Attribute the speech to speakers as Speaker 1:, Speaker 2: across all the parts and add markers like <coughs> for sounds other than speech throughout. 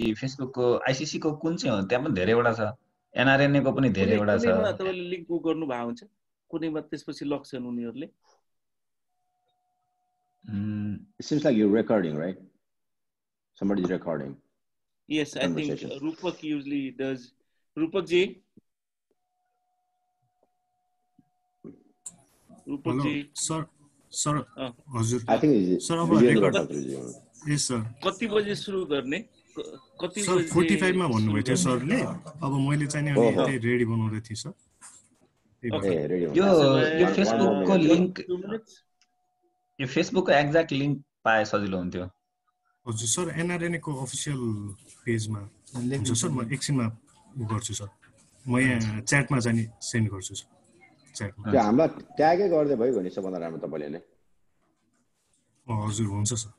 Speaker 1: Facebook को ICC कुन चाहिँ हो त्यहाँ पनि धेरैवटा छ एनआरएनएको पनि धेरैवटा वटा छ
Speaker 2: तपाईले लिंक कुर्नु भएको हुन्छ कुनैमा त्यसपछि लक्षन उनीहरुले इट्स कति बजे सुरु गर्ने कति सर फोर्टी फाइभमा भन्नुभएको थियो सरले अब मैले चाहिँ नि त्यही रेडी बनाउँदै थिएँ सर यो यो फेसबुकको लिङ्क यो
Speaker 1: फेसबुकको एक्ज्याक्ट लिङ्क पाए सजिलो हुन्थ्यो
Speaker 2: हजुर सर एनआरएनएको अफिसियल पेजमा हुन्छ सर म एकछिनमा उ गर्छु सर म यहाँ च्याटमा जाने सेन्ड गर्छु सर च्याटमा हामीलाई
Speaker 3: ट्यागै गर्दै भयो भने सबभन्दा राम्रो तपाईँले नै
Speaker 1: हजुर हुन्छ sir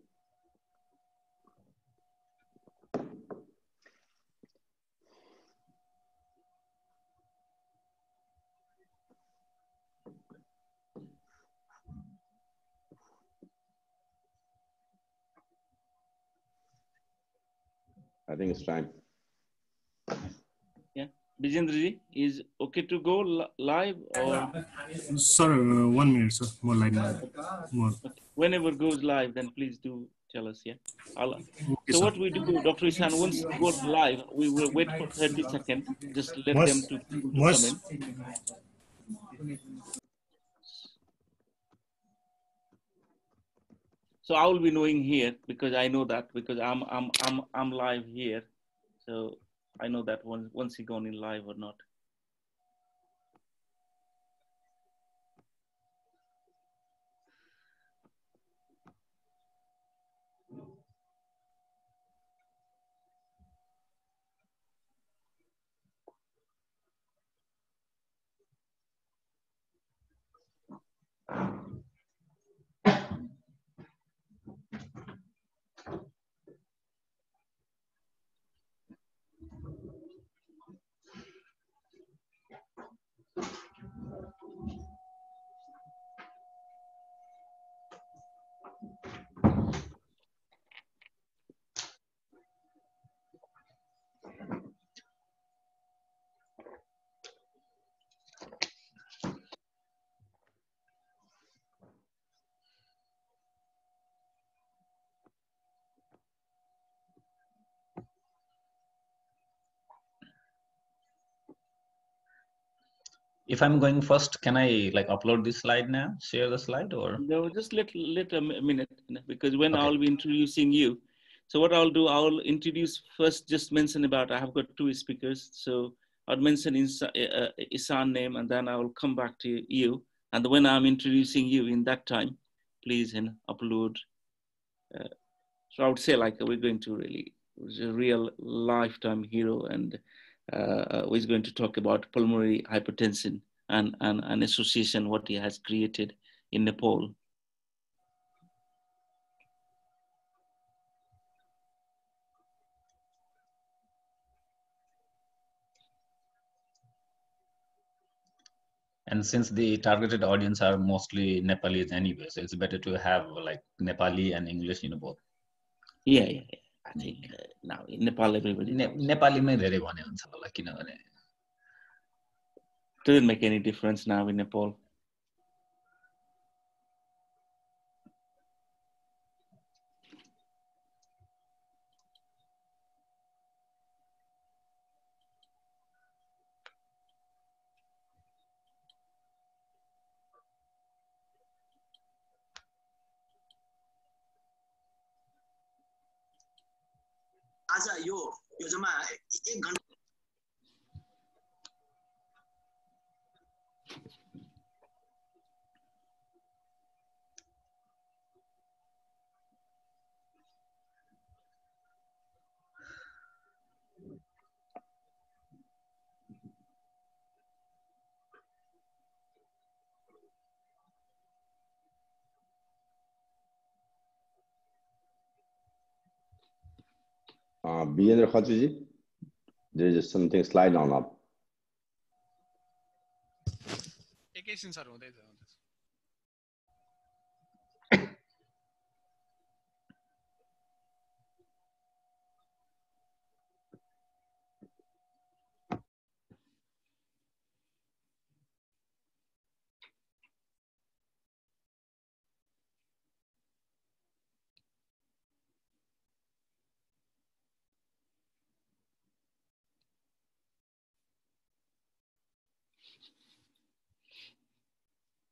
Speaker 2: I think it's time. Yeah. Bijendraji, is okay to go live or? Uh, sorry, uh, one minute, sir. More live now. More. Okay. Whenever goes live, then please do tell us, yeah? so what we do, Dr. Ishan, once it goes live, we will wait for 30 seconds. Just let them to, to come in. So I will be knowing here because I know that because I'm I'm I'm I'm live here, so I know that once once he gone in live or not.
Speaker 1: if i'm going first can i like upload this slide now share the slide or
Speaker 2: no just let let um, a minute because when okay. i'll be introducing you so what i'll do i'll introduce first just mention about i have got two speakers so i'll mention uh, uh, isan name and then i will come back to you and when i'm introducing you in that time please and upload uh, so i would say like we're going to really a real lifetime hero and uh, uh, who is going to talk about pulmonary hypertension and an association what he has created in Nepal.
Speaker 1: and since the targeted audience are mostly Nepalese anyway, so it's better to have like Nepali and English, you know, both. Yeah, yeah, yeah.
Speaker 2: I think now Nepal everybody. Ne- नेपालीमै धेरै भन्यो हुन्छ होला किनभने. Doesn't make any difference now in Nepal. आज यो योजना एक घन्टा
Speaker 3: Uh, Biyendra Khatchiji, is something slide on up.
Speaker 4: एकैछिन सर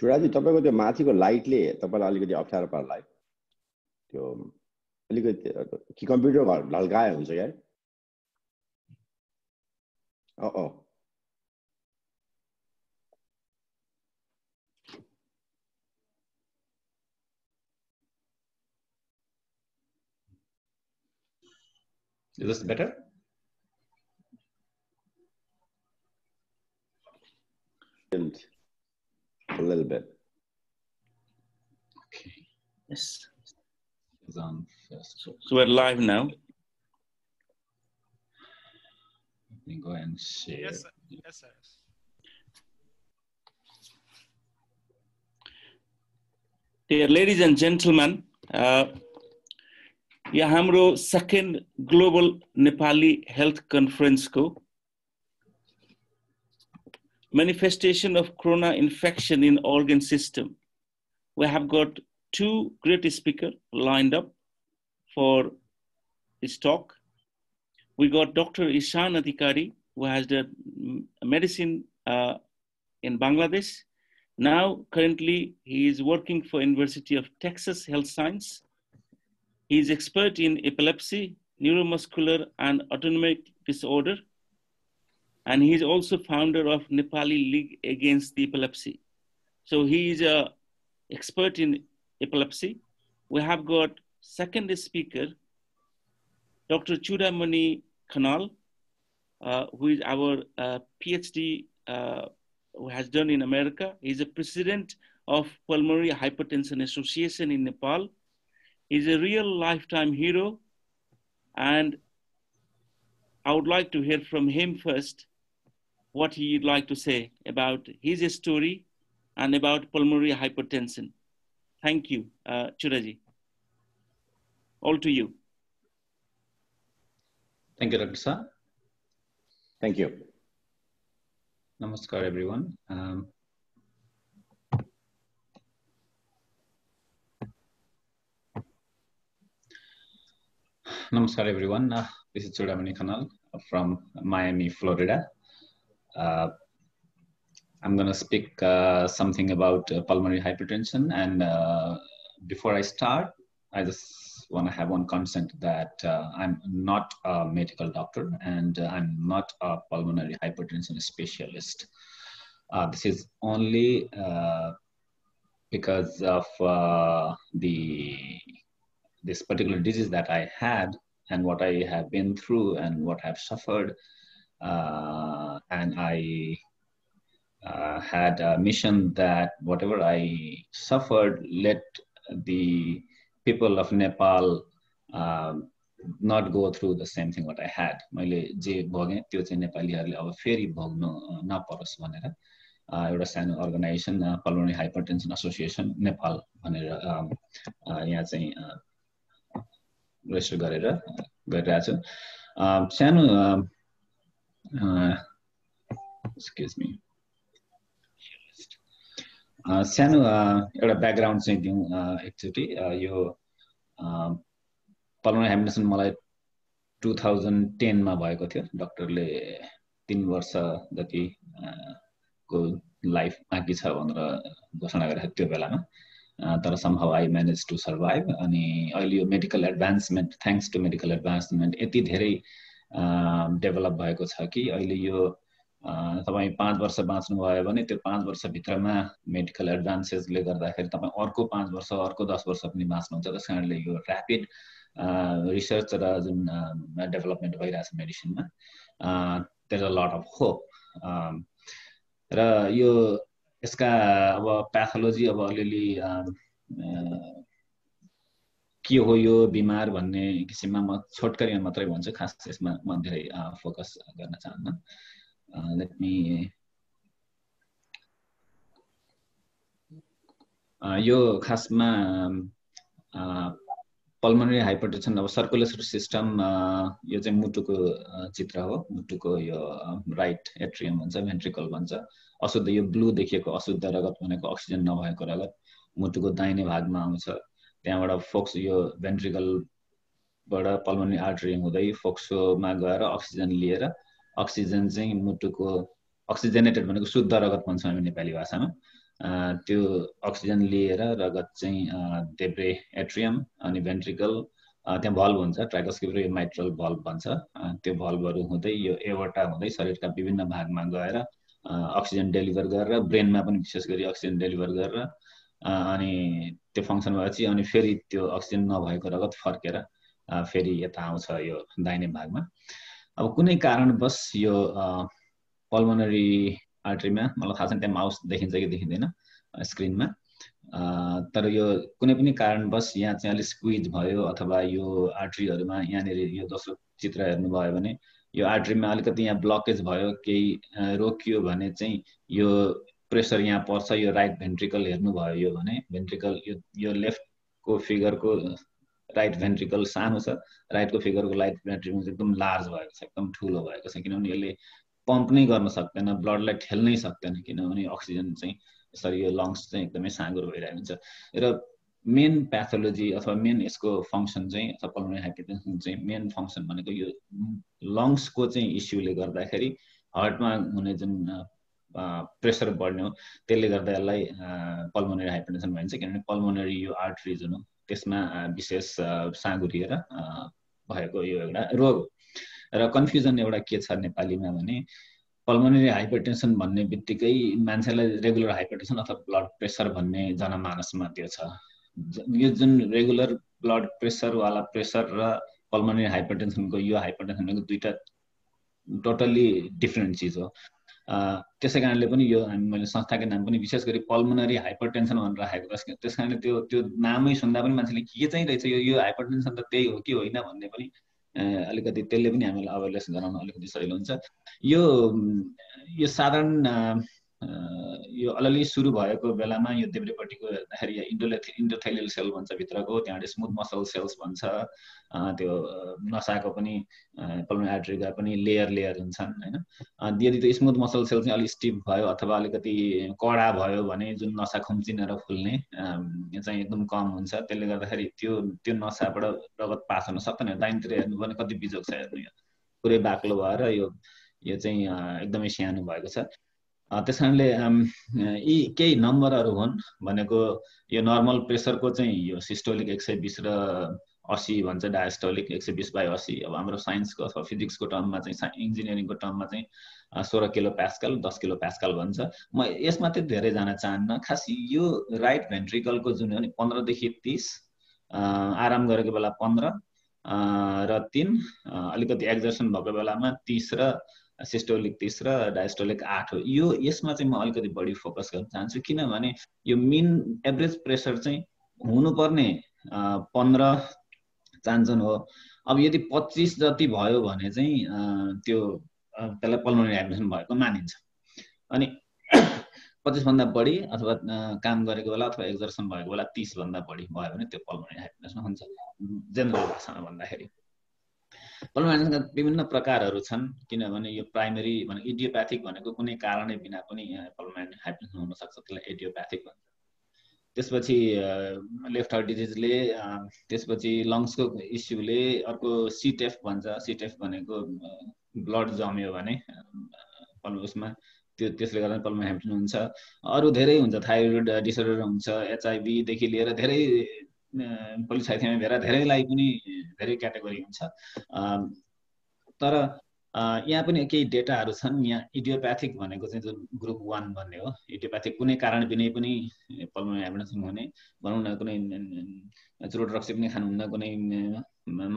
Speaker 4: छुराजी तपाईँको त्यो
Speaker 3: माथिको लाइटले तपाईँलाई अलिकति अप्ठ्यारो पार्ला है त्यो अलिकति कि कम्प्युटर ढल्काए हुन्छ क्या अँ अँ
Speaker 2: Is this better? a little bit. Okay. Yes. So, we're live now.
Speaker 1: Let me go and share. Yes,
Speaker 2: sir. Yes, sir. Dear ladies and gentlemen, uh, यो second global Nepali health conference go manifestation of corona infection in organ system. We have got two great speakers lined up for this talk. We got Dr. Ishan Adhikari, who has done medicine uh, in Bangladesh. Now, currently, he is working for University of Texas Health Science. He is expert in epilepsy, neuromuscular, and autonomic disorder. And he's also founder of Nepali League Against Epilepsy. So he is a expert in epilepsy. We have got second speaker, Dr. Chudamani Kanal, uh, who is our uh, PhD, uh, who has done in America. He's a president of Pulmonary Hypertension Association in Nepal. He's a real lifetime hero. And I would like to hear from him first what he'd like to say about his story and about pulmonary hypertension. Thank you, uh, Churaji. All to you. Thank you, Dr. Sa.
Speaker 3: Thank you.
Speaker 1: Namaskar, everyone. Um, Namaskar, everyone. Uh, this is Chudamani Kanal from Miami, Florida uh, I'm going to speak uh, something about uh, pulmonary hypertension. And uh, before I start, I just want to have one consent that uh, I'm not a medical doctor and I'm not a pulmonary hypertension specialist. this is only because of the this particular disease that I had and what I have been through and what I've suffered Uh, and I uh, had a mission that whatever I suffered, let the people of Nepal not go through the same thing what I had मैले जे भोगेँ त्यो चाहिँ नेपालीहरूले अब फेरि भोग्नु नपरोस् भनेर एउटा सानो organisation pulmonary hypertension association Nepal भनेर यहाँ चाहिँ रेजिस्टर गरेर गरिरहेको छु सानो एक्सक्युज मी सानो एउटा ब्याकग्राउन्ड चाहिँ दिउँ uh, एकचोटि uh, यो पलमोनरी um, हेमिनेसन मलाई टु थाउजन्ड टेनमा भएको थियो डक्टरले तिन वर्ष जति uh, को लाइफ बाँकी छ भनेर घोषणा गरेको त्यो बेलामा तर सम्भव आई म्यानेज टु सर्भाइभ अनि अहिले यो medical advancement thanks to medical advancement यति धेरै डेभलप भएको छ कि अहिले यो तपाईँ पाँच वर्ष बाँच्नुभयो भने त्यो पाँच वर्षभित्रमा मेडिकल एडभान्सेसले गर्दाखेरि तपाईँ अर्को पाँच वर्ष अर्को दस वर्ष पनि बाँच्नुहुन्छ त्यस कारणले यो ऱ्यापिड रिसर्च र जुन डेभलपमेन्ट भइरहेछ मेडिसिनमा अ लट अफ होप र यो यसका अब प्याथोलोजी अब अलिअलि के हो यो बिमार भन्ने किसिममा म छोटकरीमा मात्रै भन्छु खास यसमा म धेरै फोकस गर्न चाहन्न लेट मी यो खासमा पल्मोनरी हाइपरटेन्सन अब सर्कुलेसरी सिस्टम यो चाहिँ मुटुको चित्र हो मुटुको यो राइट एट्रियम भन्छ भेन्ट्रिकल भन्छ अशुद्ध यो ब्लू देखिएको अशुद्ध रगत भनेको अक्सिजन नभएको रगत मुटुको दाहिने भागमा आउँछ त्यहाँबाट फोक्स यो भेन्ट्रिकलबाट पल्मोनरी आर्ट्री हुँदै फोक्सोमा गएर अक्सिजन लिएर अक्सिजन चाहिँ मुटुको अक्सिजनेटेड भनेको शुद्ध रगत भन्छौँ हामी नेपाली भाषामा त्यो अक्सिजन लिएर रगत चाहिँ देब्रे एट्रियम अनि भेन्ट्रिकल त्यहाँ भल्भ हुन्छ ट्राइकोस्किप्रो यो माइट्रल भल्भ भन्छ त्यो भल्भहरू हुँदै यो एवटा हुँदै शरीरका विभिन्न भागमा गएर अक्सिजन डेलिभर गरेर ब्रेनमा पनि विशेष गरी अक्सिजन डेलिभर गरेर अनि त्यो फङ्सन भएपछि अनि फेरि त्यो अक्सिजन नभएको रगत फर्केर फेरि यता आउँछ यो दाहिने भागमा अब कुनै कारणवश यो पल्मोनरी आर्ट्रीमा मलाई थाहा छैन त्यहाँ माउस देखिन्छ कि देखिँदैन स्क्रिनमा तर यो कुनै पनि कारणवश यहाँ चाहिँ अलिक स्क्विज भयो अथवा यो आर्ट्रीहरूमा यहाँनिर यो दोस्रो चित्र हेर्नुभयो भने यो आर्ट्रीमा अलिकति यहाँ ब्लकेज भयो केही रोकियो भने चाहिँ यो प्रेसर यहाँ पर्छ यो राइट भेन्ट्रिकल हेर्नुभयो यो भने भेन्ट्रिकल यो यो लेफ्टको फिगरको राइट भेन्ट्रिकल सानो छ राइटको फिगरको लाइट भेन्ट्रिकल एकदम लार्ज भएको छ एकदम ठुलो भएको छ किनभने यसले पम्प नै गर्न सक्दैन ब्लडलाई ठेल्नै सक्दैन किनभने अक्सिजन चाहिँ यसरी यो लङ्स चाहिँ एकदमै साँगुर भइरहेको हुन्छ र मेन प्याथोलोजी अथवा मेन यसको फङ्सन चाहिँ अथवा पल्मोनरी हाइपरटेन्सन चाहिँ मेन फङ्सन भनेको यो लङ्सको चाहिँ इस्युले गर्दाखेरि हार्टमा हुने जुन प्रेसर बढ्ने हो त्यसले गर्दा यसलाई पल्मोनरी हाइपरटेन्सन भनिन्छ किनभने पल्मोनरी यो आर्ट्रिज हो त्यसमा विशेष साँगुरिएर भएको यो एउटा रोग हो र कन्फ्युजन एउटा के छ नेपालीमा भने पल्मोनरी हाइपरटेन्सन भन्ने बित्तिकै मान्छेलाई रेगुलर हाइपरटेन्सन अथवा ब्लड प्रेसर भन्ने जनमानसमा त्यो छ यो जुन रेगुलर ब्लड प्रेसरवाला प्रेसर र पल्मोनरी हाइपरटेन्सनको यो हाइपरटेन्सनको दुइटा टोटल्ली डिफ्रेन्ट चिज हो त्यसै कारणले पनि यो हामी मैले संस्थाकै नाम पनि विशेष गरी पल्मोनरी हाइपर टेन्सन भनेर राखेको त्यस त्यस कारणले त्यो त्यो नामै सुन्दा पनि मान्छेले के चाहिँ रहेछ यो यो हाइपर टेन्सन त त्यही हो कि होइन भन्ने पनि अलिकति त्यसले पनि हामीलाई अवेरनेस गराउन अलिकति सजिलो हुन्छ यो यो साधारण यो अलिअलि सुरु भएको बेलामा यो देब्रेपट्टिको हेर्दाखेरि इन्डोले इन्डोथेलियल सेल भन्छ भित्रको त्यहाँबाट स्मुथ मसल सेल्स भन्छ त्यो नसाको पनि पल्मोनरी आर्ट्रीका पनि लेयर लेयर हुन्छन् होइन यदि त्यो स्मुथ मसल सेल चाहिँ अलिक स्टिप भयो अथवा अलिकति कडा भयो भने जुन नसा खुम्चिनेर फुल्ने यो चाहिँ एकदम कम हुन्छ त्यसले गर्दाखेरि त्यो त्यो नसाबाट रगत पास हुन सक्दैन दाइनतिर हेर्नु भने कति बिजोग छ हेर्नु यो पुरै बाक्लो भएर यो यो चाहिँ एकदमै सानो भएको छ त्यस कारणले यी केही नम्बरहरू हुन् भनेको यो नर्मल प्रेसरको चाहिँ यो सिस्टोलिक एक सय बिस र असी भन्छ डायस्टोलिक एक सय बिस बाई असी अब हाम्रो साइन्सको अथवा फिजिक्सको टर्ममा चाहिँ इन्जिनियरिङको टर्ममा चाहिँ सोह्र किलो प्यास्कल दस किलो प्यास्कल भन्छ म यसमा चाहिँ धेरै जान चाहन्न खास यो राइट भेन्ट्रिकलको जुन हो नि पन्ध्रदेखि तिस आराम गरेको बेला पन्ध्र र तिन अलिकति एक्जर्सन भएको बेलामा तिस र सिस्टोलिक तिस र डायस्टोलिक आठ हो यो यसमा चाहिँ म अलिकति बढी फोकस गर्न चाहन्छु किनभने यो मिन एभरेज प्रेसर चाहिँ हुनुपर्ने पन्ध्र चान्सन हो अब यदि पच्चिस जति भयो भने चाहिँ त्यो त्यसलाई पल्मोनरी एडमिसन भएको मानिन्छ अनि पच्चिसभन्दा बढी अथवा काम गरेको बेला अथवा एक्जर्सन भएको बेला तिसभन्दा बढी भयो भने त्यो पल्मोनरी एडमिसन हुन्छ जेनरल भाषामा भन्दाखेरि पल्मोलाइटिसका विभिन्न प्रकारहरू छन् किनभने यो प्राइमेरी भने इडियोप्याथिक भनेको कुनै कारणै बिना पनि पल्मोलाइटिस हाइपरटेन्सन हुनसक्छ त्यसलाई एडियोप्याथिक भन्छ त्यसपछि लेफ्ट हार्ट डिजिजले त्यसपछि लङ्सको इस्युले अर्को सिटेफ भन्छ सिटेफ भनेको ब्लड जम्यो भने उसमा त्यो त्यसले गर्दा पल्म हाइपरटेन्सन हुन्छ अरू धेरै हुन्छ थाइरोइड डिसअर्डर हुन्छ एचआइभीदेखि लिएर धेरै पोलिस साहित्यमा भेरा धेरैलाई पनि धेरै क्याटेगोरी हुन्छ तर यहाँ पनि केही डेटाहरू छन् यहाँ इडियोप्याथिक भनेको चाहिँ जुन ग्रुप वान भन्ने हो इडियोप्याथिक कुनै कारण पनि पल्मोनरी हेबिनेसन हुने भनौँ न कुनै चुरोट रक्सी पनि खानुहुन्न कुनै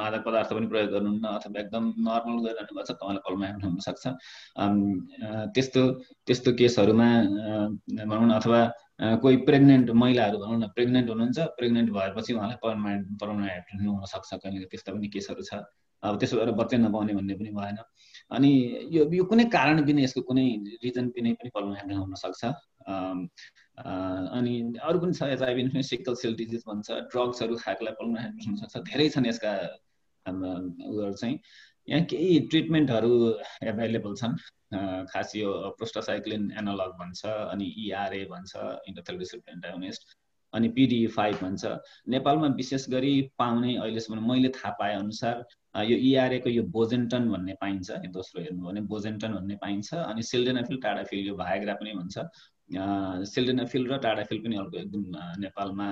Speaker 1: मादक पदार्थ पनि प्रयोग गर्नुहुन्न अथवा एकदम नर्मल गरिरहनु भएको छ तपाईँलाई पल्मोनरी हाइपरटेन्सन हुनसक्छ त्यस्तो त्यस्तो केसहरूमा भनौँ न अथवा कोही प्रेग्नेन्ट महिलाहरू भनौँ न प्रेग्नेन्ट हुनुहुन्छ प्रेग्नेन्ट भएपछि उहाँलाई पर्मानेन्ट पर्मानेन्ट हुन हुनसक्छ कहिले त्यस्ता पनि केसहरू छ अब त्यसो भएर बच्चै नपाउने भन्ने पनि भएन अनि यो यो कुनै कारण बिना यसको कुनै रिजन बिना पनि पर्मानेन्ट हुनसक्छ अनि अरू पनि छ एचआइबी सिक्कल सेल डिजिज भन्छ ड्रग्सहरू खाएकोलाई पर्मानेन्ट हुनसक्छ धेरै छन् यसका उयोहरू चाहिँ यहाँ केही ट्रिटमेन्टहरू एभाइलेबल छन् खास यो प्रोस्टासाइक्लिन एनालग भन्छ अनि इआरए e भन्छ इन्डोथेल रिसिप्ट अनि पिडी फाइभ e भन्छ नेपालमा विशेष गरी पाउने अहिलेसम्म मैले थाहा पाए अनुसार यो इआरएको e यो बोजेन्टन भन्ने पाइन्छ दोस्रो हेर्नु भने बोजेन्टन भन्ने पाइन्छ अनि सिल्डेनाफिल टाडाफिल यो भाइग्रा पनि भन्छ सिल्डेनाफिल र टाडाफिल पनि अर्को एकदम नेपालमा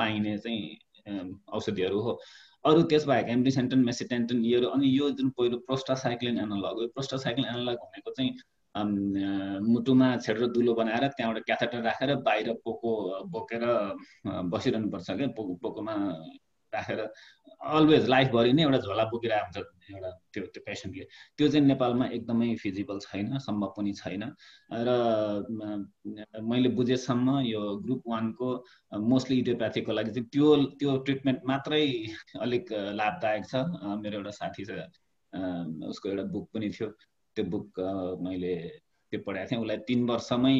Speaker 1: पाइने चाहिँ औषधिहरू हो अरू त्यसबाहेक एम्बिसेन्टन मेसिटेन्टन यीहरू अनि यो जुन पहिलो प्रोस्टासाइक्लिन एनालग हो प्रोस्टासाइक्लिन एनालग भनेको चाहिँ मुटुमा छेडेर दुलो बनाएर त्यहाँबाट क्याथेटर राखेर बाहिर पोको बोकेर बसिरहनुपर्छ क्या पोको पोकोमा राखेर अलवेज लाइफभरि नै एउटा झोला बोकिरहेको हुन्छ एउटा त्यो त्यो पेसेन्टले त्यो चाहिँ नेपालमा एकदमै फिजिबल छैन सम्भव पनि छैन र मैले बुझेसम्म यो ग्रुप वानको मोस्टली इडियोप्याथीको लागि चाहिँ त्यो त्यो ट्रिटमेन्ट मात्रै अलिक लाभदायक छ मेरो एउटा साथी छ उसको एउटा बुक पनि थियो त्यो बुक मैले त्यो पढाएको थिएँ उसलाई तिन वर्षमै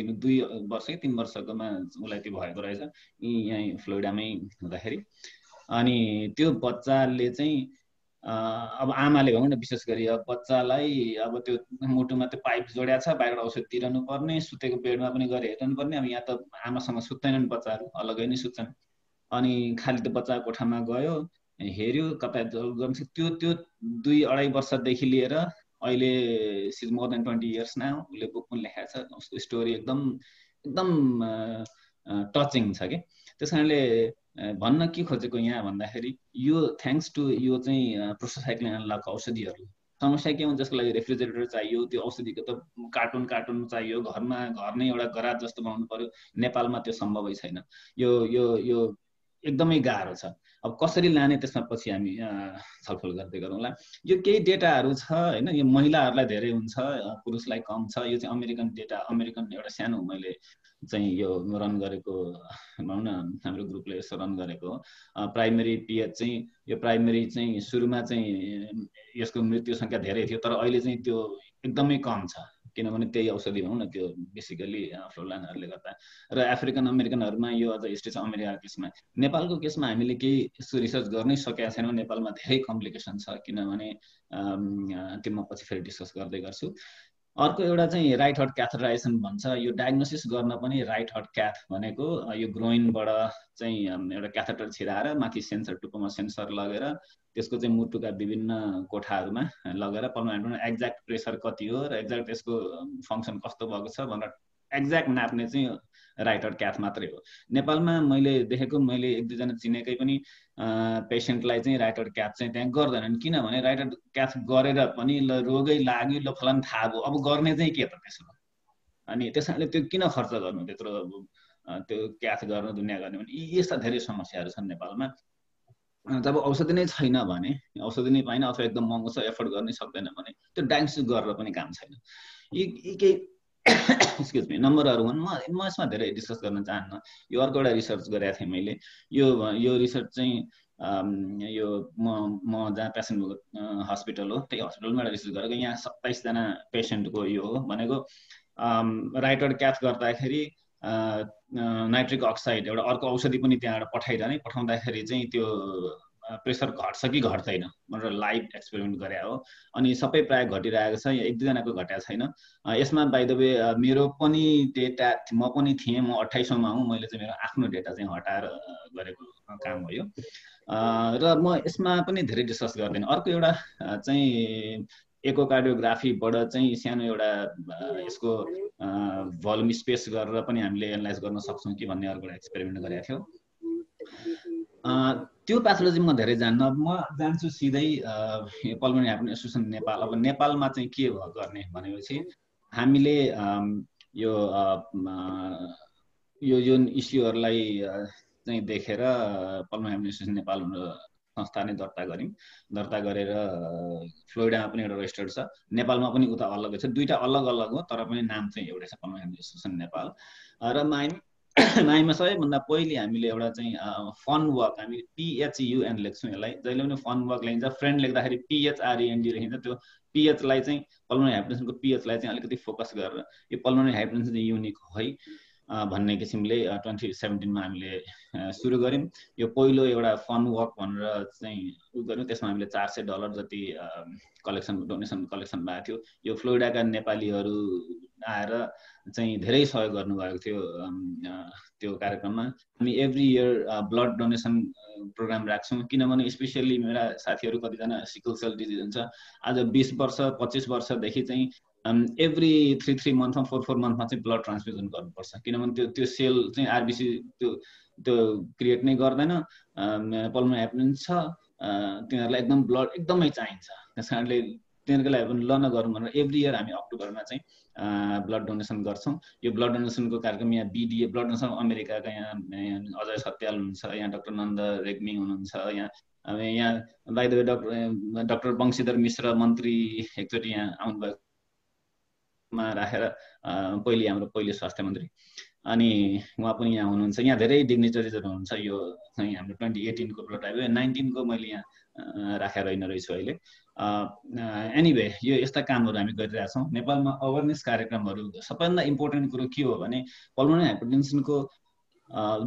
Speaker 1: तिन दुई वर्षै तिन वर्षकोमा उसलाई त्यो भएको रहेछ यहीँ फ्लोरिडामै हुँदाखेरि अनि त्यो बच्चाले चाहिँ अब आमाले भनौँ न विशेष गरी अब बच्चालाई अब त्यो मुटुमा त्यो पाइप जोड्या छ बाहिरबाट औषध तिर्नु पर्ने सुतेको बेडमा पनि गएर हेर्नु पर्ने अब यहाँ त आमासँग सुत्दैनन् बच्चाहरू अलग्गै नै सुत्छन् अनि खालि त्यो बच्चा कोठामा गयो हेऱ्यो कता त्यो त्यो दुई अढाई वर्षदेखि लिएर अहिले सिज मोर देन ट्वेन्टी इयर्स न उसले बुक पनि लेखाएको छ उसको स्टोरी एकदम एकदम टचिङ छ कि त्यस कारणले भन्न के खोजेको यहाँ भन्दाखेरि यो थ्याङ्क्स टु यो चाहिँ प्रोसोसाइक्लिन एनलाको औषधिहरू समस्या के हुन्छ जसको लागि रेफ्रिजरेटर चाहियो त्यो औषधिको त कार्टुन कार्टुन चाहियो घरमा घर नै एउटा गराज जस्तो बनाउनु पर्यो नेपालमा त्यो सम्भवै छैन यो यो यो एकदमै गाह्रो छ अब कसरी लाने त्यसमा पछि हामी छलफल गर्दै गरौँला यो केही डेटाहरू छ होइन यो महिलाहरूलाई धेरै हुन्छ पुरुषलाई कम छ यो चाहिँ अमेरिकन डेटा अमेरिकन एउटा सानो मैले चाहिँ यो रन गरेको भनौँ न हाम्रो ग्रुपले यसो रन गरेको हो प्राइमेरी पिएच चाहिँ यो प्राइमेरी चाहिँ सुरुमा चाहिँ यसको मृत्यु सङ्ख्या धेरै थियो तर अहिले चाहिँ त्यो एकदमै कम छ किनभने त्यही औषधि भनौँ न त्यो बेसिकली फ्लोलानहरूले गर्दा र अफ्रिकन अमेरिकनहरूमा यो अझ हिस्ट्री छ अमेरिकाको केसमा नेपालको केसमा हामीले केही यस्तो रिसर्च गर्नै सकेका छैनौँ नेपालमा धेरै कम्प्लिकेसन छ किनभने त्यो म पछि फेरि डिस्कस गर्दै गर्छु अर्को एउटा चाहिँ राइट हर्ट क्याथराइजेसन भन्छ यो डायग्नोसिस गर्न पनि राइट हर्ट क्याथ भनेको यो ग्रोइनबाट चाहिँ एउटा क्याथेटर छिराएर माथि सेन्सर टुप्पोमा सेन्सर लगेर त्यसको चाहिँ मुटुका विभिन्न कोठाहरूमा लगेर पर्मानेन्ट एक्ज्याक्ट प्रेसर कति हो र एक्ज्याक्ट त्यसको फङ्सन कस्तो भएको छ भनेर एक्ज्याक्ट नाप्ने चाहिँ राइटर क्याथ मात्रै हो नेपालमा मैले देखेको मैले एक दुईजना चिनेकै पनि पेसेन्टलाई चाहिँ राइटर क्याथ चाहिँ त्यहाँ गर्दैनन् किनभने राइटर क्याथ गरेर पनि ल रोगै लाग्यो ल फलान थाहा भयो अब गर्ने चाहिँ के त त्यसमा अनि त्यस कारणले त्यो किन खर्च गर्नु त्यत्रो त्यो क्याथ गर्नु दुनियाँ गर्ने भने यी यस्ता धेरै समस्याहरू छन् नेपालमा
Speaker 4: जब औषधि नै छैन
Speaker 1: भने औषधि नै पाएन अथवा एकदम महँगो छ एफोर्ड गर्नै सक्दैन भने त्यो डायग्नोसिस गरेर पनि काम छैन यी यी केही एक्सक्युज मी नम्बरहरू हुन् म म यसमा धेरै डिस्कस गर्न चाहन्न यो अर्को एउटा रिसर्च गरेको थिएँ मैले यो यो रिसर्च चाहिँ यो म म जहाँ पेसेन्ट हस्पिटल हो त्यही हस्पिटलमा एउटा रिसर्च गरेको यहाँ सत्ताइसजना पेसेन्टको यो हो भनेको राइटर क्याच गर्दाखेरि नाइट्रिक अक्साइड एउटा अर्को औषधि पनि त्यहाँबाट पठाइरहने पठाउँदाखेरि चाहिँ त्यो प्रेसर घट्छ कि घट्दैन भनेर लाइभ एक्सपेरिमेन्ट गरे हो अनि सबै प्राय घटिरहेको छ एक दुईजनाको घटाएको छैन यसमा बाइद द वे मेरो पनि डेटा म पनि थिएँ म अठाइसौँमा हुँ मैले चाहिँ मेरो आफ्नो डेटा चाहिँ हटाएर गरेको काम हो र म यसमा पनि धेरै डिस्कस गर्दिनँ अर्को एउटा चाहिँ एकोकार्डियोग्राफीबाट चाहिँ सानो एउटा यसको भल्युम स्पेस गरेर पनि हामीले एनालाइज गर्न सक्छौँ कि भन्ने अर्को एउटा एक्सपेरिमेन्ट गरेको थियौँ त्यो प्याथोलोजीमा धेरै जान्न म जान्छु सिधै पल्मोनी हार्मोनी एसोसिएसन नेपाल अब नेपालमा चाहिँ के गर्ने भनेपछि हामीले यो यो जुन इस्युहरूलाई चाहिँ देखेर पल्मोनी हार्मोनी एसोसिएसन नेपाल संस्था नै दर्ता गऱ्यौँ दर्ता गरेर फ्लोरिडामा पनि एउटा रेजिस्टर्ड छ नेपालमा पनि उता अलगै छ दुईवटा अलग अलग हो तर पनि नाम चाहिँ एउटै छ पल्मोनी हार्मोनी एसोसिएसन नेपाल र माइन नाइमा <coughs> सबैभन्दा पहिले हामीले एउटा चाहिँ फन वर्क हामी पिएचयुएन लेख्छौँ यसलाई जहिले पनि फन वर्क लेखिन्छ फ्रेन्ड लेख्दाखेरि पिएचआरएनडी e लेखिन्छ त्यो पिएचलाई चाहिँ पल्मोनरी हाइप्रेसनको पिएचलाई चाहिँ अलिकति फोकस गरेर यो पल्मोनरी चाहिँ युनिक हो है भन्ने किसिमले ट्वेन्टी सेभेन्टिनमा हामीले सुरु गऱ्यौँ यो पहिलो एउटा फन वर्क भनेर चाहिँ उ गऱ्यौँ त्यसमा हामीले चार सय डलर जति कलेक्सन डोनेसन कलेक्सन भएको थियो यो फ्लोरिडाका नेपालीहरू आएर चाहिँ धेरै सहयोग गर्नुभएको थियो त्यो कार्यक्रममा हामी every year blood donation programme राख्छौँ किनभने स्पेसियल्ली मेरा साथीहरू कतिजना सिकल सेल डिजिज हुन्छ आज बिस वर्ष पच्चिस वर्षदेखि चाहिँ एभ्री थ्री थ्री मन्थमा फोर फोर मन्थमा चाहिँ ब्लड ट्रान्सफ्युजन गर्नुपर्छ किनभने त्यो त्यो सेल चाहिँ आरबिसी त्यो त्यो क्रिएट नै गर्दैन पल्मोनरी um, हेपेन्स छ uh, तिनीहरूलाई एकदम ब्लड एकदमै चाहिन्छ त्यस कारणले तिनीहरूको लागि पनि ल नगरौँ भनेर एभ्री इयर हामी अक्टोबरमा चाहिँ ब्लड uh, डोनेसन गर्छौँ यो ब्लड डोनेसनको कार्यक्रम यहाँ बिडिए ब्लड डोनेसन अमेरिकाका यहाँ अजय सत्याल हुनुहुन्छ यहाँ डक्टर नन्द रेग्मी हुनुहुन्छ यहाँ यहाँ by the way doctor doctor Banshidhar Mishra मन्त्री एकचोटि यहाँ आउनुभएको मा राखेर पहिले हाम्रो पहिले स्वास्थ्य मन्त्री अनि उहाँ पनि यहाँ हुनुहुन्छ यहाँ धेरै डिग्नेचरिजहरू हुनुहुन्छ यो चाहिँ हाम्रो ट्वेन्टी एटिनको प्रोटोटाइप हो नाइन्टिनको मैले यहाँ राखेर होइन रहेछु अहिले एनिवे यो यस्ता कामहरू हामी गरिरहेछौँ नेपालमा अवेरनेस कार्यक्रमहरू सबैभन्दा इम्पोर्टेन्ट कुरो के हो भने पल्मोनरी हाइपरटेन्सनको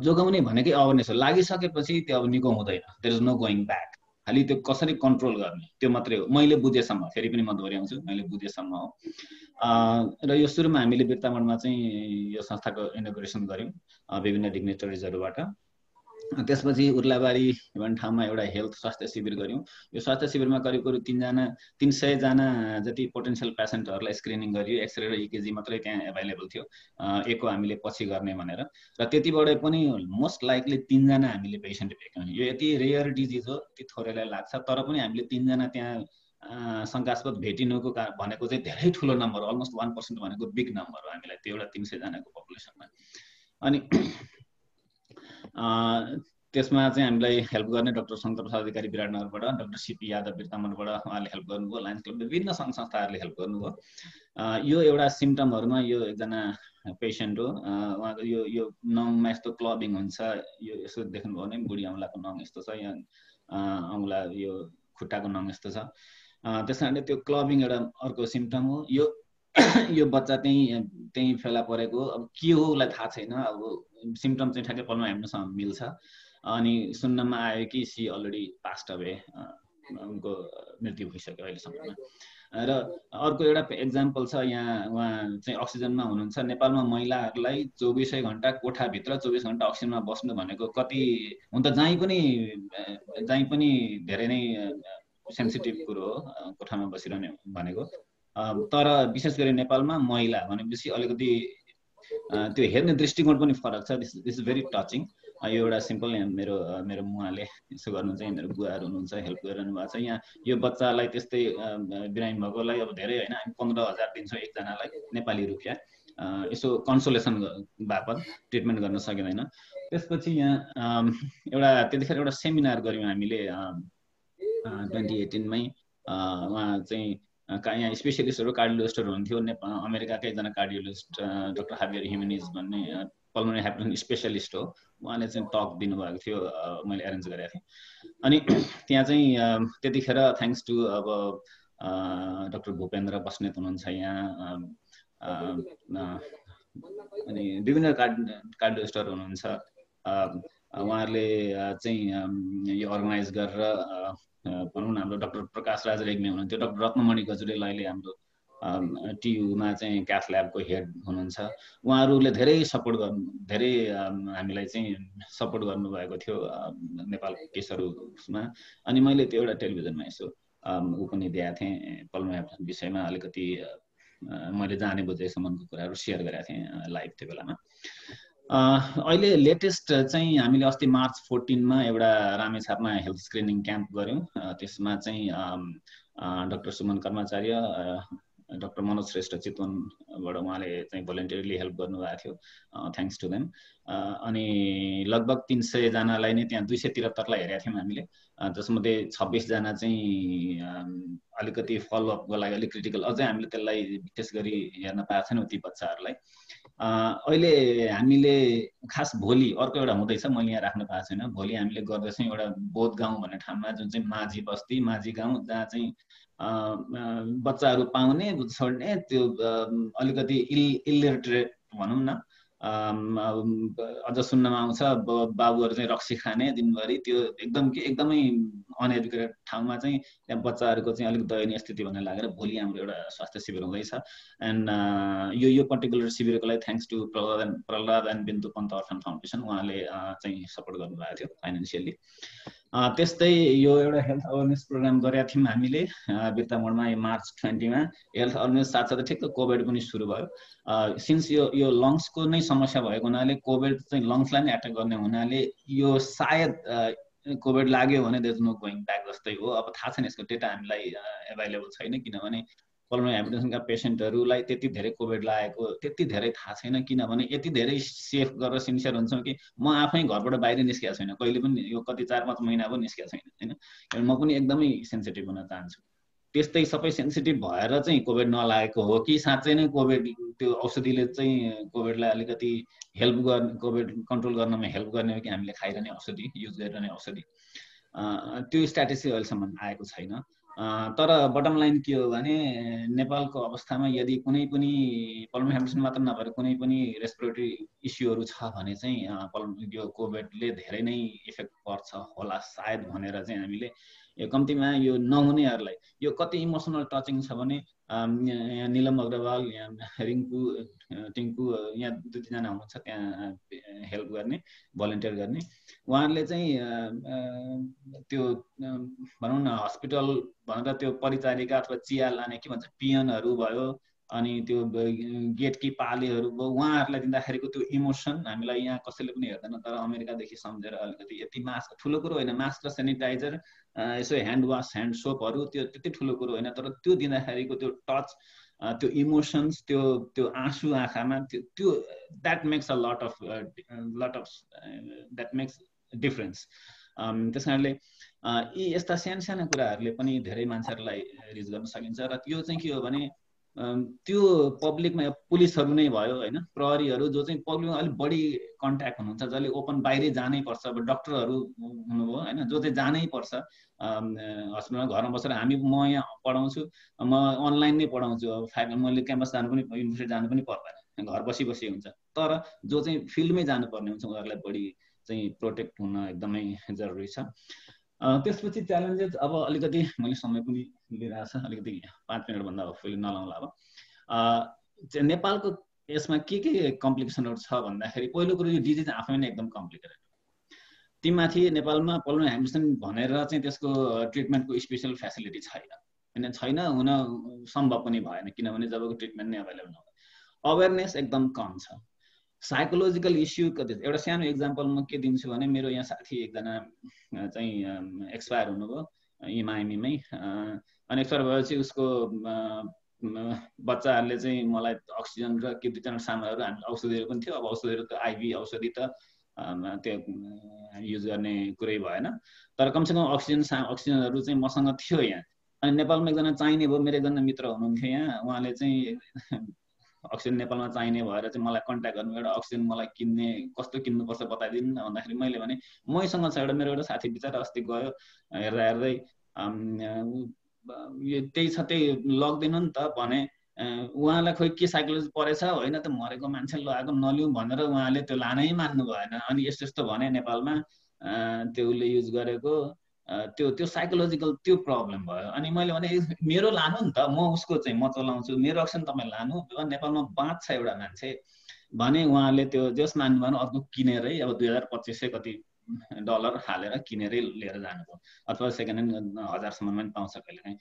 Speaker 1: जोगाउने भनेकै अवेरनेस हो लागिसकेपछि त्यो अब निको हुँदैन there is no going back खालि त्यो कसरी कन्ट्रोल गर्ने त्यो मात्रै हो मैले बुझेसम्म फेरि पनि म दोहोऱ्याउँछु मैले बुझेसम्म हो र यो सुरुमा हामीले बिर्तामणमा चाहिँ यो संस्थाको इनोग्रेसन गऱ्यौँ विभिन्न डिग्नेटरिजहरूबाट त्यसपछि उर्लाबारी भन्ने ठाउँमा एउटा हेल्थ स्वास्थ्य शिविर गऱ्यौँ यो स्वास्थ्य शिविरमा करिब करिब तिनजना तिन सयजना जति पोटेन्सियल पेसेन्टहरूलाई स्क्रिनिङ गरियो एक्सरे र इकेजी मात्रै त्यहाँ एभाइलेबल थियो एकको हामीले पछि गर्ने भनेर र त्यतिबाटै पनि मोस्ट लाइकली तिनजना हामीले पेसेन्ट भेट्यौँ यो यति रेयर डिजिज हो यति थोरैलाई लाग्छ तर पनि हामीले तिनजना त्यहाँ शङ्कास्पद भेटिनुको कारण भनेको चाहिँ धेरै ठुलो नम्बर अलमोस्ट वान पर्सेन्ट भनेको बिग नम्बर हो हामीलाई त्यो एउटा तिन सयजनाको पपुलेसनमा अनि त्यसमा चाहिँ हामीलाई हेल्प गर्ने डक्टर शङ्कर प्रसाद अधिकारी विराटनगरबाट डक्टर सिपी यादव बिर्तामनबाट उहाँले हेल्प गर्नुभयो लायन्स क्लब विभिन्न सङ्घ संस्थाहरूले हेल्प गर्नुभयो यो एउटा सिम्टमहरूमा यो एकजना पेसेन्ट हो उहाँको यो यो नङमा यस्तो क्लबिङ हुन्छ यो यसो देख्नुभयो भने बुढी औँलाको नङ यस्तो छ या औँला यो खुट्टाको नङ यस्तो छ त्यस कारणले त्यो क्लबिङ एउटा अर्को सिम्टम हो यो <coughs> यो बच्चा त्यहीँ त्यहीँ फेला परेको अब के हो उसलाई थाहा छैन अब सिम्टम चाहिँ ठ्याक्कै पलमा हेर्नुसँग मिल्छ अनि सुन्नमा आयो कि सी अलरेडी पास्ट अवे उनको मृत्यु भइसक्यो अहिलेसम्ममा र अर्को एउटा एक्जाम्पल छ यहाँ उहाँ चाहिँ अक्सिजनमा हुनुहुन्छ नेपालमा महिलाहरूलाई चौबिसै घन्टा कोठाभित्र चौबिस घन्टा अक्सिजनमा बस्नु भनेको कति हुन त जहीँ पनि जहीँ पनि धेरै नै सेन्सिटिभ कुरो हो कोठामा बसिरहने भनेको तर विशेष गरी नेपालमा महिला भनेपछि अलिकति त्यो हेर्ने दृष्टिकोण पनि फरक छ दिस इज भेरी टचिङ यो एउटा सिम्पल यहाँ मेरो मेरो मुवाले यसो गर्नु चाहिँ मेरो बुवाहरू हुनुहुन्छ हेल्प गरिरहनु भएको छ यहाँ यो बच्चालाई त्यस्तै बिरामी भएकोलाई अब धेरै होइन हामी पन्ध्र हजार दिन्छौँ एकजनालाई नेपाली रुपियाँ यसो कन्सोलेसन बापत ट्रिटमेन्ट गर्न सकिँदैन त्यसपछि यहाँ एउटा त्यतिखेर एउटा सेमिनार गऱ्यौँ हामीले ट्वेन्टी एटिनमै उहाँ चाहिँ का यहाँ स्पेसलिस्टहरू कार्डियोलोजिस्टहरू हुनुहुन्थ्यो नेपाल अमेरिकाकै एकजना कार्डियोलोजिस्ट डक्टर हाबियर ह्युमेनिज भन्ने पल्मोनरी हाइपरटेन्सन स्पेसलिस्ट हो उहाँले चाहिँ टक दिनुभएको थियो मैले एरेन्ज गरेको थिएँ अनि त्यहाँ चाहिँ त्यतिखेर थ्याङ्क्स टु अब डक्टर भूपेन्द्र बस्नेत हुनुहुन्छ यहाँ अनि विभिन्न कार्ड कार्डियोलोजिस्टहरू हुनुहुन्छ उहाँहरूले चाहिँ यो अर्गनाइज गरेर भनौँ न हाम्रो डक्टर प्रकाश राज रेग्मी हुनुहुन्थ्यो डक्टर रत्नमणि गजुरेल अहिले हाम्रो टियुमा चाहिँ क्याथ ल्याबको हेड हुनुहुन्छ उहाँहरूले धेरै सपोर्ट गर्नु धेरै हामीलाई चाहिँ सपोर्ट गर्नुभएको थियो नेपाल केसहरूमा अनि मैले त्यो एउटा टेलिभिजनमा यसो ऊ पनि दिएको थिएँ पलमा विषयमा अलिकति मैले जाने बुझेसम्मको कुराहरू सेयर गरेको थिएँ लाइभ त्यो बेलामा अहिले लेटेस्ट चाहिँ हामीले अस्ति मार्च फोर्टिनमा एउटा रामेछापमा हेल्थ स्क्रिनिङ क्याम्प गऱ्यौँ त्यसमा चाहिँ डक्टर सुमन कर्माचार्य डक्टर मनोज श्रेष्ठ चितवनबाट उहाँले चाहिँ भोलिन्टियरली हेल्प गर्नुभएको थियो थ्याङ्क्स टु देम अनि लगभग तिन सयजनालाई नै त्यहाँ दुई सय त्रिहत्तरलाई हेरेका थियौँ हामीले जसमध्ये छब्बिसजना चाहिँ अलिकति फलोअपको लागि अलिक क्रिटिकल अझै हामीले त्यसलाई विशेष गरी हेर्न पाएको छैनौँ ती बच्चाहरूलाई अहिले हामीले खास भोलि अर्को एउटा हुँदैछ मैले यहाँ राख्नु भएको छैन भोलि हामीले गर्दैछौँ एउटा बोध गाउँ भन्ने ठाउँमा जुन चाहिँ माझी बस्ती माझी गाउँ जहाँ चाहिँ बच्चाहरू पाउने छोड्ने त्यो अलिकति इल इलिटरेट भनौँ न अझ सुन्नमा आउँछ बाबुहरू चाहिँ रक्सी खाने दिनभरि त्यो एकदम कि एकदमै अनएजुकेटेड ठाउँमा चाहिँ त्यहाँ बच्चाहरूको चाहिँ अलिक दयनीय स्थिति भन्ने लागेर भोलि हाम्रो एउटा स्वास्थ्य शिविर हुँदैछ एन्ड यो यो पर्टिकुलर शिविरको लागि thanks to Prahlad and Prahlad and Bindu Pant orphan foundation उहाँले चाहिँ सपोर्ट गर्नुभएको थियो फाइनेन्सियली त्यस्तै यो एउटा हेल्थ अवेरनेस प्रोग्राम गरेका थियौँ हामीले बिर्तामोडमा मार्च ट्वेन्टीमा हेल्थ अवेरनेस साथसाथै ठिक्क कोभिड पनि सुरु भयो सिन्स यो यो लङ्सको नै समस्या भएको हुनाले कोभिड चाहिँ लङ्सलाई नै एट्याक गर्ने हुनाले यो सायद कोभिड लाग्यो भने देज नो गोइङ ब्याक जस्तै हो अब थाहा छैन यसको डेटा हामीलाई एभाइलेबल छैन किनभने पल्मोनरी हाइपरटेन्सनका पेसेन्टहरूलाई त्यति धेरै कोभिड लागेको त्यति धेरै थाहा छैन किनभने यति धेरै सेफ गरेर सिन्सियर हुन्छौँ कि म आफै घरबाट बाहिर निस्केको छैन कहिले पनि यो कति चार पाँच महिना पनि निस्केको छैन होइन म पनि एकदमै सेन्सिटिभ हुन चाहन्छु त्यस्तै सबै सेन्सिटिभ भएर चाहिँ कोभिड नलागेको हो कि साँच्चै नै कोभिड त्यो औषधिले चाहिँ कोभिडलाई अलिकति हेल्प गर्ने कोभिड कन्ट्रोल गर्नमा हेल्प गर्ने हो कि हामीले खाइरहने औषधि युज गरिरहने औषधि त्यो स्ट्राटेजी अहिलेसम्म आएको छैन तर बटम लाइन के हो भने नेपालको अवस्थामा यदि कुनै पनि पल्मोनरी हाइपरटेन्सन मात्र नभएर कुनै पनि रेस्पिरेटरी इस्युहरू छ भने चाहिँ यो कोभिडले धेरै नै इफेक्ट पर्छ होला सायद भनेर चाहिँ हामीले यो कम्तीमा यो नहुनेहरूलाई यो कति इमोसनल टचिङ छ भने यहाँ निलम अग्रवाल यहाँ रिङ्कु टिङ्कु यहाँ दुई तिनजना हुनुहुन्छ त्यहाँ हेल्प गर्ने भलिन्टियर गर्ने उहाँहरूले चाहिँ त्यो भनौँ न हस्पिटल भनेर त्यो परिचारिका अथवा चिया लाने के भन्छ पियनहरू भयो अनि त्यो गेट गेटकी पालेहरू उहाँहरूलाई दिँदाखेरिको त्यो इमोसन हामीलाई यहाँ कसैले पनि हेर्दैन तर अमेरिकादेखि सम्झेर अलिकति यति मास्क ठुलो कुरो होइन मास्क र सेनिटाइजर यसो ह्यान्ड वास ह्यान्ड सोपहरू त्यो त्यति ठुलो कुरो होइन तर त्यो दिँदाखेरिको त्यो टच त्यो इमोसन्स त्यो त्यो आँसु आँखामा त्यो त्यो that makes a lot of lot of that makes difference त्यस कारणले यी यस्ता सानो सानो कुराहरूले पनि धेरै मान्छेहरूलाई रिच गर्न सकिन्छ र त्यो चाहिँ के हो भने त्यो पब्लिकमा पुलिसहरू नै भयो होइन प्रहरीहरू जो चाहिँ पब्लिकमा अलिक बढी कन्ट्याक्ट हुनुहुन्छ जसले ओपन बाहिरै जानै पर्छ अब डक्टरहरू हुनुभयो होइन जो चाहिँ जानै पर्छ हस्पिटलमा घरमा बसेर हामी म यहाँ पढाउँछु म अनलाइन नै पढाउँछु अब फाइभ मैले क्याम्पस जानु पनि युनिभर्सिटी जानु पनि पर्दैन घर बसी बसी हुन्छ तर जो चाहिँ फिल्डमै जानुपर्ने हुन्छ उनीहरूलाई बढी चाहिँ प्रोटेक्ट हुन एकदमै जरुरी छ त्यसपछि च्यालेन्जेस अब अलिकति मैले समय पनि दिइरहेको छ अलिकति पाँच मिनटभन्दा फेरि नलाउँला अब नेपालको यसमा के के कम्प्लिकेसनहरू छ भन्दाखेरि पहिलो कुरो यो डिजिज आफै नै एकदम कम्प्लिकेटेड तीमाथि नेपालमा पल्मोनरी हाइपरटेन्सन भनेर चाहिँ त्यसको ट्रिटमेन्टको स्पेसल फेसिलिटी छैन होइन छैन हुन सम्भव पनि भएन किनभने जबको ट्रिटमेन्ट नै अभाइलेबल नभए अवेरनेस एकदम कम छ साइकोलोजिकल इस्यु कति एउटा सानो इक्जाम्पल म के दिन्छु भने मेरो यहाँ साथी एकजना चाहिँ एक्सपायर हुनुभयो इमाइमीमै अनि एक्सपायर भएपछि उसको बच्चाहरूले चाहिँ मलाई अक्सिजन र के दुई चारवटा सामानहरू हामी औषधिहरू पनि थियो अब औषधिहरू त आइबी औषधि त त्यो युज गर्ने कुरै भएन तर कमसेकम अक्सिजन सा अक्सिजनहरू चाहिँ मसँग थियो यहाँ अनि नेपालमा एकजना चाहिने भयो मेरो एकजना मित्र हुनुहुन्थ्यो यहाँ उहाँले चाहिँ अक्सिजन नेपालमा चाहिने भएर चाहिँ मलाई कन्ट्याक्ट गर्नु एउटा अक्सिजन मलाई किन्ने कस्तो किन्नुपर्छ बताइदिनु न भन्दाखेरि मैले भने मैसँग छ एउटा मेरो एउटा साथी बिचरा अस्ति गयो हेर्दा हेर्दै त्यही छ त्यही लगिदिनु नि त भने उहाँलाई खोइ के साइकोलोजी परेछ होइन त मरेको मान्छे लगाएको नलिउँ भनेर उहाँले त्यो लानै मान्नु भएन अनि यस्तो यस्तो भने नेपालमा त्यो उसले युज गरेको त्यो त्यो साइकोलोजिकल त्यो प्रब्लम भयो अनि मैले भने मेरो लानु नि त म उसको चाहिँ म चलाउँछु मेरो अक्सन तपाईँ लानु नेपालमा छ एउटा मान्छे भने उहाँले त्यो जस मान्नु भने अर्को किनेरै अब दुई हजार पच्चिस सय कति डलर हालेर किनेरै लिएर जानुभयो अथवा सेकेन्ड ह्यान्ड हजारसम्म पनि पाउँछ कहिले काहीँ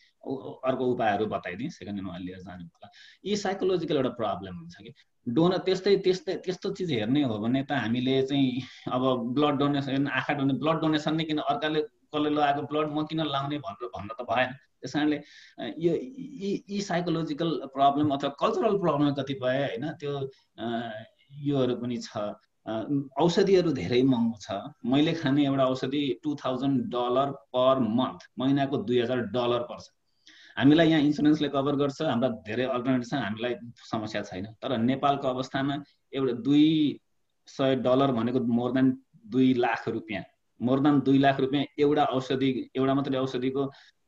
Speaker 1: अर्को उपायहरू बताइदिएँ सेकेन्ड ह्यान्ड उहाँ लिएर जानुभयो होला यी साइकोलोजिकल एउटा प्रब्लम हुन्छ कि डोनर त्यस्तै त्यस्तै त्यस्तो चिज हेर्ने हो भने त हामीले चाहिँ अब ब्लड डोनेसन आँखा डोने ब्लड डोनेसन नै किन अर्काले कसले लगाएको ब्लड म किन लाउने भनेर भन्न त भएन त्यस कारणले यो यी साइकोलोजिकल प्रब्लम अथवा कल्चरल प्रब्लम कति कतिपय होइन त्यो योहरू पनि छ औषधिहरू धेरै महँगो छ मैले खाने एउटा औषधि two thousand dollar per month महिनाको दुई हजार डलर पर्छ हामीलाई यहाँ इन्सुरेन्सले कभर गर्छ हाम्रा धेरै अल्टरनेटिभ छ हामीलाई समस्या छैन तर नेपालको अवस्थामा एउटा दुई सय डलर भनेको मोर देन दुई लाख रुपियाँ मोर देन दुई लाख रुपियाँ एउटा औषधि एउटा मात्रै औषधिको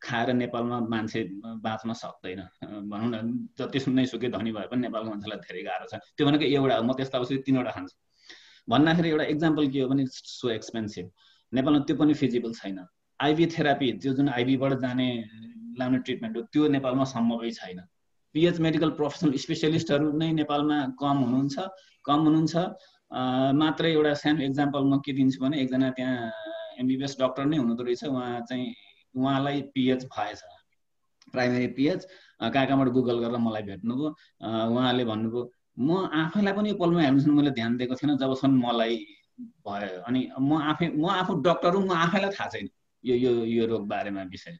Speaker 1: खाएर नेपालमा मान्छे बाँच्न सक्दैन भनौँ न जति सुन्नै सुकै धनी भए पनि नेपालको मान्छेलाई धेरै गाह्रो छ त्यो भनेको एउटा म त्यस्तो औषधि तिनवटा खान्छु भन्दाखेरि एउटा इक्जाम्पल के हो भने सो एक्सपेन्सिभ नेपालमा त्यो पनि फिजिबल छैन आइबी थेरापी त्यो जुन आइबीबाट जाने लाने ट्रिटमेन्ट हो त्यो नेपालमा सम्भवै छैन पिएच मेडिकल प्रोफेसनल स्पेसलिस्टहरू नै नेपालमा कम हुनुहुन्छ कम हुनुहुन्छ मात्रै एउटा सानो इक्जाम्पल म के दिन्छु भने एकजना त्यहाँ एमबिबिएस डक्टर नै हुनुहुँदो रहेछ उहाँ चाहिँ उहाँलाई पिएच भएछ प्राइमेरी पिएच कहाँ कहाँबाट गुगल गरेर मलाई भेट्नुभयो उहाँले भन्नुभयो म आफैलाई पनि यो पलमा हेर्नुसम्म मैले ध्यान दिएको थिएन जबसम्म मलाई भयो अनि म आफै म आफू डक्टर हुँ म आफैलाई थाहा छैन यो यो यो रोग बारेमा विषय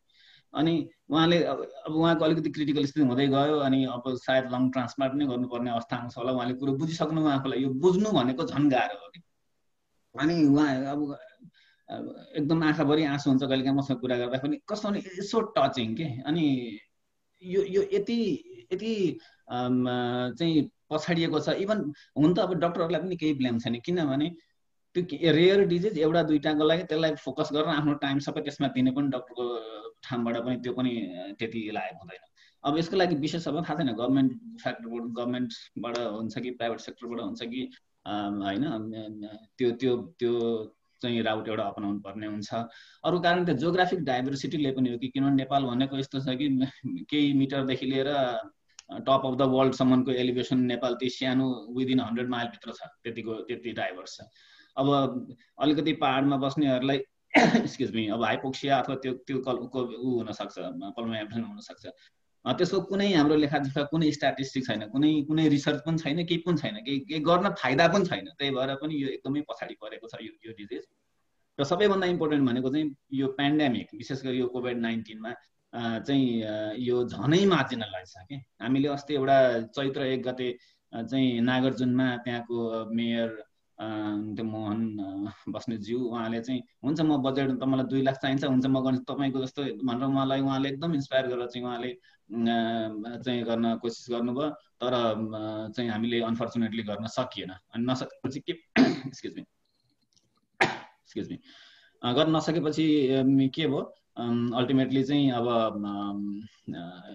Speaker 1: अनि उहाँले अब उहाँको अलिकति क्रिटिकल स्थिति हुँदै गयो अनि अब सायद लङ ट्रान्सप्लान्ट नै गर्नुपर्ने अवस्था आउँछ होला उहाँले कुरो बुझिसक्नु उहाँकोलाई यो बुझ्नु भनेको झन् गाह्रो हो कि अनि उहाँ अब एकदम आँखाभरि आँसु हुन्छ कहिले काहीँ मसँग कुरा गर्दा पनि कस्तो भने यसो सो टचिङ के अनि यो यो यति यति चाहिँ पछाडिएको छ इभन हुन त अब डक्टरहरूलाई पनि केही ब्लेम छैन किनभने त्यो रेयर डिजिज एउटा दुइटाको लागि त्यसलाई फोकस गरेर आफ्नो टाइम सबै त्यसमा दिने पनि डक्टरको ठाउँबाट पनि त्यो पनि त्यति लायक हुँदैन अब यसको लागि विशेष अब थाहा छैन गभर्मेन्ट फ्याक्टरबाट गभर्मेन्टबाट हुन्छ कि प्राइभेट सेक्टरबाट हुन्छ कि होइन त्यो त्यो त्यो चाहिँ राउट एउटा अपनाउनु पर्ने हुन्छ अरू कारण त जोग्राफिक डाइभर्सिटीले पनि हो कि किनभने नेपाल भनेको यस्तो छ कि केही मिटरदेखि लिएर टप अफ द वर्ल्डसम्मको एलिभेसन नेपाल त्यो सानो विदिन हन्ड्रेड माइलभित्र छ त्यतिको त्यति डाइभर्स छ अब अलिकति पाहाडमा बस्नेहरूलाई एक्सक्युज <coughs> मी अब हाइपोक्सिया अथवा त्यो त्यो कल ऊ हुनसक्छ पल्मोनिया हुनसक्छ त्यसको कुनै हाम्रो लेखाजोखा कुनै स्ट्याटिस्टिक छैन कुनै कुनै रिसर्च पनि छैन केही पनि छैन केही केही गर्न फाइदा पनि छैन त्यही भएर पनि यो एकदमै पछाडि परेको छ यो यो डिजिज र सबैभन्दा इम्पोर्टेन्ट भनेको चाहिँ यो पेन्डेमिक विशेष गरी यो कोभिड नाइन्टिनमा चाहिँ यो झनै मार्जिन छ कि हामीले अस्ति एउटा चैत्र एक गते चाहिँ नागार्जुनमा त्यहाँको मेयर त्यो मोहन बस्नेतज्यू उहाँले चाहिँ हुन्छ म बजेट त मलाई दुई लाख चाहिन्छ हुन्छ म गर्छु तपाईँको जस्तो भनेर उहाँलाई उहाँले एकदम इन्सपायर गरेर चाहिँ उहाँले चाहिँ गर्न कोसिस गर्नुभयो तर चाहिँ हामीले अनफर्चुनेटली गर्न सकिएन अनि नसकेपछि के एक्सक्युज मी एक्सक्युज मी गर्न नसकेपछि के भयो अल्टिमेटली चाहिँ अब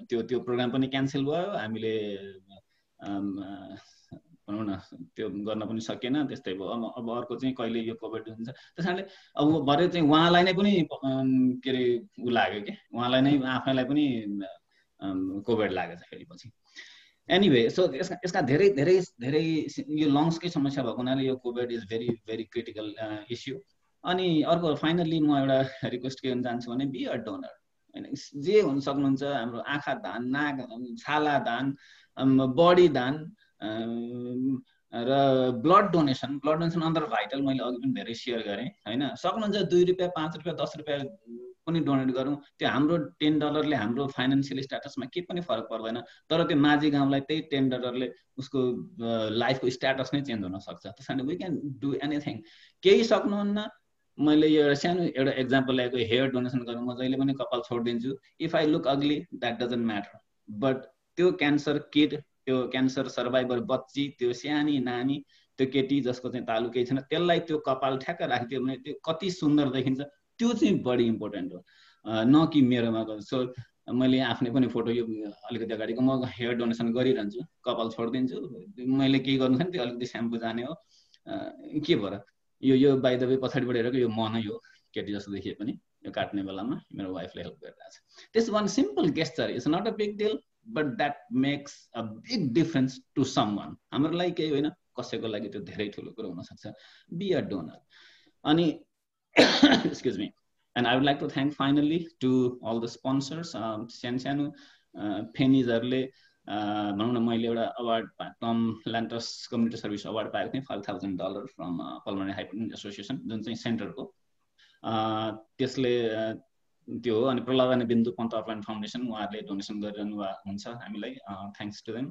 Speaker 1: त्यो त्यो प्रोग्राम पनि क्यान्सल भयो हामीले भनौँ न त्यो गर्न पनि सकेन त्यस्तै भयो अब अर्को चाहिँ कहिले यो कोभिड हुन्छ त्यस कारणले अब भरे चाहिँ उहाँलाई नै पनि के अरे ऊ लाग्यो क्या उहाँलाई नै आफैलाई पनि कोभिड लागेछ फेरि पछि एनिवे सो यसका यसका धेरै धेरै धेरै यो लङ्सकै समस्या भएको हुनाले यो COVID is very very critical issue अनि अर्को फाइनल्ली म एउटा रिक्वेस्ट के गर्न चाहन्छु भने बी अ डोनर होइन जे हुन सक्नुहुन्छ हाम्रो आँखा धान नाक छाला धान बडी धान र blood donation blood donation under vital मैले अघि पनि धेरै सेयर गरेँ होइन सक्नुहुन्छ दुई रुपियाँ पाँच रुपियाँ दस रुपियाँ पनि डोनेट गरौँ त्यो हाम्रो टेन डलरले हाम्रो फाइनेन्सियल स्ट्याटसमा के पनि फरक पर्दैन तर त्यो माझी गाउँलाई त्यही टेन डलरले उसको लाइफको स्ट्याटस नै चेन्ज हुनसक्छ त्यस कारण वी क्यान डु एनिथिङ केही सक्नुहुन्न मैले यो एउटा सानो एउटा इक्जाम्पल ल्याएको हेयर डोनेसन गरौँ म जहिले पनि कपाल छोडिदिन्छु if I look ugly that doesn't matter but त्यो क्यान्सर किड त्यो क्यान्सर सर्भाइभर बच्ची त्यो सानी नानी त्यो केटी जसको चाहिँ तालुकै छैन त्यसलाई त्यो कपाल ठ्याक्क राखिदियो भने त्यो कति सुन्दर देखिन्छ त्यो चाहिँ बढी इम्पोर्टेन्ट हो न कि मेरोमा सो मैले आफ्नै पनि फोटो यो अलिकति अगाडिको म हेयर डोनेसन गरिरहन्छु कपाल छोडिदिन्छु मैले केही गर्नु छ नि त्यो अलिकति स्याम्पू जाने हो के भएर यो यो बाई दबाई पछाडिबाट हेरेको यो मनै हो केटी जस्तो देखिए पनि यो काट्ने बेलामा मेरो वाइफले हेल्प गरिरहेको छ त्यस one simple gesture it's not a big deal but that makes a big difference to someone हाम्रो लागि केही होइन कसैको लागि त्यो धेरै ठुलो कुरो हुनसक्छ बी अ डोनर अनि excuse me and I would like to thank finally to all the sponsors सानो सानो फेनिजहरूले भनौँ न मैले एउटा award Tom ल्यान्टस community service award पाएको थिएँ five thousand dollar from pulmonary hypertension association जुन चाहिँ सेन्टरको त्यसले त्यो हो अनि प्रलादन बिन्दु पन्त अर्पण फाउन्डेसन उहाँहरूले डोनेसन गरिरहनु भएको हुन्छ हामीलाई थ्याङ्क्स टु देम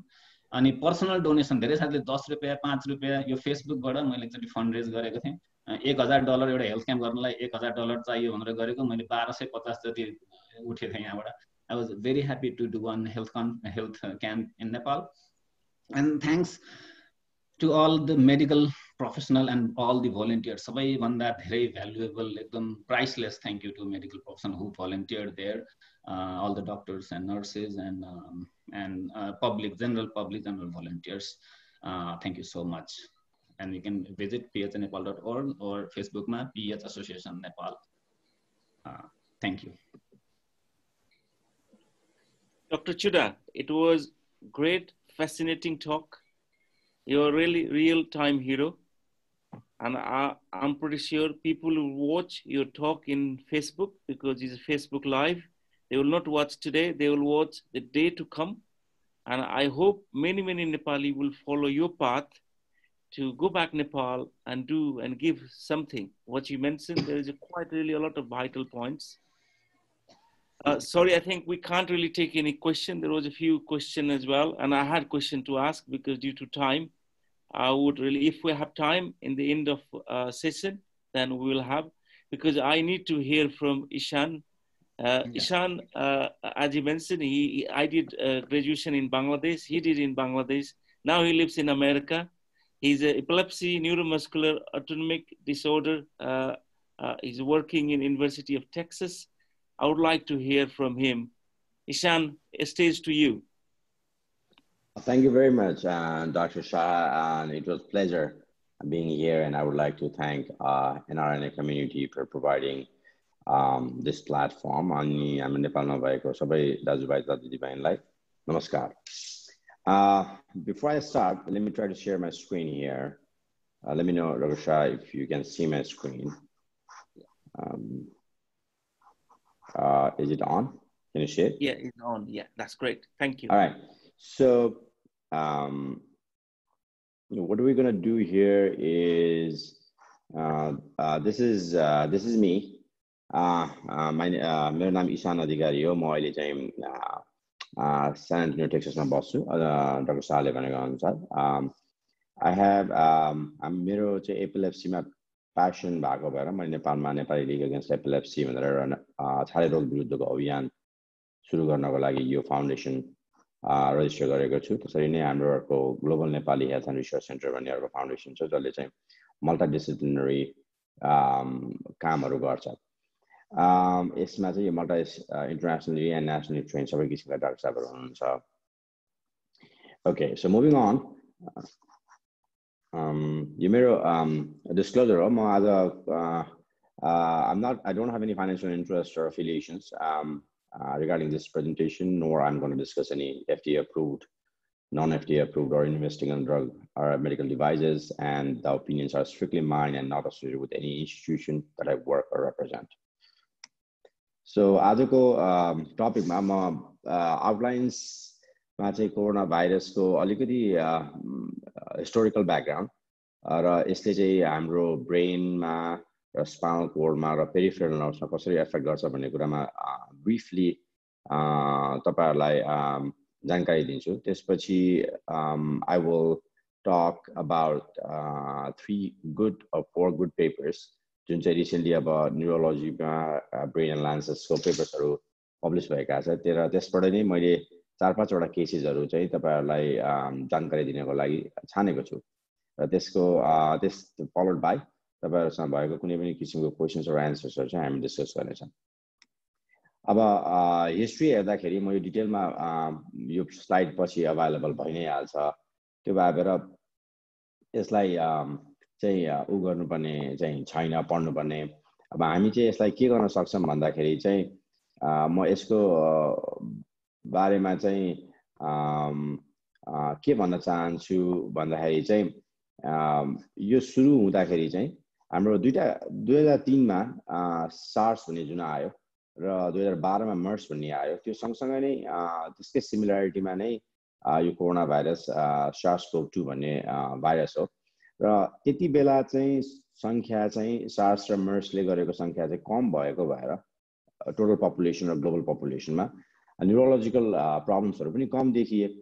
Speaker 1: अनि पर्सनल डोनेसन धेरै साथीले दस रुपियाँ पाँच रुपियाँ यो फेसबुकबाट मैले एकचोटि फन्ड रेज गरेको थिएँ एक हजार डलर एउटा हेल्थ क्याम्प गर्नलाई एक हजार डलर चाहियो भनेर गरेको मैले बाह्र सय पचास जति उठेको थिएँ यहाँबाट I was very happy to do one health कन् health camp in Nepal and thanks to all the medical professional and all the volunteer सबैभन्दा धेरै भ्यालुएबल एकदम priceless thank you to medical professional who volunteer there all the doctors and nurses and and public general public general volunteers thank you so much and you can visit P H Nepal dot org or
Speaker 2: फेसबुकमा P H association Nepal thank you Dr. Chuda, it was great, fascinating talk. You're a really real-time hero and I, am pretty sure people will watch your talk in Facebook because it's Facebook Live. They will not watch today; they will watch the day to come. And I hope many, many Nepali will follow your path to go back Nepal and do and give something. What you mentioned, there is quite really a lot of vital points. Uh, sorry, I think we can't really take any question. There was a few question as well, and I had question to ask because due to time. I would really, if we have time in the end of uh, session, then we will have, because I need to hear from Ishan. Uh, yeah. Ishan, uh, as you mentioned, he, I did uh, graduation in Bangladesh. He did in Bangladesh. Now he lives in America. He's an epilepsy, neuromuscular autonomic disorder. Uh, uh, he's working in University of Texas. I would like to hear from him. Ishan, it stays to you.
Speaker 3: Thank you very much, uh, Dr. Shah. And it was a pleasure being here. And I would like to thank uh, NRNA community for providing um, this platform. अनि हामी नेपालमा भएको सबै दाजुभाइ divine life. Uh, before I start, let me try to share my screen here. Uh, let me know, Shah, if you can see my screen. Um, uh, is it on? Can you see it?
Speaker 2: Yeah, it's on. Yeah, that's great. Thank you. All right.
Speaker 3: So um, what we're gonna do here is uh, uh, this is uh, this is me. Uh, uh, my uh, मेरो नाम इशान अधिकारी हो म अहिले चाहिँ सान Antonio टेक्ससमा बस्छु doctor शाहले भनेको अनुसार आई um, हेभ um, मेरो चाहिँ एपिलेप्सीमा प्यासन भएको भएर मैले नेपालमा नेपाली लिग एगेन्स्ट एपिलेप्सी भनेर एउटा क्षारे रोग विरुद्धको अभियान सुरु गर्नको लागि यो फाउन्डेसन रजिस्टर गरेको छु त्यसरी नै हाम्रो अर्को global Nepali health and research centre भन्ने अर्को फाउन्डेसन छ जसले चाहिँ मल्टाडिसिप्लिनरी um, कामहरू गर्छ um, यसमा चाहिँ यो मल्टा इन्टरनेसनली एन्ड नेसनली ट्रेन सबै किसिमका डाक्टर साहबहरू हुनुहुन्छ ओके सो मुभिङ अन यो मेरो डिस्क्लोजर um, हो म आज am not I don't have any financial interest or affiliations Uh, regarding this presentation, nor I'm going to discuss any FDA approved, non FDA approved, or investigational drug or medical devices, and the opinions are strictly mine and not associated with any institution that I work or represent. So, आजको टपिकमा म आउटलाइन्समा चाहिँ corona भाइरसको अलिकति historical background र यसले चाहिँ हाम्रो ब्रेनमा र स्पाल कोडमा र पेरिफेरल नर्भ्समा कसरी एफेक्ट गर्छ भन्ने कुरामा ब्रिफली तपाईँहरूलाई जानकारी दिन्छु त्यसपछि I will talk about three good four good papers जुन चाहिँ रिसेन्टली अब न्युरोलोजीमा ब्रेन एन्ड लान्सेसको पेपर्सहरू पब्लिस भएका छ र त्यसबाट नै मैले चार पाँचवटा केसेसहरू चाहिँ तपाईँहरूलाई जानकारी दिनको लागि छानेको छु र त्यसको त्यस फलोड बाई तपाईँहरूसँग भएको कुनै पनि किसिमको र एन्सर्सहरू चाहिँ हामी डिस्कस गर्नेछौँ अब हिस्ट्री हेर्दाखेरि म यो डिटेलमा यो स्लाइड पछि अभाइलेबल भइ नै हाल्छ त्यो भएर यसलाई चाहिँ ऊ गर्नुपर्ने चाहिँ छैन पढ्नुपर्ने अब हामी चाहिँ यसलाई के गर्न सक्छौँ भन्दाखेरि चाहिँ म यसको बारेमा चाहिँ के भन्न चाहन्छु भन्दाखेरि चाहिँ यो सुरु हुँदाखेरि चाहिँ हाम्रो दुईवटा दुई हजार तिनमा सार्स भन्ने जुन आयो र दुई हजार बाह्रमा मर्स भन्ने आयो त्यो सँगसँगै नै त्यसकै सिमिलरिटीमा नै यो corona virus SARS CoV two भन्ने भाइरस हो र त्यति बेला चाहिँ सङ्ख्या चाहिँ सार्स र मर्सले गरेको सङ्ख्या चाहिँ कम भएको भएर टोटल पपुलेसन र ग्लोबल पपुलेसनमा न्युरोलोजिकल प्रब्लम्सहरू पनि कम देखिए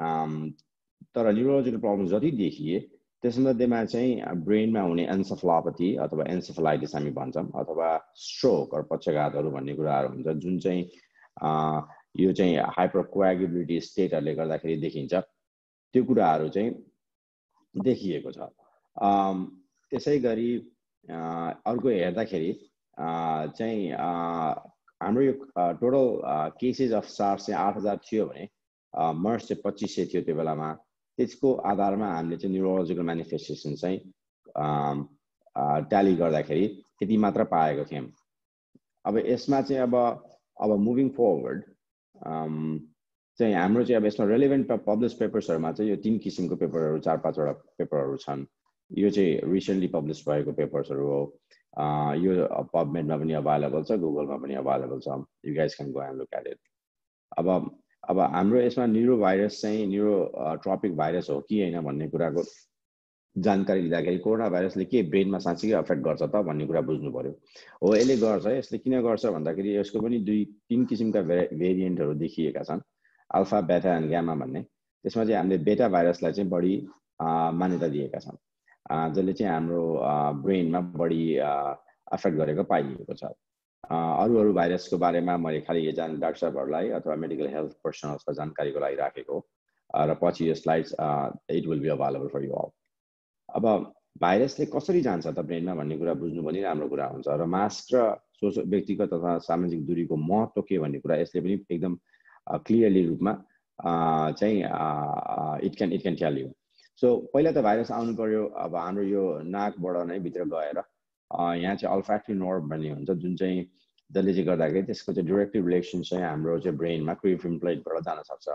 Speaker 3: तर न्युरोलोजिकल प्रब्लम्स जति देखिए त्यसमध्येमा चाहिँ ब्रेनमा हुने एन्सफलापथी अथवा एन्सेफलाइटिस हामी भन्छौँ अथवा स्ट्रोक पक्षघातहरू भन्ने कुराहरू हुन्छ जुन चाहिँ यो चाहिँ हाइपर क्वागिबिलिटी स्टेटहरूले गर्दाखेरि देखिन्छ त्यो कुराहरू चाहिँ देखिएको छ त्यसै गरी अर्को हेर्दाखेरि चाहिँ हाम्रो यो टोटल केसेस अफ सार्स चाहिँ आठ हजार थियो भने मर्स चाहिँ पच्चिस सय थियो त्यो बेलामा त्यसको आधारमा हामीले चाहिँ न्युरोलोजिकल मेनिफेस्टेसन चाहिँ ट्याली गर्दाखेरि त्यति मात्र पाएको थियौँ अब यसमा चाहिँ अब अब मुभिङ फरवर्ड चाहिँ हाम्रो चाहिँ अब यसमा रेलिभेन्ट पब्लिस पेपर्सहरूमा चाहिँ यो तिन किसिमको पेपरहरू चार पाँचवटा पेपरहरू छन् यो चाहिँ रिसेन्टली पब्लिस भएको पेपर्सहरू हो यो पबमेडमा पनि अभाइलेबल छ गुगलमा पनि अभाइलेबल छ you guys can go and look at it अब अब हाम्रो यसमा न्युरो भाइरस चाहिँ न्युरो ट्रपिक भाइरस हो कि होइन भन्ने कुराको जानकारी लिँदाखेरि कोरोना भाइरसले के ब्रेनमा साँच्चीकै अफेक्ट गर्छ त भन्ने कुरा बुझ्नु पऱ्यो हो यसले गर्छ यसले किन गर्छ भन्दाखेरि यसको पनि दुई तिन किसिमका भे भेरिएन्टहरू देखिएका छन् अल्फा बेटा एन्ड ग्यामा भन्ने त्यसमा चाहिँ हामीले बेटा भाइरसलाई चाहिँ बढी मान्यता दिएका छौँ जसले चाहिँ हाम्रो ब्रेनमा बढी अफेक्ट गरेको पाइएको छ अरू अरू भाइरसको बारेमा मैले खालि जान डाक्टर साहबहरूलाई अथवा मेडिकल हेल्थ पर्सनल्सलाई जानकारीको लागि राखेको र पछि यो slides it will be available for you all अब भाइरसले कसरी जान्छ त ब्रेनमा भन्ने कुरा बुझ्नु पनि राम्रो कुरा हुन्छ र मास्क र सोच व्यक्तिगत तथा सामाजिक दूरीको महत्त्व के भन्ने कुरा यसले पनि एकदम क्लियरली रूपमा चाहिँ it can it can tell you so पहिला त भाइरस आउनु पऱ्यो अब हाम्रो यो नाकबाट नै भित्र गएर यहाँ चाहिँ अल्फ्याक्ट्री नर्भ भन्ने हुन्छ जुन चाहिँ जसले चाहिँ गर्दाखेरि त्यसको चाहिँ डिरेक्टिभ रिलेसन चाहिँ हाम्रो चाहिँ ब्रेनमा क्रिफ इम्प्लोइडबाट जान सक्छ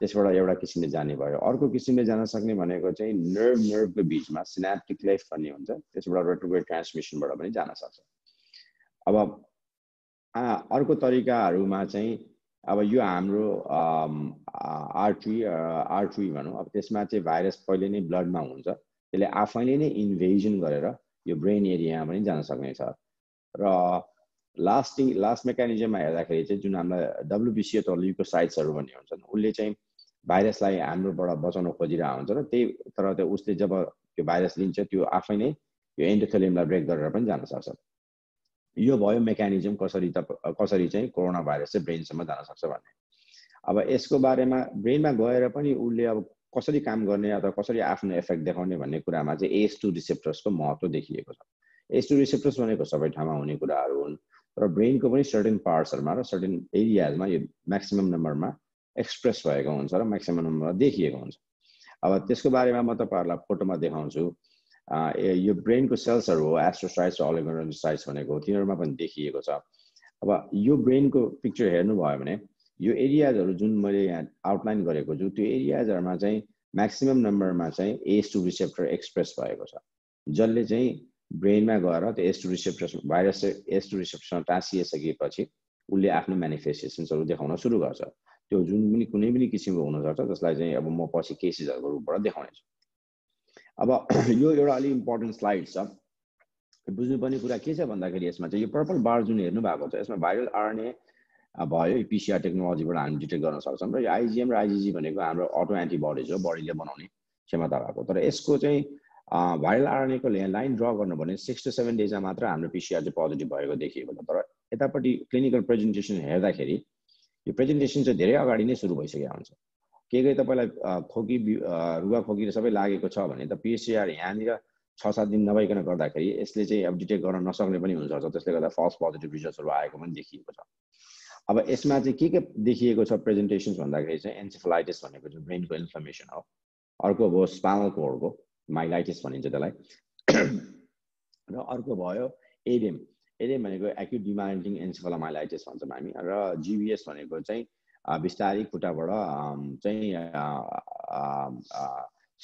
Speaker 3: त्यसबाट एउटा किसिमले जाने भयो अर्को किसिमले जान सक्ने भनेको चाहिँ नर्भ नर्भको बिचमा सिनाप्टिक लेफ भन्ने हुन्छ त्यसबाट रेट्रोग्रेड ट्रान्समिसनबाट पनि जान सक्छ अब अर्को तरिकाहरूमा चाहिँ अब यो हाम्रो आर्ट्री आर्ट्री भनौँ अब त्यसमा चाहिँ भाइरस पहिले नै ब्लडमा हुन्छ त्यसले आफैले नै इन्भेजन गरेर यो ब्रेन एरियामा पनि जान सक्नेछ र लास्टिङ लास्ट मेकानिजममा हेर्दाखेरि चाहिँ जुन हामीलाई डब्लुबिसी अथवा ल्युकोसाइट्सहरू भन्ने हुन्छन् उसले चाहिँ भाइरसलाई हाम्रोबाट बचाउन खोजिरहेको हुन्छ र त्यही तर त्यो उसले जब त्यो भाइरस लिन्छ त्यो आफै नै यो एन्डोथेलियमलाई ब्रेक गरेर पनि जान सक्छ यो भयो मेकानिजम कसरी त कसरी चाहिँ कोरोना भाइरस चाहिँ ब्रेनसम्म जान सक्छ भन्ने अब यसको बारेमा ब्रेनमा गएर पनि उसले अब कसरी काम गर्ने अथवा कसरी आफ्नो इफेक्ट देखाउने भन्ने कुरामा चाहिँ एस टू रिसेप्टर्सको महत्त्व देखिएको छ एस टू रिसेप्टर्स भनेको सबै ठाउँमा हुने कुराहरू हुन् र ब्रेनको पनि सर्टेन पार्ट्सहरूमा र सर्टेन एरियाजमा यो म्याक्सिमम् नम्बरमा एक्सप्रेस भएको हुन्छ र म्याक्सिमम् नम्बरमा देखिएको हुन्छ अब त्यसको बारेमा म तपाईँहरूलाई फोटोमा देखाउँछु यो ब्रेनको सेल्सहरू हो एस्ट्रोसाइट्स र भनेको तिनीहरूमा पनि देखिएको छ अब यो ब्रेनको पिक्चर हेर्नुभयो भने यो एरियाजहरू जुन मैले यहाँ आउटलाइन गरेको छु त्यो एरियाजहरूमा चाहिँ म्याक्सिमम् नम्बरमा चाहिँ एस टू रिसेप्टर एक्सप्रेस भएको छ जसले चाहिँ ब्रेनमा गएर त्यो ACE two receptor virus ACE two रिसेप्टरसँग टाँसिएसकेपछि उसले आफ्नो मेनिफेस्टेसन्सहरू देखाउन सुरु गर्छ त्यो जुन पनि कुनै पनि किसिमको हुनसक्छ जसलाई चाहिँ अब म पछि केसेसहरूको रूपबाट देखाउनेछु अब <clears throat> यो एउटा अलिक इम्पोर्टेन्ट स्लाइड छ बुझ्नुपर्ने कुरा के छ भन्दाखेरि यसमा चाहिँ यो पर्पल बार जुन हेर्नु भएको छ यसमा भाइरल आरएनए भयो पिसिआर टेक्नोलोजीबाट हामी डिटेक्ट गर्न सक्छौँ र यो आइजिएम र आइजिजी भनेको हाम्रो अटो एन्टिबडिज हो बडीले बनाउने क्षमता भएको तर यसको चाहिँ भाइरल आरएनएको लाइन ड्र गर्नु भने सिक्स टु सेभेन डेजमा मात्र हाम्रो पिसिआर चाहिँ पोजिटिभ भएको देखिएको छ तर यतापट्टि क्लिनिकल प्रेजेन्टेसन हेर्दाखेरि यो प्रेजेन्टेसन चाहिँ धेरै अगाडि नै सुरु भइसकेको हुन्छ के के तपाईँलाई खोकी रुवा खोकी सबै लागेको छ भने त पिएसिआर यहाँनिर छ सात दिन नभइकन गर्दाखेरि यसले चाहिँ अब डिटेक्ट गर्न नसक्ने पनि हुनसक्छ त्यसले गर्दा फर्स्ट पोजिटिभ रिजल्ट्सहरू आएको पनि देखिएको छ अब यसमा चाहिँ के के देखिएको छ प्रेजेन्टेसन्स भन्दाखेरि चाहिँ एन्सेफलाइटिस भनेको चाहिँ ब्रेनको इन्फ्लमेसन हो अर्को भयो स्पाइनल कोडको माइलाइटिस भनिन्छ त्यसलाई <clears throat> र अर्को भयो एडिएम एडिएम भनेको एक्युट एन्सेफला एन्सेफलामाइलाइटिस भन्छौँ हामी र जिबिएस भनेको चाहिँ बिस्तारै खुट्टाबाट चाहिँ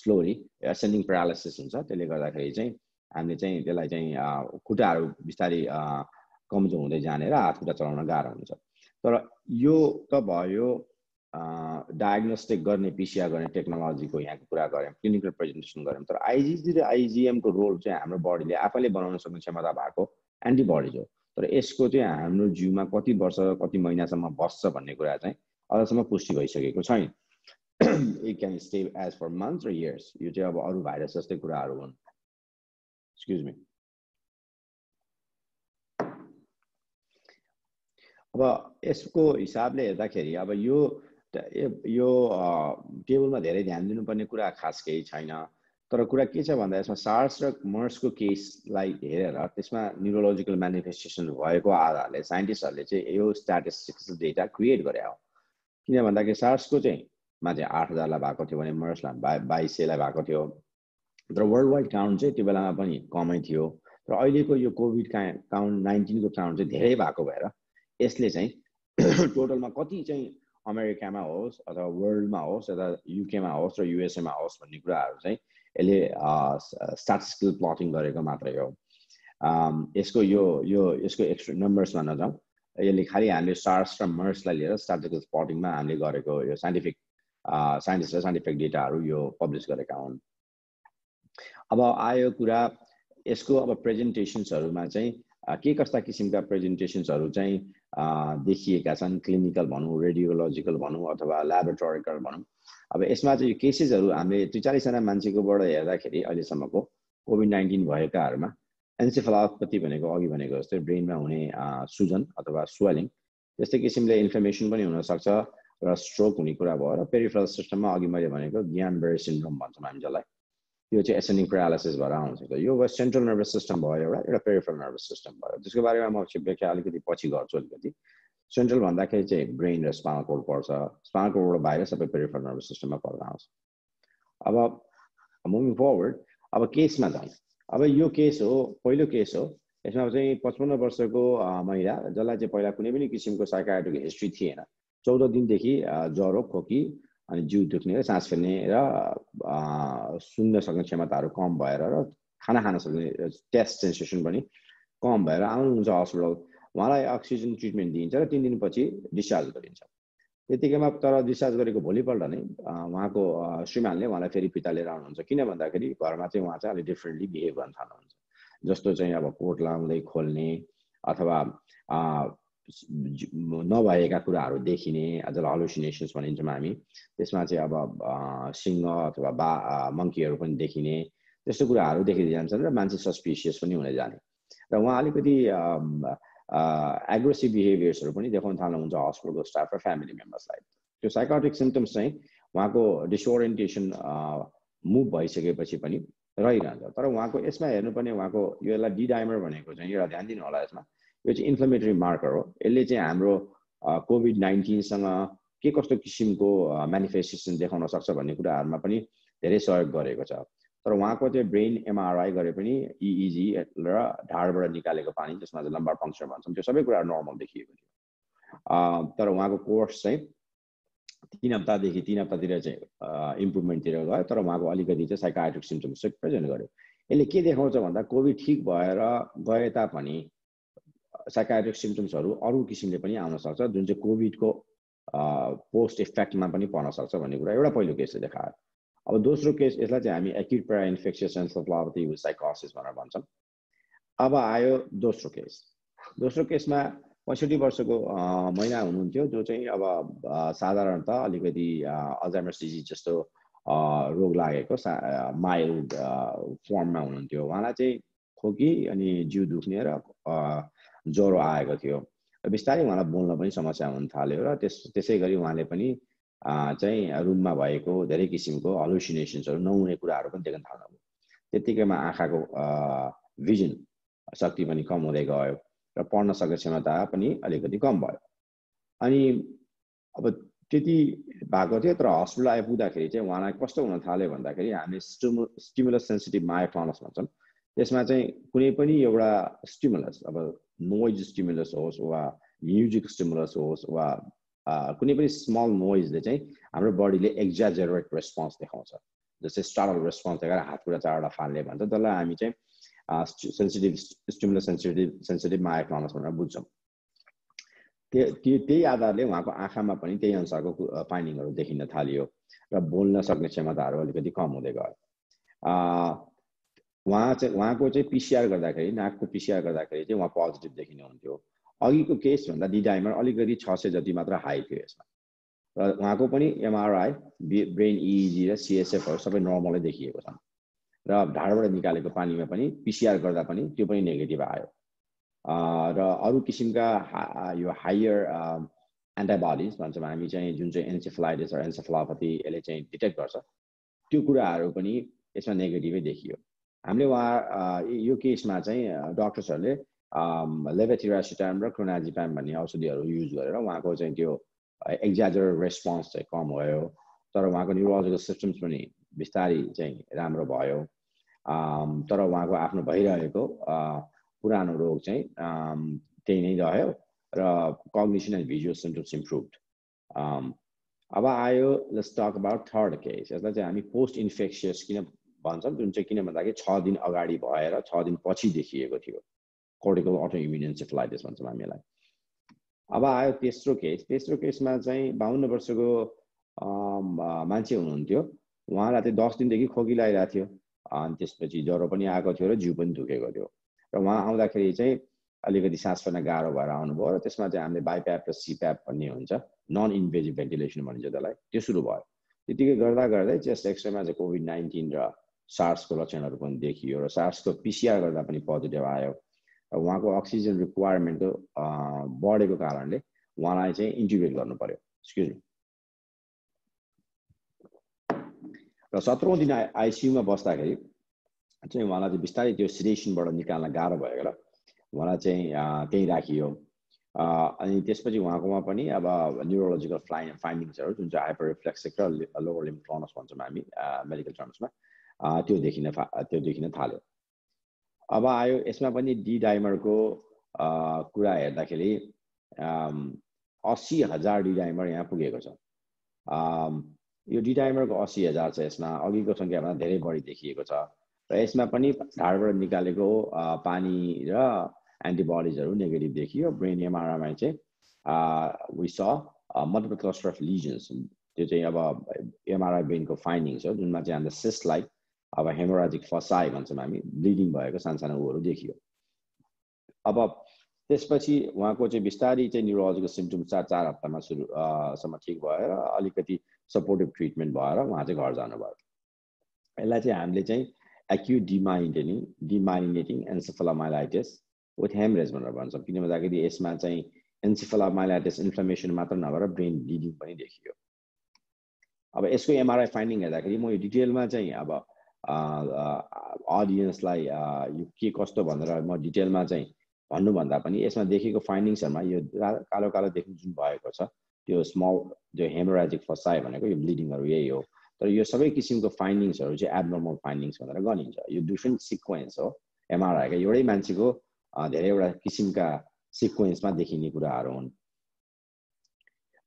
Speaker 3: स्लोली एसेन्डिङ प्यारालाइसिस हुन्छ त्यसले गर्दाखेरि चाहिँ हामीले चाहिँ त्यसलाई चाहिँ खुट्टाहरू बिस्तारै कमजोर हुँदै जाने र हात खुट्टा चलाउन गाह्रो हुन्छ तर यो त भयो डायग्नोस्टिक गर्ने पिसिआर गर्ने टेक्नोलोजीको यहाँको कुरा गऱ्यौँ क्लिनिकल प्रेजेन्टेसन गऱ्यौँ तर आइजिजी र आइजिएमको रोल चाहिँ हाम्रो बडीले आफैले बनाउन सक्ने क्षमता भएको एन्टिबडिज हो तर यसको चाहिँ हाम्रो जिउमा कति वर्ष कति महिनासम्म बस्छ भन्ने कुरा चाहिँ अझसम्म पुष्टि भइसकेको छैन it can stay as for month र इयर्स यो चाहिँ अब अरू भाइरस जस्तै कुराहरू हुन् एक्सक्युज मी अब यसको हिसाबले हेर्दाखेरि अब यो यो टेबलमा धेरै ध्यान दिनुपर्ने कुरा खास केही छैन तर कुरा के छ भन्दा यसमा सार्स र मर्सको केसलाई हेरेर त्यसमा न्युरोलोजिकल मेनिफेस्टेसन भएको आधारले साइन्टिस्टहरूले चाहिँ यो स्ट्याटिस्टिक्स डेटा क्रिएट गरे हो किन भन्दाखेरि सार्सको चाहिँ मा चाहिँ आठ हजारलाई भएको थियो भने मर्सलाई बा बाइस सयलाई भएको थियो तर वर्ल्ड वाइड काउन्ट चाहिँ त्यो बेलामा पनि कमै थियो र अहिलेको यो कोभिड का काउन्ट नाइन्टिनको काउन्ट चाहिँ धेरै भएको भएर यसले चाहिँ <clears throat> टोटलमा कति चाहिँ अमेरिकामा होस् अथवा वर्ल्डमा होस् अथवा युकेमा होस् र युएसएमा होस् भन्ने कुराहरू चाहिँ यसले स्टाटिस्टिकल प्लटिङ गरेको मात्रै हो यसको यो यो यसको एक्स्ट्रा नम्बर्समा नजाउँ यसले खालि हामीले सार्स र मर्सलाई लिएर स्ट्याटिस्टिकल प्लटिङमा हामीले गरेको यो साइन्टिफिक साइन्टिस्ट र साइन्टिफिक डेटाहरू यो पब्लिस गरेका हुन् अब आयो कुरा यसको अब प्रेजेन्टेसन्सहरूमा चाहिँ के कस्ता किसिमका प्रेजेन्टेसन्सहरू चाहिँ देखिएका छन् क्लिनिकल भनौँ रेडियोलोजिकल भनौँ अथवा ल्याबोरेटोरिकल भनौँ अब यसमा चाहिँ यो केसेसहरू हामीले त्रिचालिसजना मान्छेकोबाट हेर्दाखेरि अहिलेसम्मको कोभिड नाइन्टिन भएकाहरूमा एन्सेफलापति भनेको अघि भनेको जस्तै ब्रेनमा हुने सुजन अथवा स्वेलिङ त्यस्तै किसिमले इन्फ्लेमेसन पनि हुनसक्छ र स्ट्रोक हुने कुरा भयो र पेरिफ्रल सिस्टममा अघि मैले भनेको ज्ञान बेरे सिन्ड्रोम भन्छौँ हामी जसलाई यो चाहिँ एसेन्डिङ प्यारालाइसिस भएर आउँछ यो सेन्ट्रल नर्भस सिस्टम भयो एउटा एउटा पेरिफेरल नर्भस सिस्टम भयो त्यसको बारेमा म व्याख्या अलिकति पछि गर्छु अलिकति सेन्ट्रल भन्दाखेरि चाहिँ ब्रेन र स्पाइनल कोड पर्छ स्पाइनल कोडबाट बाहिर सबै पेरिफेरल नर्भस सिस्टममा पर्दा आउँछ अब मुभिङ फरवर्ड अब केसमा जाउँ अब यो केस हो पहिलो केस हो यसमा चाहिँ पचपन्न वर्षको महिला जसलाई चाहिँ पहिला कुनै पनि किसिमको साइकाट्रिक हिस्ट्री थिएन चौध दिनदेखि ज्वरो खोकी अनि जिउ दुख्ने र सास फेर्ने र सुन्न सक्ने क्षमताहरू कम भएर र खाना खान सक्ने टेस्ट सेन्सेसन पनि कम भएर आउनुहुन्छ हस्पिटल उहाँलाई अक्सिजन ट्रिटमेन्ट दिइन्छ र तिन दिनपछि डिस्चार्ज गरिन्छ त्यतिकैमा तर डिस्चार्ज गरेको भोलिपल्ट नै उहाँको श्रीमानले उहाँलाई फेरि पिता लिएर आउनुहुन्छ किन भन्दाखेरि घरमा चाहिँ उहाँ चाहिँ अलिक डिफ्रेन्टली बिहेभ गर्न थाल्नुहुन्छ जस्तो चाहिँ अब कोट लाउँदै खोल्ने अथवा नभएका कुराहरू देखिने अझ हलुसिनेसन्स भनिन्छौँ हामी त्यसमा चाहिँ अब सिंह अथवा बा मङ्कीहरू पनि देखिने त्यस्तो कुराहरू देखिँदै जान्छन् र मान्छे सस्पिसियस पनि हुँदै जाने र उहाँ अलिकति एग्रेसिभ बिहेभियर्सहरू पनि देखाउन थाल्नुहुन्छ हस्पिटलको स्टाफ र फ्यामिली मेम्बर्सलाई त्यो साइकोटिक सिम्टम्स चाहिँ उहाँको डिसओरिएन्टेसन मुभ भइसकेपछि पनि रहिरहन्छ तर उहाँको यसमा हेर्नुपर्ने उहाँको यो यसलाई डिडाइमर भनेको चाहिँ एउटा ध्यान दिनु होला यसमा यो चाहिँ इन्फ्लोमेटरी मार्कर हो यसले चाहिँ हाम्रो कोभिड नाइन्टिनसँग के कस्तो किसिमको मेनिफेस्टेसन देखाउन सक्छ भन्ने कुराहरूमा पनि धेरै सहयोग गरेको छ तर उहाँको चाहिँ ब्रेन एमआरआई गरे पनि इइजी e e र ढाडबाट निकालेको पानी जसमा चाहिँ लम्बर पङ्क्चर भन्छौँ त्यो सबै कुराहरू नर्मल देखिएको थियो तर उहाँको कोर्स चाहिँ तिन हप्तादेखि तिन हप्तातिर चाहिँ इम्प्रुभमेन्टतिर गयो तर उहाँको अलिकति चाहिँ साइकाट्रिक सिम्टम्स चाहिँ प्रेजेन्ट गर्यो यसले के देखाउँछ भन्दा कोभिड ठिक भएर गए तापनि साइकाट्रिक सिम्टम्सहरू अरू किसिमले पनि आउन सक्छ जुन चाहिँ कोभिडको पोस्ट इफेक्टमा पनि पर्न सक्छ भन्ने कुरा एउटा पहिलो केसले देखायो अब दोस्रो केस यसलाई चाहिँ हामी एक्युट प्रा इन्फेक्सियस एन्ड विथ साइकोसिस भनेर भन्छौँ अब आयो दोस्रो केस दोस्रो केसमा पैँसठी वर्षको महिला हुनुहुन्थ्यो जो चाहिँ अब साधारणतः अलिकति अजामस डिजिज जस्तो रोग लागेको सा माइल्ड फर्ममा हुनुहुन्थ्यो उहाँलाई चाहिँ खोकी अनि जिउ दुख्ने र ज्वरो आएको थियो बिस्तारै उहाँलाई बोल्न पनि समस्या हुन थाल्यो र त्यस त्यसै गरी उहाँले पनि चाहिँ रुममा भएको धेरै किसिमको हलुसिनेसन्सहरू नहुने कुराहरू पनि देख्न थाल्नुभयो त्यत्तिकैमा आँखाको भिजन शक्ति पनि कम हुँदै गयो र पढ्न सक्ने क्षमता पनि अलिकति कम भयो अनि अब त्यति भएको थियो तर हस्पिटल आइपुग्दाखेरि चाहिँ उहाँलाई कस्तो हुन थाल्यो भन्दाखेरि हामी स्टिमु स्टिमुलस सेन्सिटिभ मायोफ्लनस भन्छौँ त्यसमा चाहिँ कुनै पनि एउटा स्टिमुलस अब नोइज स्टिमुलस होस् वा म्युजिक स्टिमुलस होस् वा कुनै पनि स्मल नोइजले चाहिँ हाम्रो बडीले एक्जाजेरेट रेस्पोन्स देखाउँछ जस्तै स्टारल रेस्पोन्स देखाएर हात खुट्टा चारवटा फाल्ने भन्छ त्यसलाई हामी चाहिँ सेन्सिटिभ स्टिमुलस सेन्सिटिभ सेन्सिटिभ माया भनेर बुझ्छौँ त्यो त्यही आधारले उहाँको आँखामा पनि त्यही अनुसारको फाइन्डिङहरू देखिन थाल्यो र बोल्न सक्ने क्षमताहरू अलिकति कम हुँदै गयो उहाँ चाहिँ उहाँको चाहिँ पिसिआर गर्दाखेरि नाकको पिसिआर गर्दाखेरि चाहिँ उहाँ पोजिटिभ देखिने हुन्थ्यो अघिको केसभन्दा डिडाइमर अलिकति छ सय जति मात्र हाई थियो यसमा र उहाँको पनि एमआरआई ब्रेन इइजी र सिएसएफहरू सबै नर्मलै देखिएको छ र ढाडबाट निकालेको पानीमा पनि पिसिआर गर्दा पनि त्यो पनि नेगेटिभ आयो र अरू किसिमका हा यो हायर एन्टाबाडिज भन्छौँ हामी चाहिँ जुन चाहिँ एन्सेफ्लाइटिस र यसले चाहिँ डिटेक्ट गर्छ त्यो कुराहरू पनि यसमा नेगेटिभै देखियो हामीले उहाँ यो केसमा चाहिँ डक्टर्सहरूले लेभेथिरासिटाम र क्रोनाजिपाम भन्ने औषधिहरू युज गरेर उहाँको चाहिँ त्यो एक्जाजर रेस्पोन्स चाहिँ कम भयो तर उहाँको न्युरोलोजिकल सिस्टम्स पनि बिस्तारै चाहिँ राम्रो भयो तर उहाँको आफ्नो भइरहेको पुरानो रोग चाहिँ त्यही नै रह्यो र cognition and visual symptoms improve अब आयो let's talk about third case यसलाई चाहिँ हामी पोस्ट इन्फेक्सियस किन भन्छन् जुन चाहिँ किन भन्दाखेरि छ दिन अगाडि भएर छ दिन पछि देखिएको थियो कोर्टिकल अटो इम्युनिन्सेफलाइटिस भन्छौँ हामीलाई अब आयो तेस्रो केस तेस्रो केसमा चाहिँ बाहन्न वर्षको मान्छे हुनुहुन्थ्यो उहाँलाई चाहिँ दस दिनदेखि खोकी लगाइरहेको थियो अनि त्यसपछि ज्वरो पनि आएको थियो र जिउ पनि दुखेको थियो र उहाँ आउँदाखेरि चाहिँ अलिकति सास फेर्न गाह्रो भएर आउनुभयो र त्यसमा चाहिँ हामीले बाइप्याप र सिप्याप भन्ने हुन्छ नन इन्भेजिभ भेन्टिलेसन भनिन्छ त्यसलाई त्यो सुरु भयो त्यतिकै गर्दा गर्दै चेस्ट एक्सरेमा चाहिँ कोभिड नाइन्टिन र सार्सको लक्षणहरू पनि देखियो र सार्सको पिसिआर गर्दा पनि पोजिटिभ आयो र उहाँको अक्सिजन रिक्वायरमेन्ट बढेको कारणले उहाँलाई चाहिँ इन्ट्युबेट गर्नु पर्यो एक्सक्युज र सत्रौँ दिन आइ आइसियुमा बस्दाखेरि चाहिँ उहाँलाई चाहिँ बिस्तारै त्यो सिरेसनबाट निकाल्न गाह्रो भयो र उहाँलाई चाहिँ त्यहीँ राखियो अनि त्यसपछि उहाँकोमा पनि अब न्युरोलोजिकल फ्लाइ फाइन्डिङ्सहरू जुन चाहिँ हाइपर रिफ्लेक्सिक र लोवर लिम्ब टनस भन्छौँ हामी मेडिकल टर्म्समा त्यो देखिन त्यो देखिन थाल्यो अब आयो यसमा पनि डी डाइमरको कुरा हेर्दाखेरि अस्सी हजार डी डाइमर यहाँ पुगेको छ यो डी डाइमरको अस्सी हजार छ यसमा अघिको सङ्ख्याभन्दा धेरै बढी देखिएको छ र यसमा पनि ढाडबाट निकालेको पानी र एन्टिबडिजहरू नेगेटिभ देखियो ब्रेन एमआरआमा चाहिँ with multiple cluster of lesions त्यो चाहिँ अब एमआरआई ब्रेनको फाइन्डिङ्स हो जुनमा चाहिँ हामीले सिस्टलाई अब हेमोराजिक फसाए भन्छौँ हामी ब्लिडिङ भएको सानसानो ऊहरू देखियो अब त्यसपछि उहाँको चाहिँ बिस्तारी चाहिँ न्युरोलोजीको सिम्टम्स चार चार हप्तामा सुरु सम्म ठिक भएर अलिकति सपोर्टिभ ट्रिटमेन्ट भएर उहाँ चाहिँ घर जानुभयो यसलाई चाहिँ हामीले चाहिँ acute demyelinating demyelinating encephalomyelitis with haemorrhage भनेर भन्छौँ किन भन्दाखेरि यसमा चाहिँ एन्सेफलामाइलाइटिस इन्फ्लमेसन मात्र नभएर ब्रेन ब्लिडिङ पनि देखियो अब यसको एमआरआई फाइन्डिङ हेर्दाखेरि म यो डिटेलमा चाहिँ अब अडियन्सलाई यो के कस्तो भनेर म डिटेलमा चाहिँ भन्नुभन्दा पनि यसमा देखेको फाइन्डिङ्सहरूमा यो कालो कालो देख्नु जुन भएको छ त्यो स्मल जो हेमोराइजिक फसायो भनेको यो ब्लिडिङहरू यही हो तर यो सबै किसिमको फाइन्डिङ्सहरू चाहिँ एबनर्मल फाइन्डिङ्स भनेर गनिन्छ यो डिफ्रेन्ट सिक्वेन्स हो एमआरआईका एउटै मान्छेको धेरैवटा किसिमका सिक्वेन्समा देखिने कुराहरू हुन्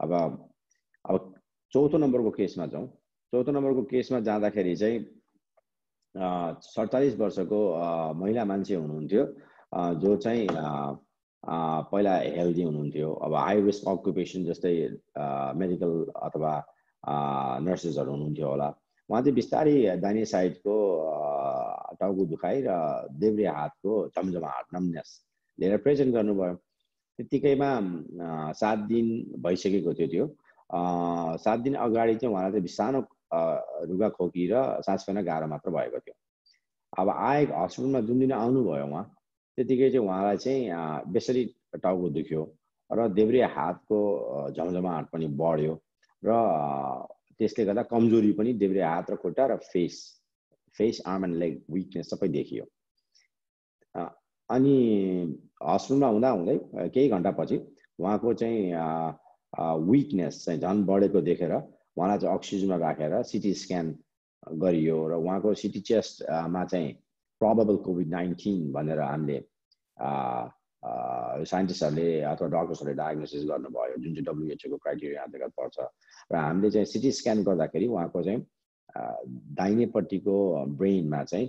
Speaker 3: अब अब चौथो नम्बरको केसमा जाउँ चौथो नम्बरको केसमा जाँदाखेरि चाहिँ सडचालिस वर्षको महिला मान्छे हुनुहुन्थ्यो जो चाहिँ पहिला हेल्दी हुनुहुन्थ्यो अब हाई रिस्क अकुपेसन जस्तै मेडिकल अथवा नर्सेसहरू हुनुहुन्थ्यो होला उहाँ चाहिँ बिस्तारै दाहिने साइडको टाउको दुखाइ र देब्रे हातको हाट नम्नेस लिएर प्रेजेन्ट गर्नुभयो त्यत्तिकैमा सात दिन भइसकेको थियो त्यो सात दिन अगाडि चाहिँ उहाँलाई चाहिँ बिसानो रुगा खोकी र सास फेर्न गाह्रो मात्र भएको थियो अब आए हस्पिटलमा जुन दिन आउनुभयो उहाँ त्यतिकै चाहिँ उहाँलाई चाहिँ बेसरी टाउको दुख्यो र देब्रे हातको झमझमाहट पनि बढ्यो र त्यसले गर्दा कमजोरी पनि देब्रे हात र खुट्टा र face face arm and leg weakness सबै देखियो अनि हस्पिटलमा हुँदा हुँदै केही घन्टापछि उहाँको चाहिँ विकनेस चाहिँ झन् बढेको देखेर उहाँलाई चाहिँ अक्सिजनमा राखेर सिटी स्क्यान गरियो र उहाँको सिटी चेस्टमा चाहिँ प्रोबेबल कोभिड नाइन्टिन भनेर हामीले साइन्टिस्टहरूले अथवा डक्टर्सहरूले डायग्नोसिस गर्नुभयो जुन चाहिँ डब्लुएचओको क्राइटेरिया अन्तर्गत पर्छ र हामीले चाहिँ सिटी स्क्यान गर्दाखेरि उहाँको चाहिँ दाहिनेपट्टिको ब्रेनमा चाहिँ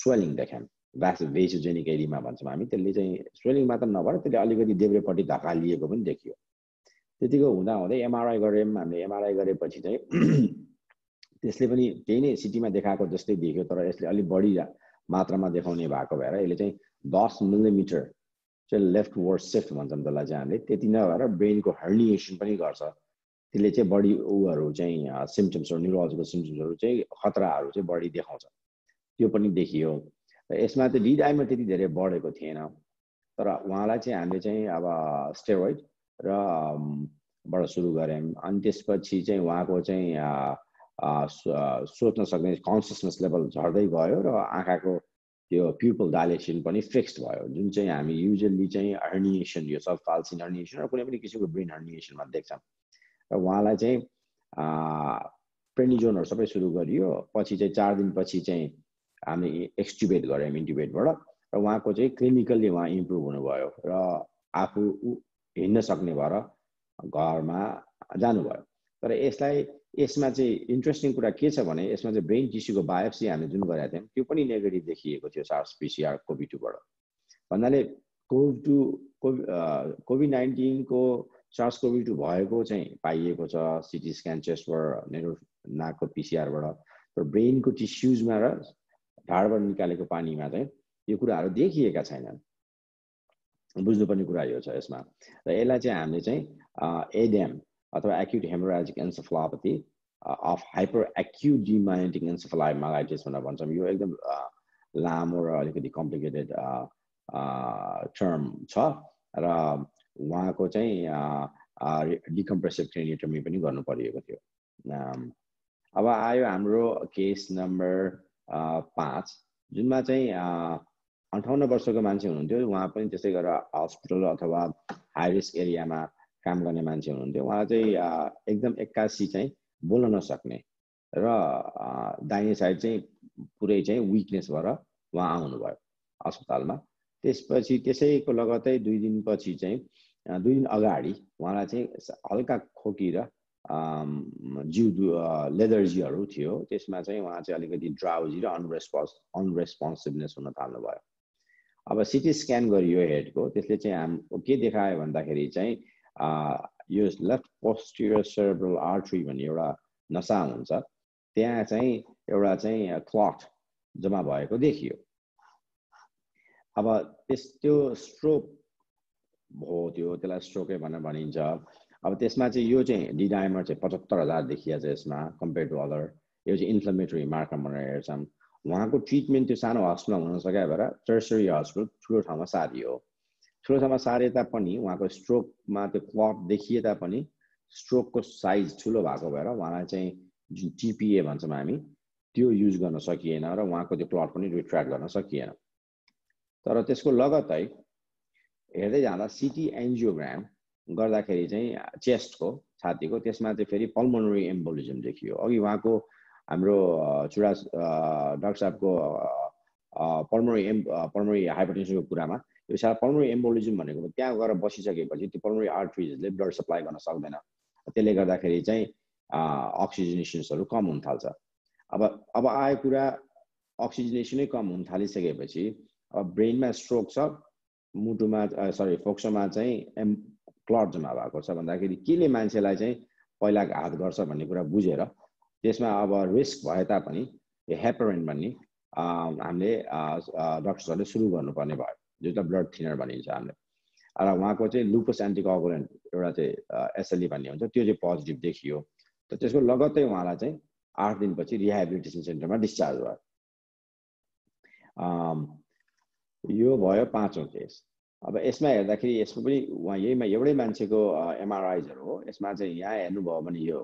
Speaker 3: स्वेलिङ देख्यौँ भ्यास भेसोजेनिक एरिमा भन्छौँ हामी त्यसले चाहिँ स्वेलिङ मात्र नभएर त्यसले अलिकति देब्रेपट्टि लिएको पनि देखियो त्यतिको हुँदा हुँदै एमआरआई गऱ्यौँ हामीले एमआरआई गरेपछि चाहिँ त्यसले पनि त्यही नै सिटीमा देखाएको जस्तै देख्यो तर यसले अलिक बढी मात्रामा देखाउने भएको भएर यसले चाहिँ दस मिलिमिटर चाहिँ लेफ्ट वर्ड सेफ्ट भन्छौँ त्यसलाई चाहिँ हामीले त्यति नभएर ब्रेनको हर्निएसन पनि गर्छ त्यसले चाहिँ बढी उहरू चाहिँ सिम्टम्सहरू न्युरोलोजिकल सिम्टम्सहरू चाहिँ खतराहरू चाहिँ बढी देखाउँछ त्यो पनि देखियो र यसमा त डिडाइमा त्यति धेरै बढेको थिएन तर उहाँलाई चाहिँ हामीले चाहिँ अब स्टेरोइड र बाट सुरु गऱ्यौँ अनि त्यसपछि चाहिँ उहाँको चाहिँ सोच्न सक्ने कन्सियसनेस लेभल झर्दै गयो र आँखाको त्यो प्युपल डाइलेसन पनि फिक्स्ड भयो जुन चाहिँ हामी युजल्ली चाहिँ हर्निएसन यो सब फाल्सिन हर्निएसन र कुनै पनि किसिमको ब्रेन हर्निएसनमा देख्छौँ र उहाँलाई चाहिँ प्रेनिजोनहरू सबै सुरु गरियो पछि चाहिँ चार दिनपछि चाहिँ हामी एक्सट्युबेट गऱ्यौँ इन्ट्युबेटबाट र उहाँको चाहिँ क्लिनिकल्ली उहाँ इम्प्रुभ हुनुभयो र आफू हिँड्न सक्ने भएर घरमा जानुभयो तर यसलाई यसमा चाहिँ इन्ट्रेस्टिङ कुरा के छ भने यसमा चाहिँ ब्रेन टिस्यूको बायोप्सी हामीले जुन गरेका थियौँ त्यो पनि नेगेटिभ देखिएको थियो सार्स पिसिआर कोभिड टूबाट भन्नाले कोभिड टू कोभि कोभिड नाइन्टिनको सार्स कोभिड टू भएको चाहिँ पाइएको छ सिटी स्क्यान चेस्टबाट नेरो नाकको पिसिआरबाट तर ब्रेनको टिस्युजमा र ढाडबाट निकालेको पानीमा चाहिँ यो कुराहरू देखिएका छैनन् बुझ्नुपर्ने कुरा यो छ यसमा र यसलाई चाहिँ हामीले चाहिँ एडेम अथवा acute haemorrhagic encephalopathy of hyper acute encephalomyelitis भनेर भन्छौँ यो एकदम लामो र अलिकति कम्प्लिकेटेड टर्म छ र उहाँको चाहिँ डिकम्प्रेसिभ ट्रेनिटमी पनि गर्नु परिएको थियो अब आयो हाम्रो केस नम्बर पाँच जुनमा चाहिँ अन्ठाउन्न वर्षको मान्छे हुनुहुन्थ्यो उहाँ पनि त्यसै गरेर हस्पिटल अथवा हाई रिस्क एरियामा काम गर्ने मान्छे हुनुहुन्थ्यो उहाँ चाहिँ एकदम एक्कासी चाहिँ बोल्न नसक्ने र दाहिने साइड चाहिँ पुरै चाहिँ विकनेस भएर उहाँ आउनुभयो अस्पतालमा त्यसपछि त्यसैको लगतै दुई दिनपछि चाहिँ दुई दिन अगाडि उहाँलाई चाहिँ हल्का खोकी र जिउ लेदर्जीहरू थियो त्यसमा चाहिँ उहाँ चाहिँ अलिकति ड्राउजी र अनरेस्पोन्स अनरेस्पोन्सिभनेस हुन थाल्नुभयो अब सिटी स्क्यान गरियो हेडको त्यसले चाहिँ हाम के देखायो भन्दाखेरि चाहिँ यो लेफ्ट पोस्टियर सेरेब्रल आर्ट्री भन्ने एउटा नसा हुन्छ त्यहाँ चाहिँ एउटा चाहिँ क्लट जम्मा भएको देखियो अब त्यस त्यो स्ट्रोक भयो त्यो त्यसलाई स्ट्रोकै भनेर भनिन्छ अब त्यसमा चाहिँ यो चाहिँ डिडाइमर चाहिँ पचहत्तर हजार देखिया छ यसमा कम्पेयर टु अदर यो चाहिँ इन्फ्लेमेटरी मार्कर भनेर हेर्छौँ उहाँको ट्रिटमेन्ट त्यो सानो हस्पिटलमा हुन सके भएर टर्सरी हस्पिटल ठुलो ठाउँमा सारियो ठुलो ठाउँमा सारे तापनि उहाँको स्ट्रोकमा त्यो क्लट देखिए तापनि स्ट्रोकको साइज ठुलो भएको भएर उहाँलाई चाहिँ जुन टिपिए भन्छौँ हामी त्यो युज गर्न सकिएन र उहाँको त्यो क्लट पनि रिट्र्याक्ट गर्न सकिएन तर त्यसको लगत्तै हेर्दै जाँदा सिटी एन्जियोग्राम गर्दाखेरि चाहिँ चेस्टको छातीको त्यसमा चाहिँ फेरि पल्मोनरी एम्बोलिजम देखियो अघि उहाँको हाम्रो चुडा डाक्टर साहबको पल्मोरी एम पल्मोरी हाइपरटेन्सनको कुरामा यो सा पल्मोरी एम्बोलिजम भनेको त्यहाँ गएर बसिसकेपछि त्यो पल्मोरी आर्ट्रिजहरूले ब्लड सप्लाई गर्न सक्दैन त्यसले गर्दाखेरि चाहिँ अक्सिजनेसन्सहरू कम हुन थाल्छ अब अब आयो कुरा अक्सिजनेसनै कम हुन थालिसकेपछि अब ब्रेनमा स्ट्रोक छ मुटुमा सरी फोक्सोमा चाहिँ एम क्लट जम्मा भएको छ भन्दाखेरि केले मान्छेलाई चाहिँ पहिला घात गर्छ भन्ने कुरा बुझेर त्यसमा अब रिस्क भए तापनि यो हेपरेन भन्ने हामीले डक्टर्सहरूले सुरु गर्नुपर्ने भयो जुन चाहिँ ब्लड थिनर भनिन्छ हामीले र उहाँको चाहिँ लुपस एन्टिकोगुलेन्ट एउटा चाहिँ एसएलई e भन्ने हुन्छ त्यो चाहिँ पोजिटिभ देखियो त त्यसको लगत्तै उहाँलाई चाहिँ आठ दिनपछि रिहाबिलिटेसन सेन्टरमा डिस्चार्ज भयो यो भयो पाँचौँ केस अब यसमा हेर्दाखेरि यसको पनि उहाँ यहीमा एउटै मान्छेको एमआरआइजहरू हो यसमा चाहिँ यहाँ हेर्नुभयो भने यो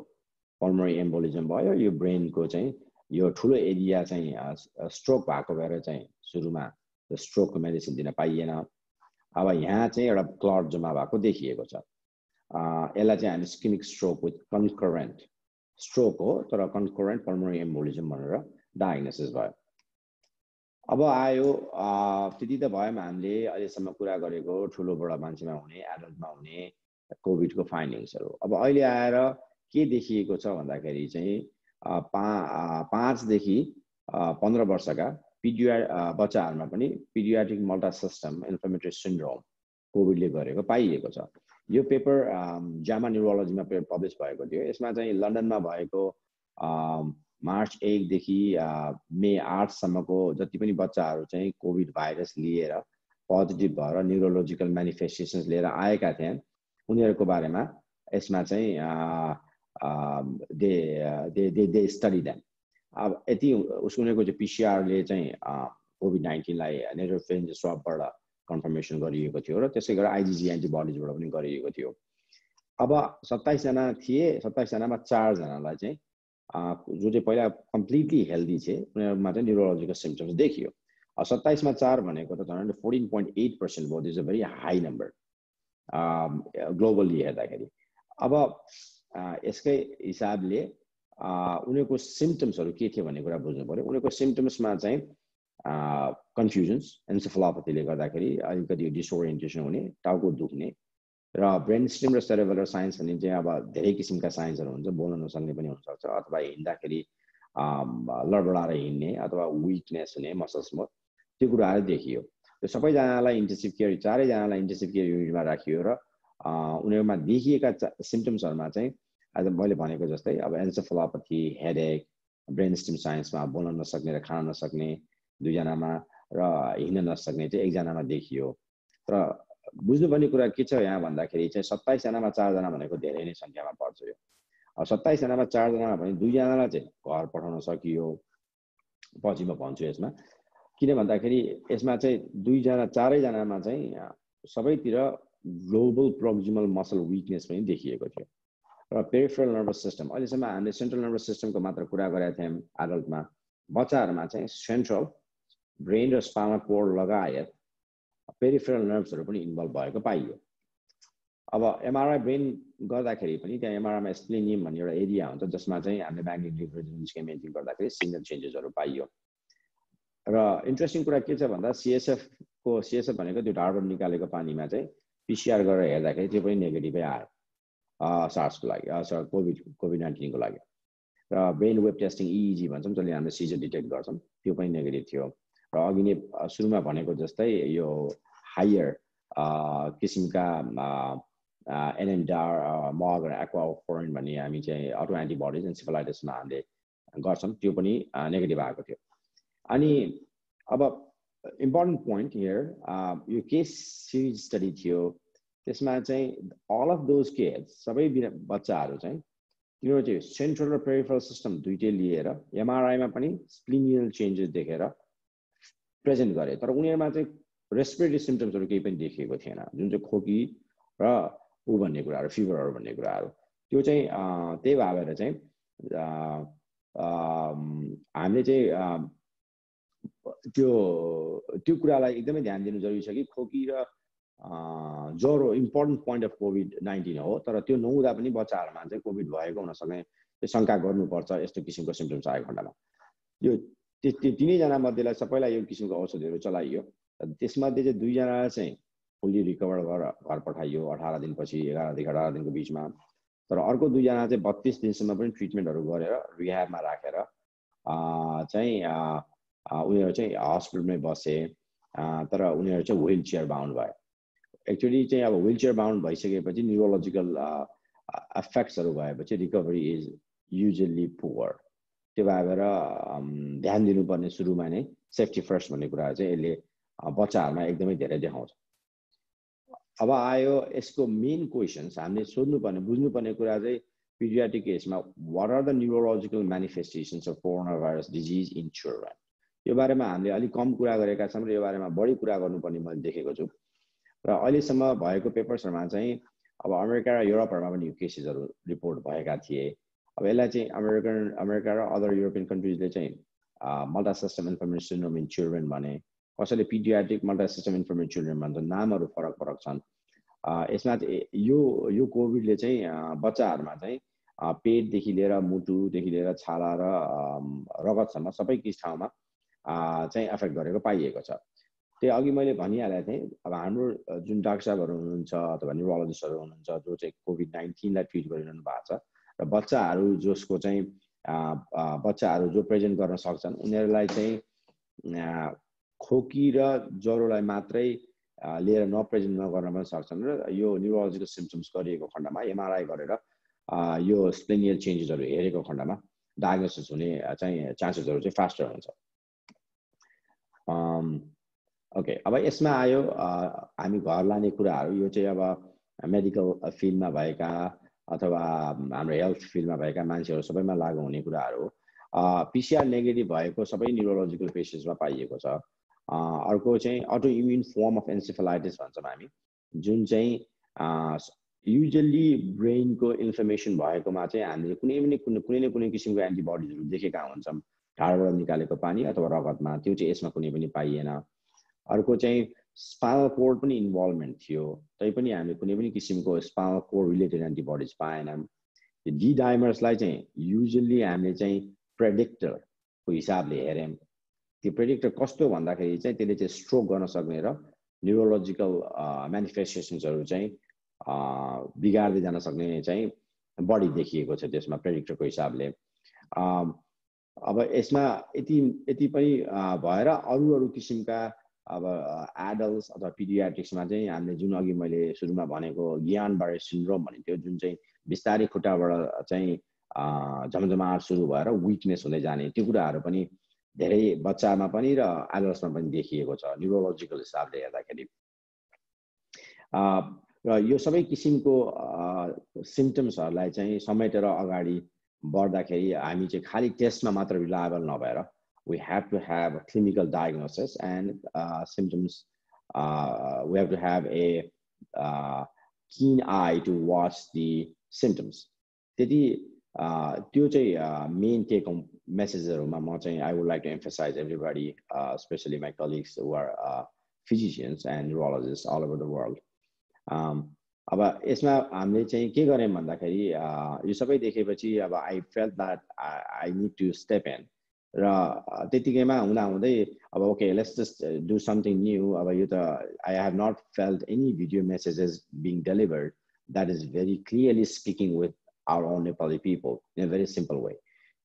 Speaker 3: पल्मरी एम्बोलिजम भयो यो ब्रेनको चाहिँ यो ठुलो एरिया चाहिँ स्ट्रोक भएको भएर चाहिँ सुरुमा स्ट्रोकको मेडिसिन दिन पाइएन अब यहाँ चाहिँ एउटा क्लड जम्मा भएको देखिएको छ यसलाई चाहिँ हामी स्किमिक स्ट्रोक विथ कन्करेन्ट स्ट्रोक हो तर कन्करेन्ट पल्मोनरी एम्बोलिजम भनेर डायग्नोसिस भयो अब आयो त्यति त भयौँ हामीले अहिलेसम्म कुरा गरेको ठुलो बडा मान्छेमा हुने एडल्टमा हुने कोभिडको फाइन्डिङ्सहरू अब अहिले आएर के देखिएको छ भन्दाखेरि चाहिँ पा पाँचदेखि पन्ध्र वर्षका पिडिया बच्चाहरूमा पनि पिडियाटिक मल्टासिस्टम इन्फ्लोमेटरी सिन्ड्रोम कोभिडले गरेको पाइएको छ यो पेपर जामा न्युरोलोजीमा पे पब्लिस भएको थियो यसमा चाहिँ लन्डनमा भएको मार्च एकदेखि मे आठसम्मको जति पनि बच्चाहरू चाहिँ कोभिड भाइरस लिएर पोजिटिभ भएर न्युरोलोजिकल मेनिफेस्टेसन्स लिएर आएका थिए उनीहरूको बारेमा यसमा चाहिँ um, they, uh, they, they, they study them. अब यति उनीहरूको चाहिँ पिसिआरले चाहिँ कोभिड नाइन्टिनलाई नेचर फेन्ज स्वाबबाट कन्फर्मेसन गरिएको थियो र त्यसै गरेर आइजिजी एन्टिबडिजबाट पनि गरिएको थियो अब सत्ताइसजना थिए सत्ताइसजनामा चारजनालाई चाहिँ uh, जो चाहिँ पहिला कम्प्लिटली हेल्दी थिए उनीहरूमा चाहिँ न्युरोलोजिकल सिम्टम्स देखियो सत्ताइसमा चार भनेको त झन् फोर्टिन पोइन्ट एट पर्सेन्ट भयो त्यो a very high number globally हेर्दाखेरि अब यसकै हिसाबले उनीहरूको सिम्टम्सहरू के थियो भन्ने कुरा बुझ्नु पऱ्यो उनीहरूको सिम्टम्समा चाहिँ कन्फ्युजन्स एन्सेफलोपथीले गर्दाखेरि अलिकति डिसओरिएन्टेसन हुने टाउको दुख्ने र ब्रेन स्टिम र सेरेबलर साइन्स भन्ने चाहिँ अब धेरै किसिमका साइन्सहरू हुन्छ बोल्न नसक्ने पनि हुनसक्छ अथवा हिँड्दाखेरि लडबडाएर हिँड्ने अथवा विकनेस हुने मसल्समा त्यो कुराहरू देखियो त्यो सबैजनालाई इन्टेन्सिभ केयर चारैजनालाई इन्टेन्सिभ केयर युनिटमा राखियो र उनीहरूमा देखिएका सिम्टम्सहरूमा चाहिँ आज मैले भनेको जस्तै अब एन्सोफोलोपथी हेडेक ब्रेन स्टिम साइन्समा बोल्न नसक्ने र खान नसक्ने दुईजनामा र हिँड्न नसक्ने चाहिँ एकजनामा देखियो र बुझ्नुपर्ने कुरा के छ यहाँ भन्दाखेरि चाहिँ सत्ताइसजनामा चारजना भनेको धेरै नै सङ्ख्यामा पर्छ यो अब सत्ताइसजनामा चारजनामा भने दुईजनालाई चाहिँ घर पठाउन सकियो पछि म भन्छु यसमा किन भन्दाखेरि यसमा चाहिँ दुईजना चारैजनामा चाहिँ सबैतिर ग्लोबल प्रोक्जिमल मसल विकनेस पनि देखिएको थियो र पेरिफेरल नर्भस सिस्टम अहिलेसम्म हामीले सेन्ट्रल नर्भस सिस्टमको मात्र कुरा गरेका थियौँ एडल्टमा बच्चाहरूमा चाहिँ सेन्ट्रल ब्रेन र स्पामा कोड लगायत पेरिफेरल नर्भ्सहरू पनि इन्भल्भ भएको पाइयो अब एमआरआई ब्रेन गर्दाखेरि पनि त्यहाँ एमआरआईमा स्प्लेनियम भन्ने एउटा एरिया हुन्छ जसमा चाहिँ हामीले म्याग्नेटिक रेजोनेन्सको मेन्टेन गर्दाखेरि सिग्नल चेन्जेसहरू पाइयो र इन्ट्रेस्टिङ कुरा के छ भन्दा सिएसएफको सिएसएफ भनेको त्यो ढाडबाट निकालेको पानीमा चाहिँ पिसिआर गरेर हेर्दाखेरि त्यो पनि नेगेटिभै आयो सार्सको लागि कोभिड कोभिड नाइन्टिनको लागि र ब्रेन वेब टेस्टिङ इइजी भन्छौँ जसले हामीले सिजन डिटेक्ट गर्छौँ त्यो पनि नेगेटिभ थियो र अघि नै सुरुमा भनेको जस्तै यो हायर किसिमका एनएमडार एक्वा एक्वाफोरेन भन्ने हामी चाहिँ अटो एन्टिबडिज एन्सिफलाइटिसमा हामीले गर्छौँ त्यो पनि नेगेटिभ आएको थियो अनि अब इम्पोर्टेन्ट पोइन्ट हियर यो केस सिरिज स्टडी थियो त्यसमा चाहिँ अल अफ दोज केयर्स सबै बच्चाहरू चाहिँ तिनीहरू चाहिँ सेन्ट्रल र पेरिफरल सिस्टम दुइटै लिएर एमआरआईमा पनि स्प्लिनियल चेन्जेस देखेर प्रेजेन्ट गरे तर उनीहरूमा चाहिँ रेस्पिरेटरी सिम्टम्सहरू केही पनि देखिएको थिएन जुन चाहिँ खोकी र ऊ भन्ने कुराहरू फिभरहरू भन्ने कुराहरू त्यो चाहिँ त्यही भएर चाहिँ हामीले चाहिँ त्यो त्यो कुरालाई एकदमै ध्यान दिनु जरुरी छ कि खोकी र ज्वरो important point of COVID nineteen हो तर त्यो नहुँदा पनि बच्चाहरूमा चाहिँ कोभिड भएको हुनसक्ने त्यो शङ्का गर्नुपर्छ यस्तो किसिमको सिम्टम्स आएको खण्डमा यो तिनैजना मध्येलाई सबैलाई यो किसिमको औषधिहरू चलाइयो त्यसमध्ये चाहिँ दुईजनालाई चाहिँ फुल्ली रिकभर गरेर घर पठाइयो अठार दिनपछि एघारदेखि अठार दिनको बिचमा तर अर्को दुईजना चाहिँ बत्तिस दिनसम्म पनि ट्रिटमेन्टहरू गरेर रिहाबमा राखेर चाहिँ उनीहरू चाहिँ हस्पिटलमै बसे तर उनीहरू चाहिँ व्हिल चेयर बााउन्ड भए एक्चुली चाहिँ अब विलचेयर बााउन्ड भइसकेपछि न्युरोलोजिकल एफेक्ट्सहरू uh, भएपछि रिकभरी इज युजली पुवर त्यो भएर um, ध्यान दिनुपर्ने सुरुमा नै सेफ्टी फर्स्ट भन्ने कुरा चाहिँ यसले uh, बच्चाहरूमा एकदमै धेरै देखाउँछ अब आयो यसको मेन क्वेसन्स हामीले सोध्नुपर्ने बुझ्नुपर्ने कुरा चाहिँ पिडियाटिक केसमा what are the neurological manifestations of corona virus disease in children यो बारेमा हामीले अलिक कम कुरा गरेका छौँ र यो बारेमा बढी कुरा गर्नुपर्ने मैले देखेको छु र अहिलेसम्म भएको पेपर्सहरूमा चाहिँ अब अमेरिका र युरोपहरूमा पनि यो केसेसहरू रिपोर्ट भएका थिए अब यसलाई चाहिँ अमेरिकन अमेरिका र अदर युरोपियन कन्ट्रिजले चाहिँ multi system information syndrome in children भने कसैले पिडियाटिक मल्टा सिस्टम इन्फर्मेसन चिल्ड्रेन भन्छ नामहरू फरक फरक छन् यसमा यो यो कोभिडले चाहिँ बच्चाहरूमा चाहिँ पेटदेखि लिएर मुटुदेखि लिएर छाला र रगतसम्म सबै किस ठाउँमा चाहिँ एफेक्ट गरेको पाइएको छ त्यही अघि मैले भनिहालेको थिएँ अब हाम्रो जुन डाक्टर साहबहरू हुनुहुन्छ अथवा न्युरोलोजिस्टहरू हुनुहुन्छ जो चाहिँ कोभिड नाइन्टिनलाई ट्रिट गरिरहनु भएको छ र बच्चाहरू जसको चाहिँ बच्चाहरू जो प्रेजेन्ट गर्न सक्छन् उनीहरूलाई चाहिँ खोकी र ज्वरोलाई मात्रै लिएर नप्रेजेन्ट नगर्न पनि सक्छन् र यो न्युरोलोजिकल सिम्टम्स गरिएको खण्डमा एमआरआई गरेर यो स्प्लेनियल चेन्जेसहरू हेरेको खण्डमा डायग्नोसिस हुने चाहिँ चान्सेसहरू चाहिँ फास्टर हुन्छ ओके अब यसमा आयो हामी घर लाने कुराहरू यो चाहिँ अब मेडिकल फिल्डमा भएका अथवा हाम्रो हेल्थ फिल्डमा भएका मान्छेहरू सबैमा लागु हुने कुराहरू पिसिआर नेगेटिभ भएको सबै न्युरोलोजिकल पेसेन्ट्समा पाइएको छ अर्को चाहिँ auto immune form of encephalitis भन्छौँ हामी जुन चाहिँ युजल्ली ब्रेनको इन्फर्मेसन भएकोमा चाहिँ हामीले कुनै पनि कुनै कुनै न कुनै किसिमको एन्टिबडिजहरू देखेका हुन्छौँ ढाडबाट निकालेको पानी अथवा रगतमा त्यो चाहिँ यसमा कुनै पनि पाइएन अर्को चाहिँ स्पाइनल कोड पनि इन्भल्भमेन्ट थियो तैपनि हामी कुनै पनि किसिमको स्पाइनल कोड रिलेटेड एन्टिबडिज पाएनौँ त्यो डी डाइमर्सलाई चाहिँ युजली हामीले चाहिँ प्रेडिक्टरको हिसाबले हेऱ्यौँ त्यो प्रेडिक्टर कस्तो भन्दाखेरि चाहिँ त्यसले चाहिँ स्ट्रोक गर्न सक्ने र न्युरोलोजिकल मेनिफेस्टेसन्सहरू चाहिँ बिगार्दै जान सक्ने चाहिँ बढी देखिएको छ त्यसमा प्रेडिक्टरको हिसाबले अब यसमा यति यति पनि भएर अरू अरू किसिमका अब एडल्ट अथवा पिडियाट्रिक्समा चाहिँ हामीले जुन अघि मैले सुरुमा भनेको ज्ञान बारे सिन्ड्रोम भनिन्थ्यो जुन चाहिँ बिस्तारै खुट्टाबाट चाहिँ झमझमार सुरु भएर विकनेस हुँदै जाने त्यो कुराहरू पनि धेरै बच्चामा पनि र एडल्ट्समा पनि देखिएको छ न्युरोलोजिकल हिसाबले हेर्दाखेरि र यो सबै किसिमको सिम्टम्सहरूलाई चाहिँ समेटेर अगाडि बढ्दाखेरि हामी चाहिँ खालि टेस्टमा मात्र रिलायबल नभएर we have to have a clinical diagnosis and uh, symptoms. Uh, we have to have a uh, keen eye to watch the symptoms. Jadi, uh, due to uh, main take home message I would like to emphasize everybody, uh, especially my colleagues who are uh, physicians and neurologists all over the world. Um, अब यसमा हामीले चाहिँ के गऱ्यौँ भन्दाखेरि uh, यो सबै देखेपछि अब I fail that I need to step and र त्यतिकैमा हुँदाहुँदै अब okay let's just do something new अब यो त I have not failed any video messages being delivered that is very clearly speaking with our own Nepali people in a very simple way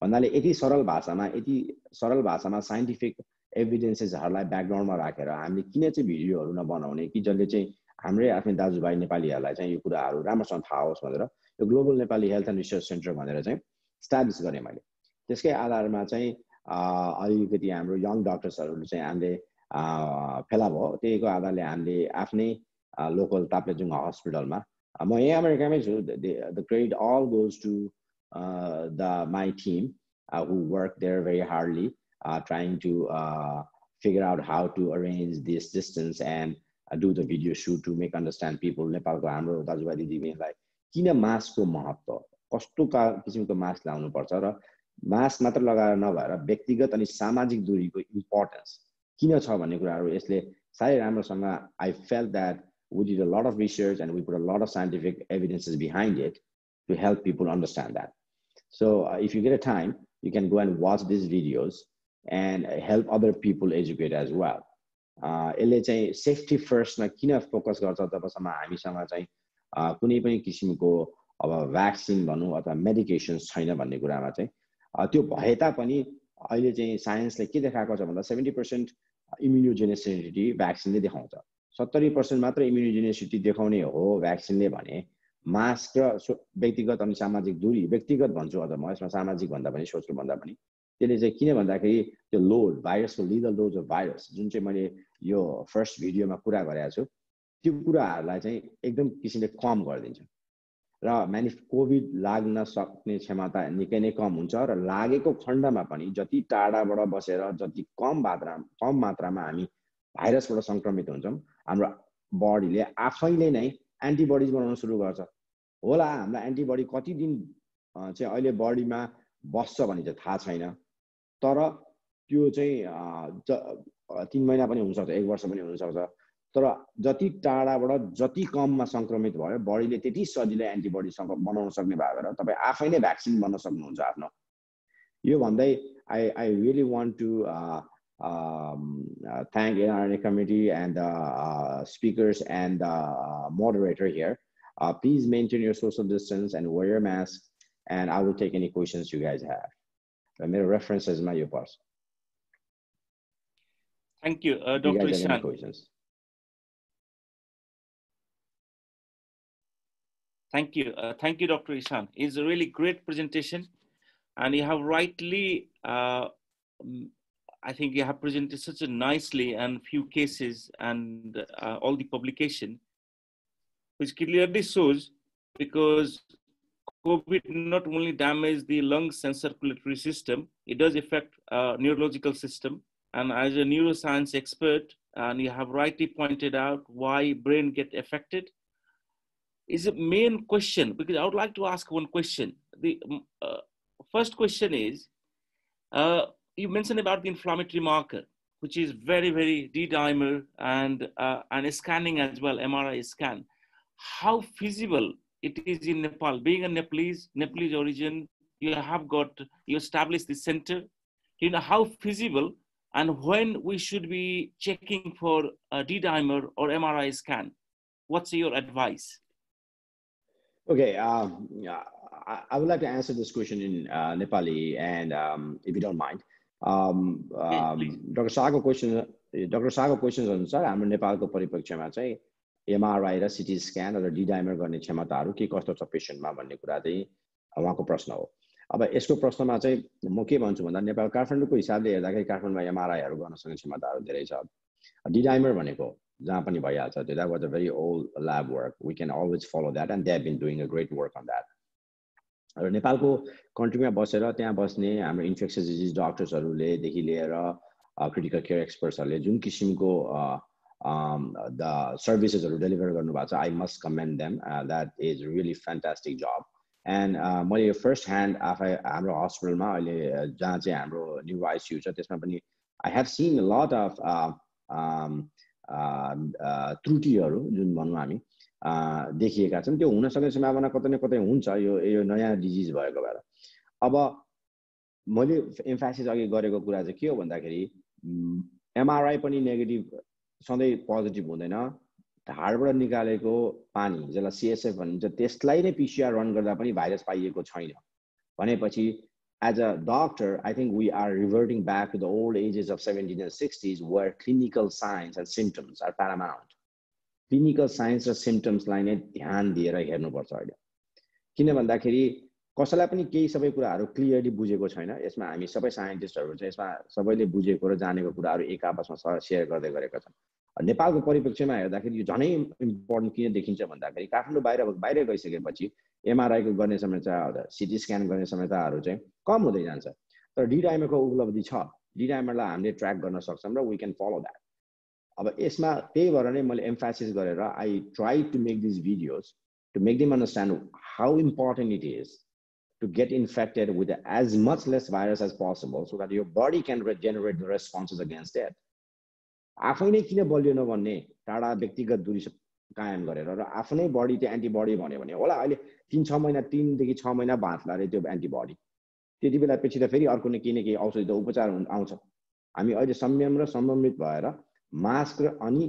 Speaker 3: भन्नाले यति सरल भाषामा यति सरल भाषामा साइन्टिफिक एभिडेन्सेसहरूलाई ब्याकग्राउन्डमा राखेर हामीले किन चाहिँ भिडियोहरू नबनाउने कि जसले चाहिँ हाम्रै आफ्नै दाजुभाइ नेपालीहरूलाई चाहिँ यो कुराहरू राम्रोसँग थाहा होस् भनेर यो global Nepali health and research centre भनेर चाहिँ स्ट्याब्लिस गरेँ मैले त्यसकै आधारमा चाहिँ अलिकति हाम्रो यङ डक्टर्सहरू चाहिँ हामीले फेला भयो त्यहीको आधारले हामीले आफ्नै लोकल ताप्लेजुङ हस्पिटलमा म यहीँ अमेरिकामै छु the credit all goes to the my team who work there very hardly trying to figure out how to arrange this distance and do the video shoot to make understand people नेपालको हाम्रो दाजुभाइ दिदीबहिनीलाई किन मास्कको महत्त्व कस्तो का किसिमको mask लाउनुपर्छ र मास्क मात्र लगाएर नभएर व्यक्तिगत अनि सामाजिक दुरीको इम्पोर्टेन्स किन छ भन्ने कुराहरू यसले साह्रै राम्रोसँग I fail that with it a lot of research and with put a lot of scientific evidences behind it to help people understand that so if you get a time you can go and watch this videos and help other people educate as well यसले चाहिँ safety फर्स्टमा किन focus गर्छ जबसम्म हामीसँग चाहिँ uh, कुनै पनि किसिमको अब भ्याक्सिन भनौँ अथवा मेडिकेसन्स छैन भन्ने कुरामा चाहिँ त्यो भए तापनि अहिले चाहिँ साइन्सले के देखाएको छ भन्दा सेभेन्टी पर्सेन्ट इम्युनोजेनेसिटी भ्याक्सिनले देखाउँछ सत्तरी पर्सेन्ट मात्र इम्युनोजेनेसिटी देखाउने हो भ्याक्सिनले भने मास्क र व्यक्तिगत अनि सामाजिक दूरी व्यक्तिगत भन्छु अझ म यसमा सामाजिक भन्दा पनि सोच्नु भन्दा पनि त्यसले चाहिँ किन भन्दाखेरि त्यो लोड भाइरसको लिगल डोज अफ भाइरस जुन चाहिँ मैले यो फर्स्ट भिडियोमा कुरा गरेको छु त्यो कुराहरूलाई चाहिँ एकदम किसिमले कम गरिदिन्छ र मानिस कोभिड लाग्न सक्ने क्षमता निकै नै कम हुन्छ र लागेको खण्डमा पनि जति टाढाबाट बसेर जति कम मात्रा कम मात्रामा हामी भाइरसबाट सङ्क्रमित हुन्छौँ हाम्रो बडीले आफैले नै एन्टिबडिज बनाउन सुरु गर्छ होला हाम्रो एन्टिबडी कति दिन चाहिँ अहिले बडीमा बस्छ भन्ने चाहिँ थाहा छैन तर त्यो चाहिँ तिन महिना पनि हुनसक्छ एक वर्ष पनि हुनसक्छ तर जति टाढाबाट जति कममा सङ्क्रमित भयो बडीले त्यति सजिलै एन्टिबडी बनाउन सक्ने भएर तपाईँ आफै नै भ्याक्सिन बन्न सक्नुहुन्छ आफ्नो यो भन्दै I I really want to thank NRA committee and the speakers and the moderator here please maintain your social distance and wear mask and I will take any questions you guys have र मेरो रेफरेन्सेसमा यो पर्छ
Speaker 2: thank you doctor Thank you. Uh, thank you, Dr. ishan It's a really great presentation. And you have rightly, uh, I think you have presented such a nicely and few cases and uh, all the publication, which clearly shows because COVID not only damage the lungs and circulatory system, it does affect uh, neurological system. And as a neuroscience expert, and you have rightly pointed out why brain get affected is a main question because I would like to ask one question. The mm, uh, first question is uh, you mentioned about the inflammatory marker, which is very, very D dimer and, uh, and scanning as well, MRI scan. How feasible it is in Nepal? Being a Nepalese, Nepalese origin, you have got, you established the center. You know, how feasible and when we should be checking for a D dimer or MRI scan? What's your advice?
Speaker 3: Okay, um, I, I would like to answer this question in uh, Nepali, and um, if you don't mind, um, um Dr. Sago question, Dr. अनुसार हाम्रो नेपालको परिप्रेक्ष्यमा चाहिँ MRI र CT scan र डिडाइमर गर्ने क्षमताहरू के कस्तो छ पेसेन्टमा भन्ने कुरा चाहिँ उहाँको प्रश्न हो अब यसको प्रश्नमा चाहिँ म के भन्छु भन्दा नेपाल काठमाडौँको हिसाबले हेर्दाखेरि काठमाडौँमा एमआरआईहरू गर्न सक्ने क्षमताहरू धेरै छ डिडाइमर भनेको Zampani Vayasa did. That was a very old lab work. We can always follow that, and they've been doing a great work on that. Nepal ko country mein bossa ra, tya bossne, amre infectious disease doctors arule, dehi leera, uh, critical care experts arule. Jun kishim ko uh, um, the services aru deliver I must commend them. Uh, that is really fantastic job. And mali uh, first hand, afai amre hospital ma, ali jana chye amre new ICU chha, tesma bani. I have seen a lot of uh, um, त्रुटिहरू जुन भनौँ हामी देखिएका छन् त्यो हुन सक्ने सम्भावना कतै न कतै हुन्छ यो यो नयाँ डिजिज भएको भएर अब मैले इम्फासिस अघि गरेको कुरा चाहिँ के हो भन्दाखेरि एमआरआई पनि नेगेटिभ सधैँ पोजिटिभ हुँदैन ढाडबाट निकालेको पानी जसलाई सिएसएफ भनिन्छ त्यसलाई नै पिसिआर रन गर्दा पनि भाइरस पाइएको छैन भनेपछि as a doctor, I think we are reverting back to the old ages of 70s and 60s where clinical science and symptoms are paramount. Clinical signs र सिम्टम्सलाई नै ध्यान दिएर हेर्नुपर्छ अहिले किन भन्दाखेरि कसैलाई पनि केही सबै कुराहरू क्लियरली बुझेको छैन यसमा हामी सबै साइन्टिस्टहरू छ यसमा सबैले बुझेको र जानेको कुराहरू एक आपसमा सेयर गर्दै गरेका छन् नेपालको परिप्रेक्ष्यमा हेर्दाखेरि यो झनै इम्पोर्टेन्ट किन देखिन्छ भन्दाखेरि काठमाडौँ बाहिर बाहिर गइसकेपछि एमआरआईको गर्ने समस्या सिटी स्क्यान गर्ने समस्याहरू चाहिँ कम हुँदै जान्छ तर डिडाइमरको e उपलब्धि छ डिडाइमरलाई e हामीले ट्र्याक गर्न सक्छौँ र वी क्यान फलो द्याट अब यसमा त्यही भएर नै मैले एम्फासिस गरेर I try to make this videos to make them understand how important it is to get infected with as much less virus as possible so that यो body can generate the responses against that आफै नै किन बलियो नभन्ने टाढा व्यक्तिगत दुरी कायम गरेर र आफ्नै बडी त्यो एन्टिबडी भन्यो भने होला अहिले तिन छ महिना तिनदेखि छ महिना बाँच्ला अरे त्यो एन्टिबडी त्यति बेला पछि त फेरि अर्को नै केही न केही औषधि त उपचार आउँछ हामी अहिले संयम र समन्वित भएर मास्क र अनि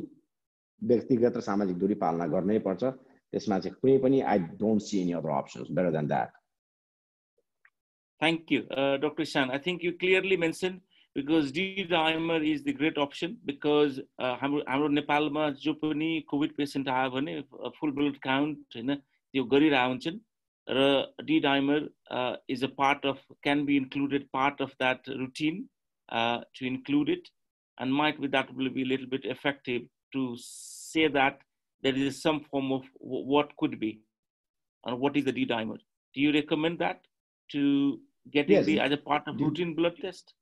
Speaker 3: व्यक्तिगत र सामाजिक दूरी पालना गर्नै पर्छ त्यसमा चाहिँ कुनै पनि I don't see any other options better than that
Speaker 2: thank you doctor इसान I think you clearly mention because D dimer is the great option because uh Nepal ma Jupani COVID patient have a uh, full blood count you know, in a raunchan. D dimer uh, is a part of can be included part of that routine uh, to include it and might be that will be a little bit effective to say that there is some form of what could be and what is the D dimer. Do you recommend that to get yes. it as a part of routine blood test?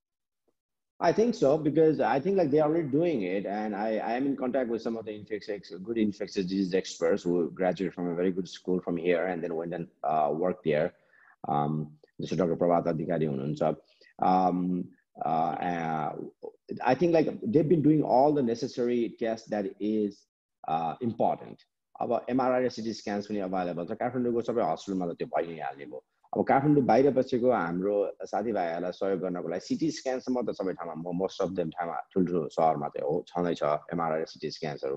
Speaker 3: I think so because I think like they're already doing it, and I, I am in contact with some of the infectious, good
Speaker 2: infectious disease experts
Speaker 3: who graduated from a very good school from here and then went and uh, worked there. Um, this is Dr. Prabhat Adhikari Um, uh, uh, I think like they've been doing all the necessary tests that is uh, important. Our MRI र scans scans पनि available available. काठमाडौँको अब काठमाडौँ बाहिर बसेको हाम्रो साथीभाइहरूलाई सहयोग गर्नको लागि सिटी स्क्यानसम्म त सबै ठाउँमा मोस्ट अफ देम ठाउँमा ठुल्ठुलो सहरमा चाहिँ हो छँदैछ एमआरआई सिटी स्क्यान्सहरू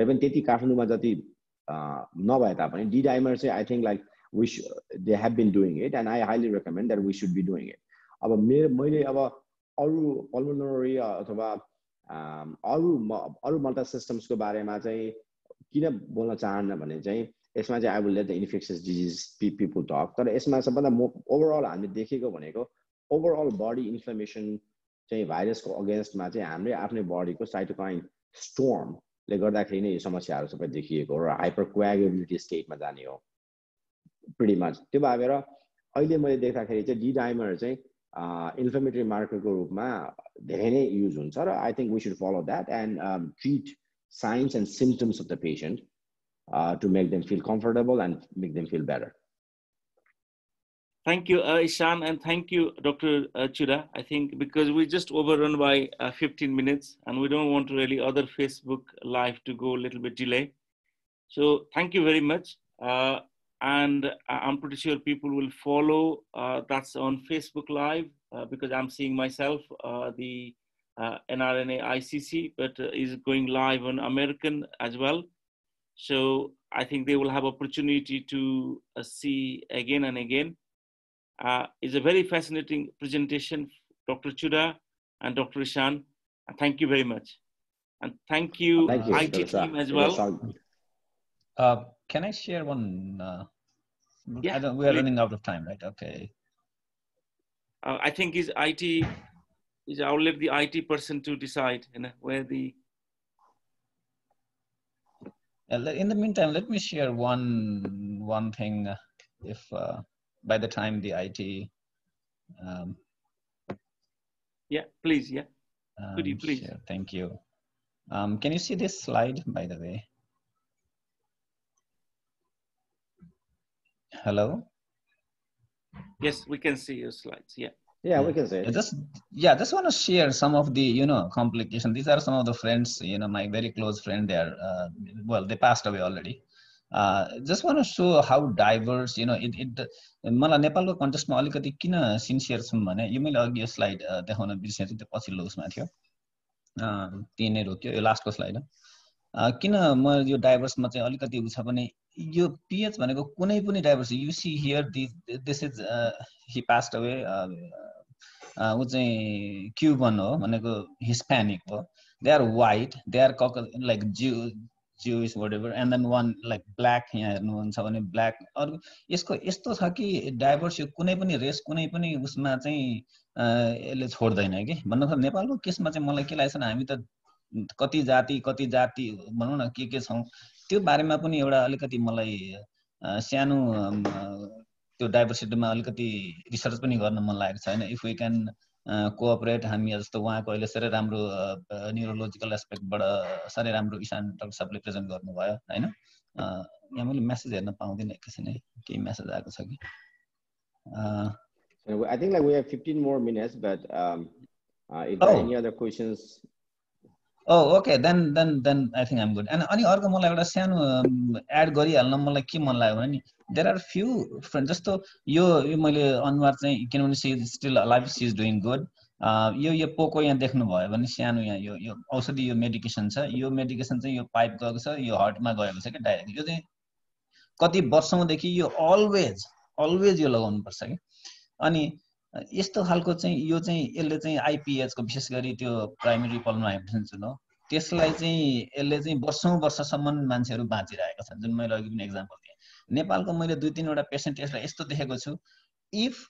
Speaker 3: पनि त्यति काठमाडौँमा जति नभए तापनि डी डाइमर चाहिँ I think like with they have been doing it and I highly recommend that we should be doing it अब मेरो मैले अब अरू पल्मोनरी अथवा अरू अरू मल्टा सिस्टम्सको बारेमा चाहिँ किन बोल्न चाहन्न भने चाहिँ यसमा चाहिँ I will let the infectious disease पी पिपुल टक तर यसमा सबभन्दा म ओभरअल हामीले देखेको भनेको ओभरअल बडी इन्फ्लमेसन चाहिँ भाइरसको अगेन्स्टमा चाहिँ हाम्रै आफ्नै बडीको साइटोकाइन स्टोर्मले गर्दाखेरि नै यो समस्याहरू सबै देखिएको र हाइपर क्वागेबिलिटी स्टेटमा जाने हो पिँढीमा त्यो भएर अहिले मैले देख्दाखेरि चाहिँ डिडाइमर चाहिँ इन्फ्लेमेटरी मार्करको रूपमा धेरै नै युज हुन्छ र I think we should follow that and treat signs and symptoms of the patient uh, to make them feel comfortable and make them feel better.
Speaker 2: Thank you, uh, Ishan, and thank you, Dr. Uh, Chuda. I think because we just overrun by uh, 15 minutes and we don't want really other Facebook Live to go a little bit delay. So thank you very much. Uh, and uh, I'm pretty sure people will follow. Uh, that's on Facebook Live because I'm seeing myself the NRNA ICC, but is going live on American as well. So I think they will have opportunity to uh, see again and again. Uh, it's a very fascinating presentation, Dr. Chuda and Dr. Ishan. Uh, thank you very much. And thank you, thank you IT team as well.
Speaker 1: Uh, can I share one? Uh, yeah, we are running out of time, right? Okay.
Speaker 2: Uh, I think is IT is I'll leave the IT person to decide you know, where the
Speaker 4: uh, in the meantime, let
Speaker 1: me share one one thing. Uh, if uh, by the time the IT, um, yeah, please, yeah, um, could you please? Share. Thank you. Um, can you see this slide, by the way?
Speaker 4: Hello.
Speaker 2: Yes, we can see your slides. Yeah yeah we can say just
Speaker 4: yeah just want to share some of the you know complication these are some of the friends you know my very close friend there uh, well they passed away already uh, just want to show how diverse you know it, it मलाई नेपालको कन्टेस्टमा अलिकति
Speaker 1: किन sincere छौँ भने यो मैले अघि यो स्लाइड देखाउन बिर्सेँ त्यो पछिल्लो उसमा थियो
Speaker 4: त्यही नै रोक्यो यो लास्टको स्लाइड हो किन म यो डाइभर्समा चाहिँ अलिकति उ छ भने यो पिएच भनेको कुनै पनि diverse you see here this is he
Speaker 1: passed away ऊ चाहिँ क्युबन हो भनेको हिस्प्यानिक
Speaker 4: हो they are white they are कक like Jew is whatever and then one like black यहाँ हेर्नुहुन्छ भने ब्ल्याक अरू यसको यस्तो छ कि डाइभर्स यो कुनै पनि रेस कुनै पनि उसमा चाहिँ यसले छोड्दैन कि भन्नु नेपालको केसमा चाहिँ मलाई के लागेको छ
Speaker 1: हामी त कति जाति कति जाति भनौँ न के के छौँ त्यो बारेमा पनि एउटा अलिकति मलाई सानो त्यो डाइभर्सिटीमा अलिकति रिसर्च पनि गर्न मन लागेको छ होइन इफ वी क्यान कोअपरेट हामी जस्तो उहाँको अहिले साह्रै राम्रो न्युरोलोजिकल एस्पेक्टबाट साह्रै राम्रो इसान डक्टर साहबले प्रेजेन्ट गर्नुभयो होइन यहाँ मैले म्यासेज हेर्न पाउँदिनँ एकैछिन है केही म्यासेज आएको छ कि I
Speaker 3: think like we have 15 more minutes but um, uh, if oh.
Speaker 4: Okay then then then I think I'm good and अनि अर्को मलाई एउटा सानो एड गरिहाल्न मलाई के मन लाग्यो भने नि देयर आर फ्यु फ्रेन्ड जस्तो यो यो मैले अनुहार
Speaker 1: चाहिँ किनभने she still life she is doing good यो यो पोको यहाँ देख्नुभयो भने सानो यहाँ यो यो औषधि यो मेडिकेसन छ यो मेडिकेसन चाहिँ यो पाइप गएको छ यो हर्टमा गएको छ कि डाइरेक्ट यो चाहिँ
Speaker 4: कति वर्षौँदेखि यो अलवेज अलवेज यो लगाउनुपर्छ कि अनि यस्तो खालको चाहिँ यो चाहिँ यसले चाहिँ आइपिएचको विशेष गरी त्यो प्राइमेरी पल्मोनरी जुन हो त्यसलाई चाहिँ यसले चाहिँ वर्षौँ वर्षसम्म मान्छेहरू बाँचिरहेका छन् जुन मैले अघि पनि एक्जाम्पल दिएँ नेपालको मैले दुई तिनवटा पेसेन्ट यसलाई यस्तो देखेको छु इफ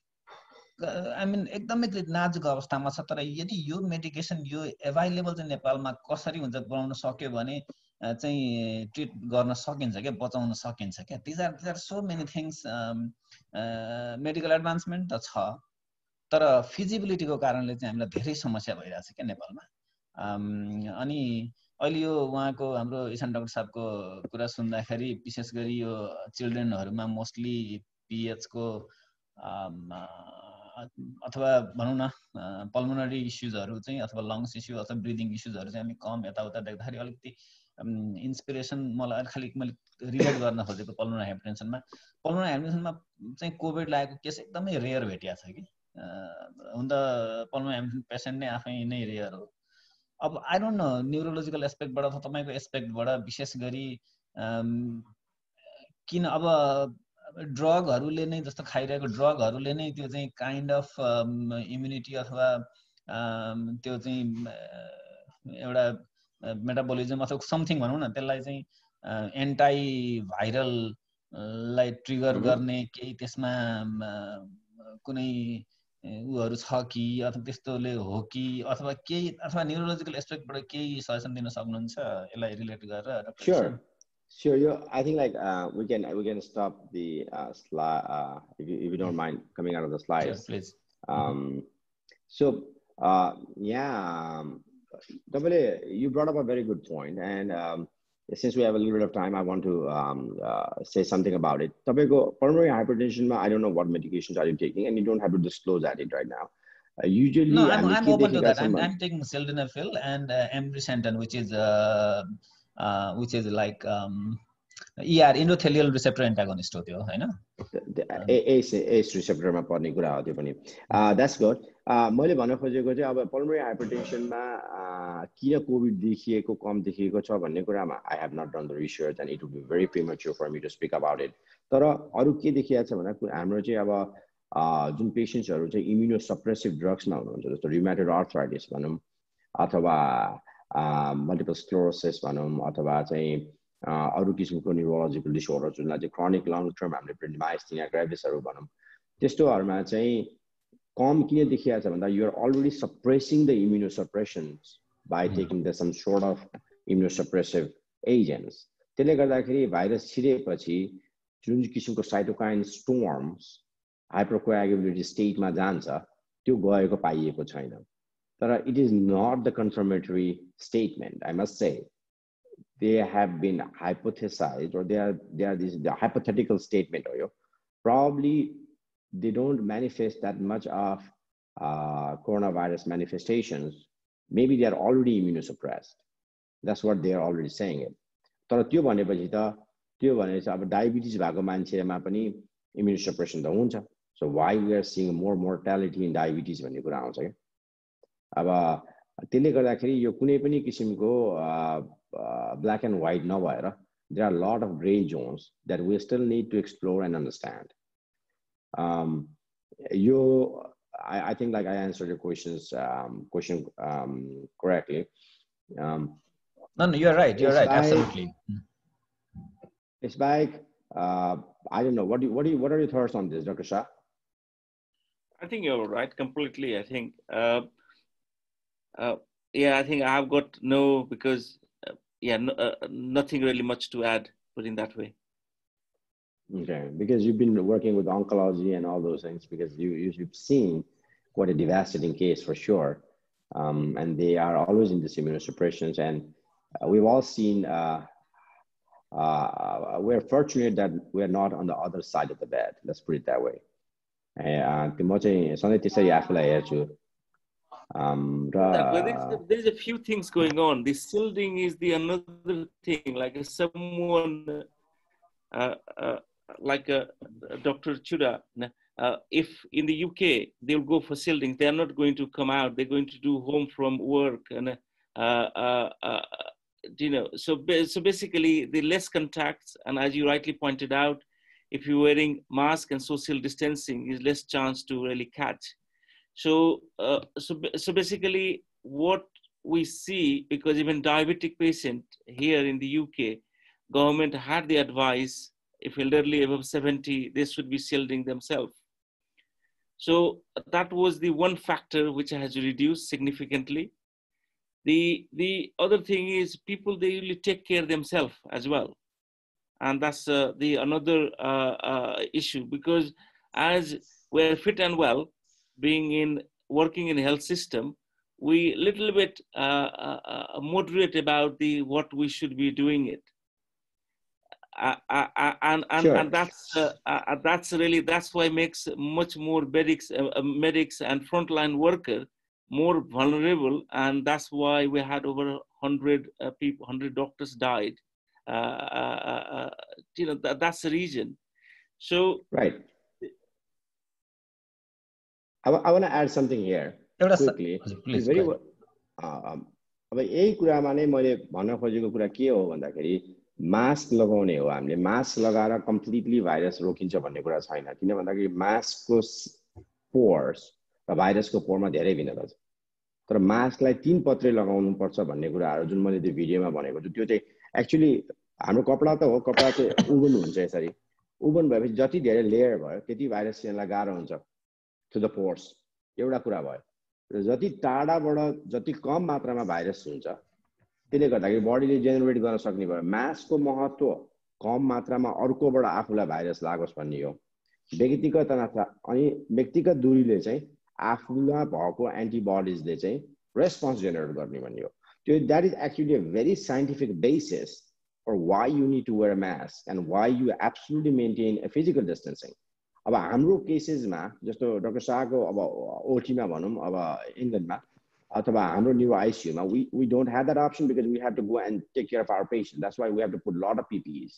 Speaker 4: आई मिन एकदमै नाजुक अवस्थामा छ तर यदि यो मेडिकेसन यो एभाइलेबल चाहिँ नेपालमा कसरी हुन्छ बनाउन सक्यो भने चाहिँ ट्रिट गर्न सकिन्छ क्या बचाउन सकिन्छ क्या these are these are so many things medical advancement त छ तर फिजिबिलिटीको कारणले चाहिँ हामीलाई धेरै समस्या भइरहेको छ क्या नेपालमा
Speaker 1: अनि अहिले यो उहाँको हाम्रो इसान डक्टर साहबको कुरा सुन्दाखेरि विशेष गरी यो चिल्ड्रेनहरूमा मोस्टली पिएचको अथवा भनौँ न पल्मोनरी इस्युजहरू चाहिँ अथवा लङ्स इस्यु अथवा ब्रिदिङ इस्युजहरू चाहिँ हामी कम यताउता देख्दाखेरि अलिकति इन्सपिरेसन मलाई खालि मैले रिलेट गर्न खोजेको पल्मोनर हाइपरटेन्सनमा पल्मोनर हाइपरटेन्सनमा चाहिँ कोभिड लागेको केस एकदमै रेयर भेटिया छ कि हुन त पल्मा हेमिल्टन पेसेन्ट नै आफै नै रेयर हो अब आई डोन्ट नो न्युरोलोजिकल एस्पेक्टबाट अथवा तपाईँको एस्पेक्टबाट विशेष गरी
Speaker 4: किन अब ड्रगहरूले नै जस्तो खाइरहेको ड्रगहरूले नै त्यो चाहिँ काइन्ड अफ इम्युनिटी अथवा त्यो चाहिँ
Speaker 1: एउटा मेटाबोलिजम अथवा समथिङ भनौँ न त्यसलाई चाहिँ एन्टाई भाइरललाई ट्रिगर गर्ने केही त्यसमा कुनै ऊहरू छ कि अथवा त्यस्तोले हो कि अथवा केही अथवा न्युरोलोजिकल एस्पेक्टबाट केही सजेसन दिन सक्नुहुन्छ यसलाई रिलेट गरेर स्योर
Speaker 3: स्योर यो I think like we can we can stop the slide if you don't mind coming out of the slide please so यहाँ तपाईँले you brought up a very good point and since we have limit of time I want to say something about it तपाईँको primary हाइपरटेन्सनमा I don't know what medications are you taking and you don't have to disclose at it right now Uh, usually, no, I'm, I'm open to that. I'm, I'm,
Speaker 4: taking sildenafil and
Speaker 1: uh, ambrisentan, which is uh, uh, which is like um, ER endothelial receptor antagonist हो त्यो
Speaker 3: होइन S S रिसेप्टरमा पर्ने कुरा हो त्यो पनि that's good मैले भन्न खोजेको चाहिँ अब पल्मरी हाइपरटेन्सनमा किन कोभिड देखिएको कम देखिएको छ भन्ने कुरामा I have not done the research and it would be very premature for me to speak about it तर अरू के देखिएको छ भन्दा हाम्रो चाहिँ अब जुन पेसेन्ट्सहरू चाहिँ इम्युनो सप्रेसिभ ड्रग्समा हुनुहुन्छ जस्तो रिमाटेड अर्थराइटिस भनौँ अथवा मल्टिपल स्क्लोरोसिस भनौँ अथवा चाहिँ अरू किसिमको न्युरोलोजिकल डिसअर्डर जुनलाई चाहिँ क्रोनिक लङ टर्म हामीले प्रिन्टमा तिनीहरू ग्राभिसहरू भनौँ त्यस्तोहरूमा चाहिँ कम किन देखिहाल्छ छ भन्दा you're already suppressing the immuno सप्रेसन्स by taking the some sort of immuno सप्रेसिभ agents त्यसले गर्दाखेरि भाइरस छिरेपछि जुन किसिमको साइटोकाइन स्टोर्म्स हाइप्रोकोएबिलिटी स्टेटमा जान्छ त्यो गएको पाइएको छैन तर it is not the confirmatory statement I must say they have been hypothesize they are they are this hypothetical statement हो यो probably they don't manifest that much of uh, coronavirus manifestations, maybe they are already immunosuppressed. That's what they are already saying it. तर त्यो भनेपछि त त्यो भनेपछि अब diabetes भएको मान्छेमा पनि सप्रेसन त हुन्छ so why you're seeing more mortality in diabetes भन्ने कुरा आउँछ क्या अब त्यसले गर्दाखेरि यो कुनै पनि किसिमको ब्ल्याक एन्ड वाइट नभएर there are lot of grey zones that we still need to explore and understand Um, you, I, I, think like I answered your questions um, question um, correctly. Um,
Speaker 4: no, no, you're right. You're right. Absolutely.
Speaker 3: It's like uh, I don't know. What do you, what do you, what are your thoughts on this, Dr. Shah?
Speaker 2: I think you're right completely. I think, uh, uh, yeah, I think I've got no because, uh, yeah, no, uh, nothing really much to add. Put in that way.
Speaker 3: Okay, because you've been working with oncology and all those things, because you, you've seen quite a devastating case for sure. Um, and they are always in this immunosuppressions. And uh, we've all seen, uh, uh, we're fortunate that we're not on the other side of the bed. Let's put it that way. Uh, um, there's, uh,
Speaker 2: there's a few things going on. The shielding is the another thing, like someone uh, like uh, Dr. Chuda, uh, if in the UK they'll go for shielding, they're not going to come out. They're going to do home from work and uh, you know. So so basically, the less contacts, and as you rightly pointed out, if you're wearing mask and social distancing, is less chance to really catch. So so so basically, what we see because even diabetic patient here in the UK, government had the advice if elderly above 70, they should be shielding themselves. So that was the one factor which has reduced significantly. The, the other thing is people, they really take care themselves as well. And that's uh, the another uh, uh, issue because as we're fit and well, being in working in health system, we little bit uh, uh, uh, moderate about the what we should be doing it and and, sure. and that's uh, uh, uh, that's really that's why makes much more medics uh, medics and frontline worker more vulnerable and that's why we had over 100 people 100 doctors died you know that's the reason so right
Speaker 3: I, I want to add something here quickly Please, very um, अब यही कुरामा नै मैले भन्न खोजेको कुरा के हो भन्दाखेरि मास्क लगाउने हो हामीले मास्क लगाएर कम्प्लिटली भाइरस रोकिन्छ भन्ने कुरा छैन किन भन्दाखेरि मास्कको पोर्स र भाइरसको पोरमा धेरै भिन्नता छ तर मास्कलाई तिन पत्रे लगाउनुपर्छ भन्ने कुराहरू जुन मैले त्यो भिडियोमा भनेको छु त्यो चाहिँ एक्चुली हाम्रो कपडा त हो कपडा चाहिँ उबन हुन्छ यसरी उबन भएपछि जति धेरै लेयर भयो त्यति भाइरस यसलाई गाह्रो हुन्छ टु द पोर्स एउटा कुरा भयो र जति टाढाबाट जति कम मात्रामा भाइरस हुन्छ त्यसले गर्दाखेरि बडीले जेनेरेट गर्न सक्ने भयो मासको महत्त्व कम मात्रामा अर्कोबाट आफूलाई भाइरस लागोस् भन्ने हो व्यक्तिगत अनाथा अनि व्यक्तिगत दूरीले चाहिँ आफूलाई भएको एन्टिबडिजले चाहिँ रेस्पोन्स जेनेरेट गर्ने भन्ने हो त्यो that is actually a very scientific basis for why you need to wear mask and why you absolutely maintain a physical distancing अब हाम्रो केसेसमा जस्तो डक्टर शाहको अब ओटीमा भनौँ अब इङ्ल्यान्डमा Atava, Amro Neuro ICU. Now, we, we don't have that option because we have to go and take care of our patient. That's why we have to put a lot of PPEs.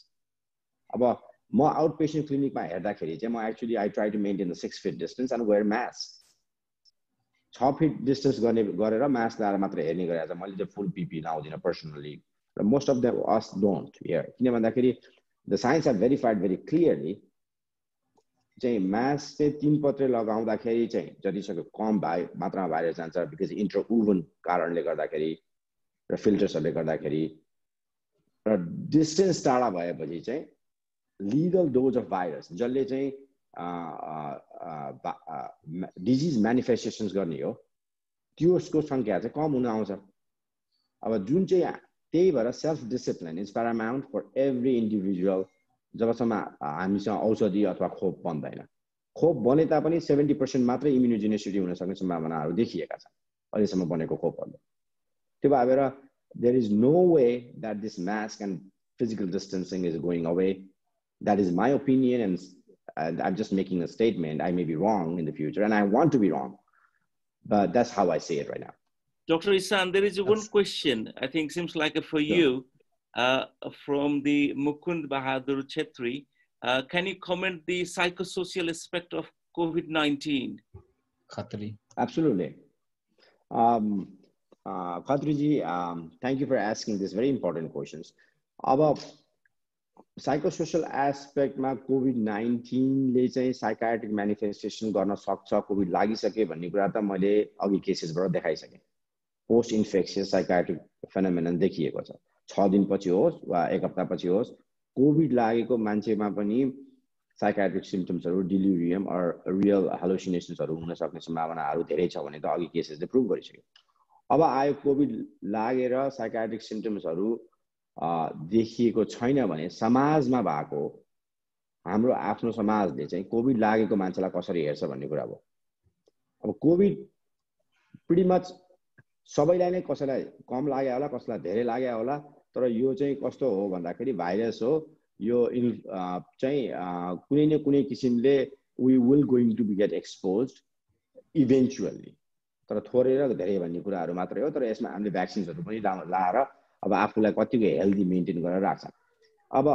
Speaker 3: About more outpatient clinic, my head that I'm actually, I try to maintain the six feet distance and wear mask. Top feet distance, gorera mask, I'm the full PPE now, you know, personally. most of them, us don't here. The science have verified very clearly चाहिँ मास चाहिँ पत्रे लगाउँदाखेरि चाहिँ जतिसक्दो कम भाइ मात्रामा भएर जान्छ बिकज उभन कारणले गर्दाखेरि र फिल्टर्सहरूले गर्दाखेरि र डिस्टेन्स टाढा भएपछि चाहिँ लिगल डोज अफ भाइरस जसले चाहिँ डिजिज म्यानिफेस्टेसन्स गर्ने हो त्यसको सङ्ख्या चाहिँ कम हुन आउँछ अब जुन चाहिँ त्यही भएर self discipline is paramount for every individual जबसम्म हामीसँग औषधि अथवा खोप बन्दैन खोप बने तापनि सेभेन्टी पर्सेन्ट मात्रै इम्युनोजेनेसिटी हुन सक्ने सम्भावनाहरू देखिएका छन् अहिलेसम्म बनेको खोपहरूले त्यो भएर there is no way that this mask and physical distancing is going away that is my opinion and I'm just making a statement I may be wrong in the future and I want to be wrong but that's how I say it right now
Speaker 2: Dr. Isan, there is one question I think seems like for from the Mukund Bahadur Chetri. Uh, can you comment the psychosocial aspect of COVID-19?
Speaker 3: Khatri. Absolutely. Um, uh, Ji, um, thank you for asking this very important questions. About psychosocial aspect ma covid 19 le chai psychiatric manifestation garna sakcha covid lagi sake bhanne kura ta maile agi cases post infectious psychiatric phenomenon dekhieko cha छ दिनपछि होस् वा एक हप्तापछि होस् covid लागेको मान्छेमा पनि साइकाट्रिक सिम्टम्सहरू डिल्युरियम अर रियल हेलोसिनेसन्सहरू हुनसक्ने सम्भावनाहरू धेरै छ भने त अघि केसेसले प्रुभ गरिसक्यो अब आयो कोभिड लागेर साइकाट्रिक सिम्टम्सहरू देखिएको छैन भने समाजमा भएको हाम्रो आफ्नो समाजले चाहिँ कोभिड लागेको मान्छेलाई कसरी हेर्छ भन्ने कुरा भयो अब कोभिड प्रिमच सबैलाई नै कसैलाई कम लाग्यो होला कसैलाई धेरै लाग्यो होला तर यो चाहिँ कस्तो हो भन्दाखेरि भाइरस हो यो इन चाहिँ कुनै न कुनै किसिमले we will going to be get expose eventually तर थोरै र धेरै भन्ने कुराहरू मात्रै हो तर यसमा हामीले भ्याक्सिन्सहरू पनि ला लाएर अब आफूलाई कतिको हेल्दी मेन्टेन गरेर राख्छ अब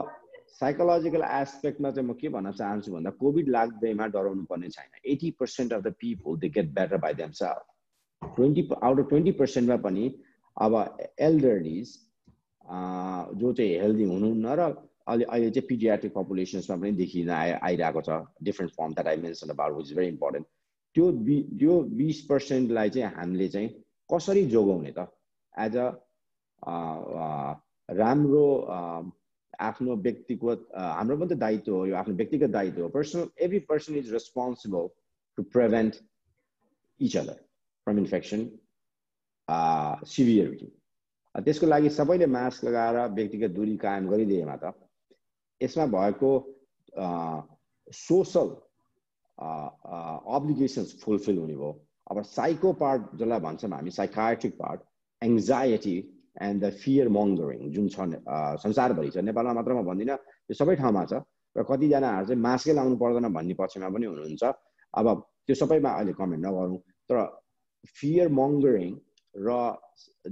Speaker 3: साइकोलोजिकल एस्पेक्टमा चाहिँ म के भन्न चाहन्छु भन्दा कोभिड लाग्दैमा डराउनु पर्ने छैन eighty percent of the people they get better by themselves twenty out of twenty पर्सेन्टमा पनि अब एल्डरलिज जो चाहिँ हेल्दी हुनुहुन्न र अहिले अहिले चाहिँ पिडियाट्रिक पपुलेसन्समा पनि देखिन आइ आइरहेको छ different form that I mention about which is very important त्यो बि त्यो बिस पर्सेन्टलाई चाहिँ हामीले चाहिँ कसरी जोगाउने त एज अ राम्रो आफ्नो व्यक्तिगत हाम्रो पनि त दायित्व हो यो आफ्नो व्यक्तिगत दायित्व हो personal every person is responsible to prevent each other from infection severity त्यसको लागि सबैले मास्क लगाएर व्यक्तिगत दूरी कायम गरिदिएमा त यसमा भएको सोसल अब्लिगेसन्स फुलफिल हुने भयो अब साइको पार्ट जसलाई भन्छौँ हामी psychiatric part anxiety and the fear mongering जुन छ संसारभरि छ नेपालमा मात्र म भन्दिनँ त्यो सबै ठाउँमा छ र कतिजनाहरू चाहिँ मास्कै लाउनु पर्दैन भन्ने पक्षमा पनि हुनुहुन्छ अब त्यो सबैमा अहिले कमेन्ट नगरौँ तर फियर मङ्गरिङ र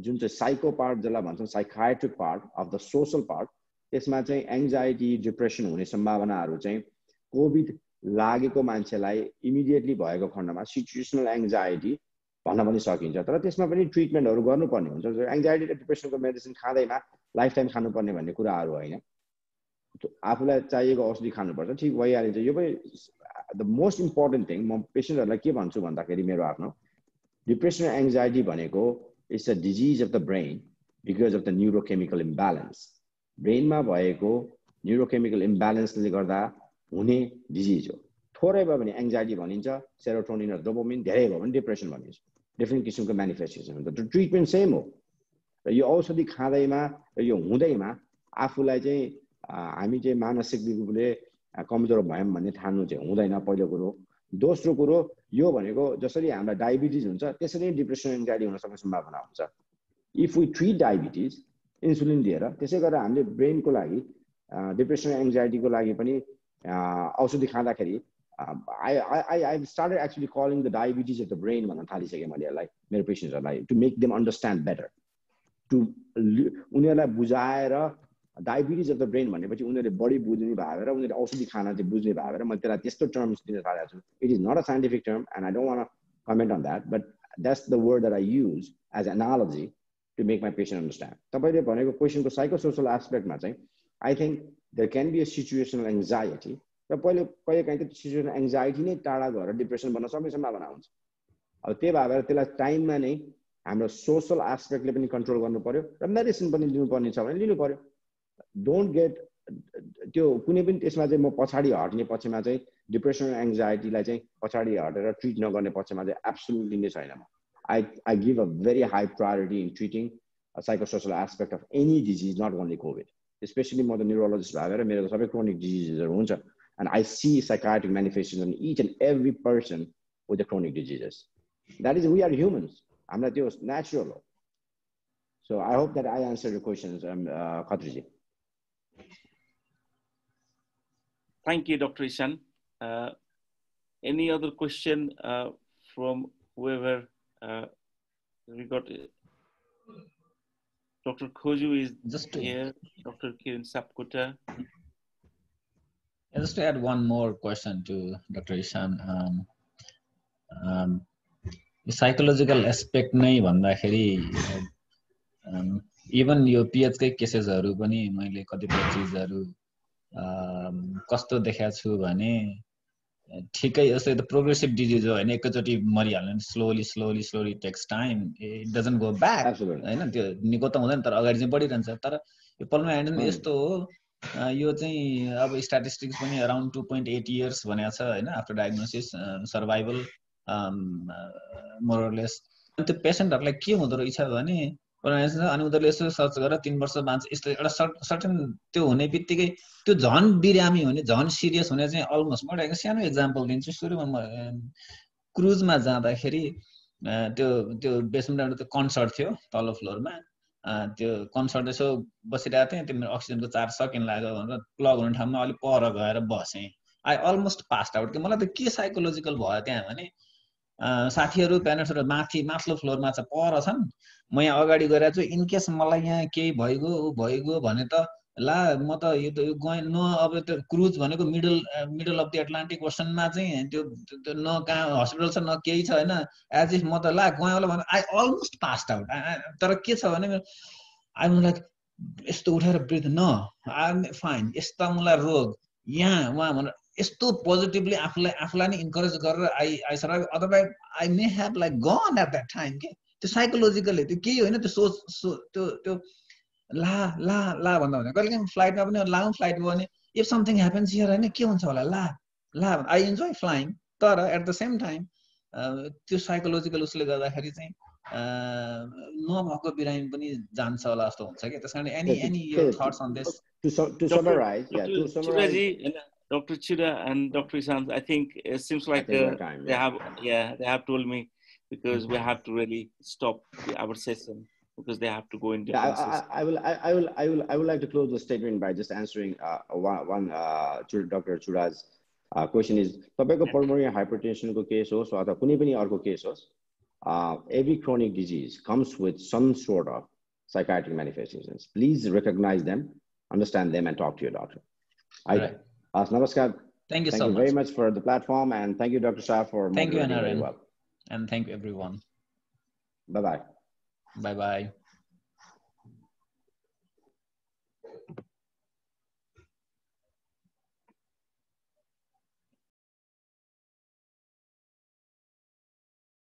Speaker 3: जुन चाहिँ साइको पार्ट जसलाई भन्छौँ psychiatric part of the social part त्यसमा चाहिँ एङ्जाइटी डिप्रेसन हुने सम्भावनाहरू चाहिँ कोभिड लागेको मान्छेलाई इमिडिएटली भएको खण्डमा सिचुएसनल एङ्जाइटी भन्न पनि सकिन्छ तर त्यसमा पनि ट्रिटमेन्टहरू गर्नुपर्ने हुन्छ एङ्जाइटी र डिप्रेसनको मेडिसिन खाँदैमा लाइफ टाइम खानुपर्ने भन्ने कुराहरू होइन आफूलाई चाहिएको औषधि खानुपर्छ ठिक भइहालिन्छ यो पनि द मोस्ट इम्पोर्टेन्ट थिङ म पेसेन्टहरूलाई के भन्छु भन्दाखेरि मेरो आफ्नो डिप्रेसन र एङ्जाइटी भनेको it's a disease of the brain because of the neurochemical imbalance ब्रेनमा भएको न्युरोकेमिकल इम्ब्यालेन्सले गर्दा हुने डिजिज हो थोरै भयो भने एङ्जाइटी भनिन्छ सेरोटोनिन र डोपोमिन धेरै भयो भने डिप्रेसन भनिन्छ डिफ्रेन्ट किसिमको मेनिफेस्टेसन हुन्छ त्यो ट्रिटमेन्ट सेम हो र यो औषधि खाँदैमा र यो हुँदैमा आफूलाई चाहिँ हामी चाहिँ मानसिक रूपले कमजोर भयौँ भन्ने ठान्नु चाहिँ हुँदैन पहिलो कुरो दोस्रो कुरो यो भनेको जसरी हामीलाई डायबिटिज हुन्छ त्यसरी नै डिप्रेसन एन्जाइटी हुनसक्ने सम्भावना हुन्छ if we treat diabetes insulin दिएर त्यसै गरेर हामीले ब्रेनको लागि डिप्रेसन एङ्जाइटीको लागि पनि औषधि खाँदाखेरि I I I I started actually calling the diabetes of the brain भन्न थालिसकेँ मैले यसलाई मेरो पेसेन्टहरूलाई to make them understand better to उनीहरूलाई बुझाएर डायबिटिज अफ द ब्रेन भनेपछि उनीहरूले बढी बुझ्ने भएर उनीहरूले औषधि खाना चाहिँ बुझ्ने भएर म त्यसलाई त्यस्तो टर्म्स दिन थालेको छु it is not a scientific term and I don't want comment on that but that's the word that I use as analogy to make my patient understand तपाईँले भनेको क्वेसनको साइकोसोसल एस्पेक्टमा चाहिँ I think there can be a situational anxiety र पहिले कहिले काहीँ त्यो सिचुएसन एङ्जाइटी नै टाढा गएर डिप्रेसन बन्न सक्ने सम्भावना हुन्छ अब त्यही भएर त्यसलाई टाइममा नै हाम्रो सोसल एस्पेक्टले पनि कन्ट्रोल गर्नु पऱ्यो र मेडिसिन पनि लिनुपर्ने छ भने लिनु पऱ्यो डोन्ट गेट त्यो कुनै पनि त्यसमा चाहिँ म पछाडि हट्ने पक्षमा चाहिँ डिप्रेसन एङ्जाइटीलाई चाहिँ पछाडि हटेर ट्रिट नगर्ने पक्षमा चाहिँ एब्सोल्युटली नै छैन म I I give a very high priority in treating psychosocial aspect of any disease not only covid specially म त न्युरोलोजिस्ट भएर मेरो सबै क्रोनिक डिजिजेसहरू हुन्छ and I see psychotic manifestation each and every person with the chronic diseases that is we are humans हामीलाई त्यो natural हो so I hope that I answer questions खत्रीजी
Speaker 2: Thank you, Dr. Ishan. Uh, any other question uh, from whoever uh, we got? Uh, Dr. Khoju is just here. Dr. Kiran Sapkuta.
Speaker 1: Just to add one more question to Dr. Ishan. Um, um, psychological aspect नै भन्दाखेरि even um, यो पिएचकै केसेसहरू पनि मैले कतिपय चिजहरू कस्तो देखाएको छु भने ठिकै यस्तो त प्रोग्रेसिभ डिजिज हो होइन एकैचोटि मरिहाल्ने slowly slowly slowly takes time it doesn't go back होइन त्यो निको त हुँदैन तर अगाडि चाहिँ बढिरहन्छ तर यो पल्मा ह्यान्डन यस्तो हो यो चाहिँ अब स्ट्याटिस्टिक्स पनि around two point eight years भनेको छ होइन आफ्टर डायग्नोसिस सर्भाइभल
Speaker 4: मोरलेस त्यो पेसेन्टहरूलाई के हुँदो रहेछ भने अनि उनीहरूले यसो सर्च गरेर तिन वर्ष बाँच्छ यस्तो एउटा सर्ट सर्टन त्यो हुने बित्तिकै त्यो झन् बिरामी हुने झन् सिरियस हुने चाहिँ अलमोस्ट म एउटा सानो इक्जाम्पल दिन्छु सुरुमा म क्रुजमा जाँदाखेरि त्यो त्यो बेसमेन्टमा एउटा त्यो कन्सर्ट थियो तल्लो फ्लोरमा त्यो कन्सर्ट यसो बसिरहेको थिएँ त्यो मेरो अक्सिजनको चार्ज सकिन लाग्यो भनेर प्लग हुने ठाउँमा अलिक पर गएर बसेँ आई अलमोस्ट पास्ट आउट कि मलाई त के साइकोलोजिकल भयो त्यहाँ भने साथीहरू प्यारेन्ट्सहरू माथि माथिल्लो फ्लोरमा छ पर छन् म यहाँ अगाडि गएर छु इनकेस मलाई यहाँ केही भइगयो ऊ भइगयो भने त ला म त यो त न अब त्यो क्रुज भनेको middle middle of the Atlantic ओसनमा चाहिँ त्यो न कहाँ हस्पिटल छ न केही छ होइन एज इफ म त ला गएँ होला भने आई अलमोस्ट पास्ट आउट तर के छ भने आई मलाई यस्तो उठेर वृद्ध न आई फाइन यस्ता मलाई रोग यहाँ उहाँ भनेर यस्तो पोजिटिभली आफूलाई आफूलाई नै इन्करेज गरेर I I survive otherwise I may have like gone at that time के त्यो साइकोलोजिकली त्यो केही होइन त्यो सोच सो त्यो त्यो ला ला ला भन्दा भन्दा कहिले काहीँ फ्लाइटमा पनि फ्लाइट फ्लाइटमा भने इफ समथिङ ह्यापन्स हियर होइन के हुन्छ होला ला ला आई इन्जोय फ्लाइङ तर एट द सेम टाइम त्यो साइकोलोजिकल उसले गर्दाखेरि चाहिँ नभएको बिरामी पनि जान्छ होला जस्तो हुन्छ कि त्यस कारण एनी एनी यो thoughts on this to summarise to summarise
Speaker 2: Dr. Chida and Dr. Isam, I think it seems like uh, they have, yeah, they have told me because we have to really stop our session because they have to go into. I, I,
Speaker 3: I will, I, will, I will, like to close the statement by just answering uh, one, one uh, Dr. Chuda's question is: Tobacco pulmonary hypertension ko case ho, so ata kuni bani arko case Every chronic disease comes with some sort of psychiatric manifestations. Please recognize them, understand them, and talk to your doctor. Right. Uh, namaskar. Thank you thank so you much. very much for the platform and thank you, Dr. Shah, for thank you, Anarin. Well.
Speaker 1: And thank you, everyone. Bye-bye. Bye-bye.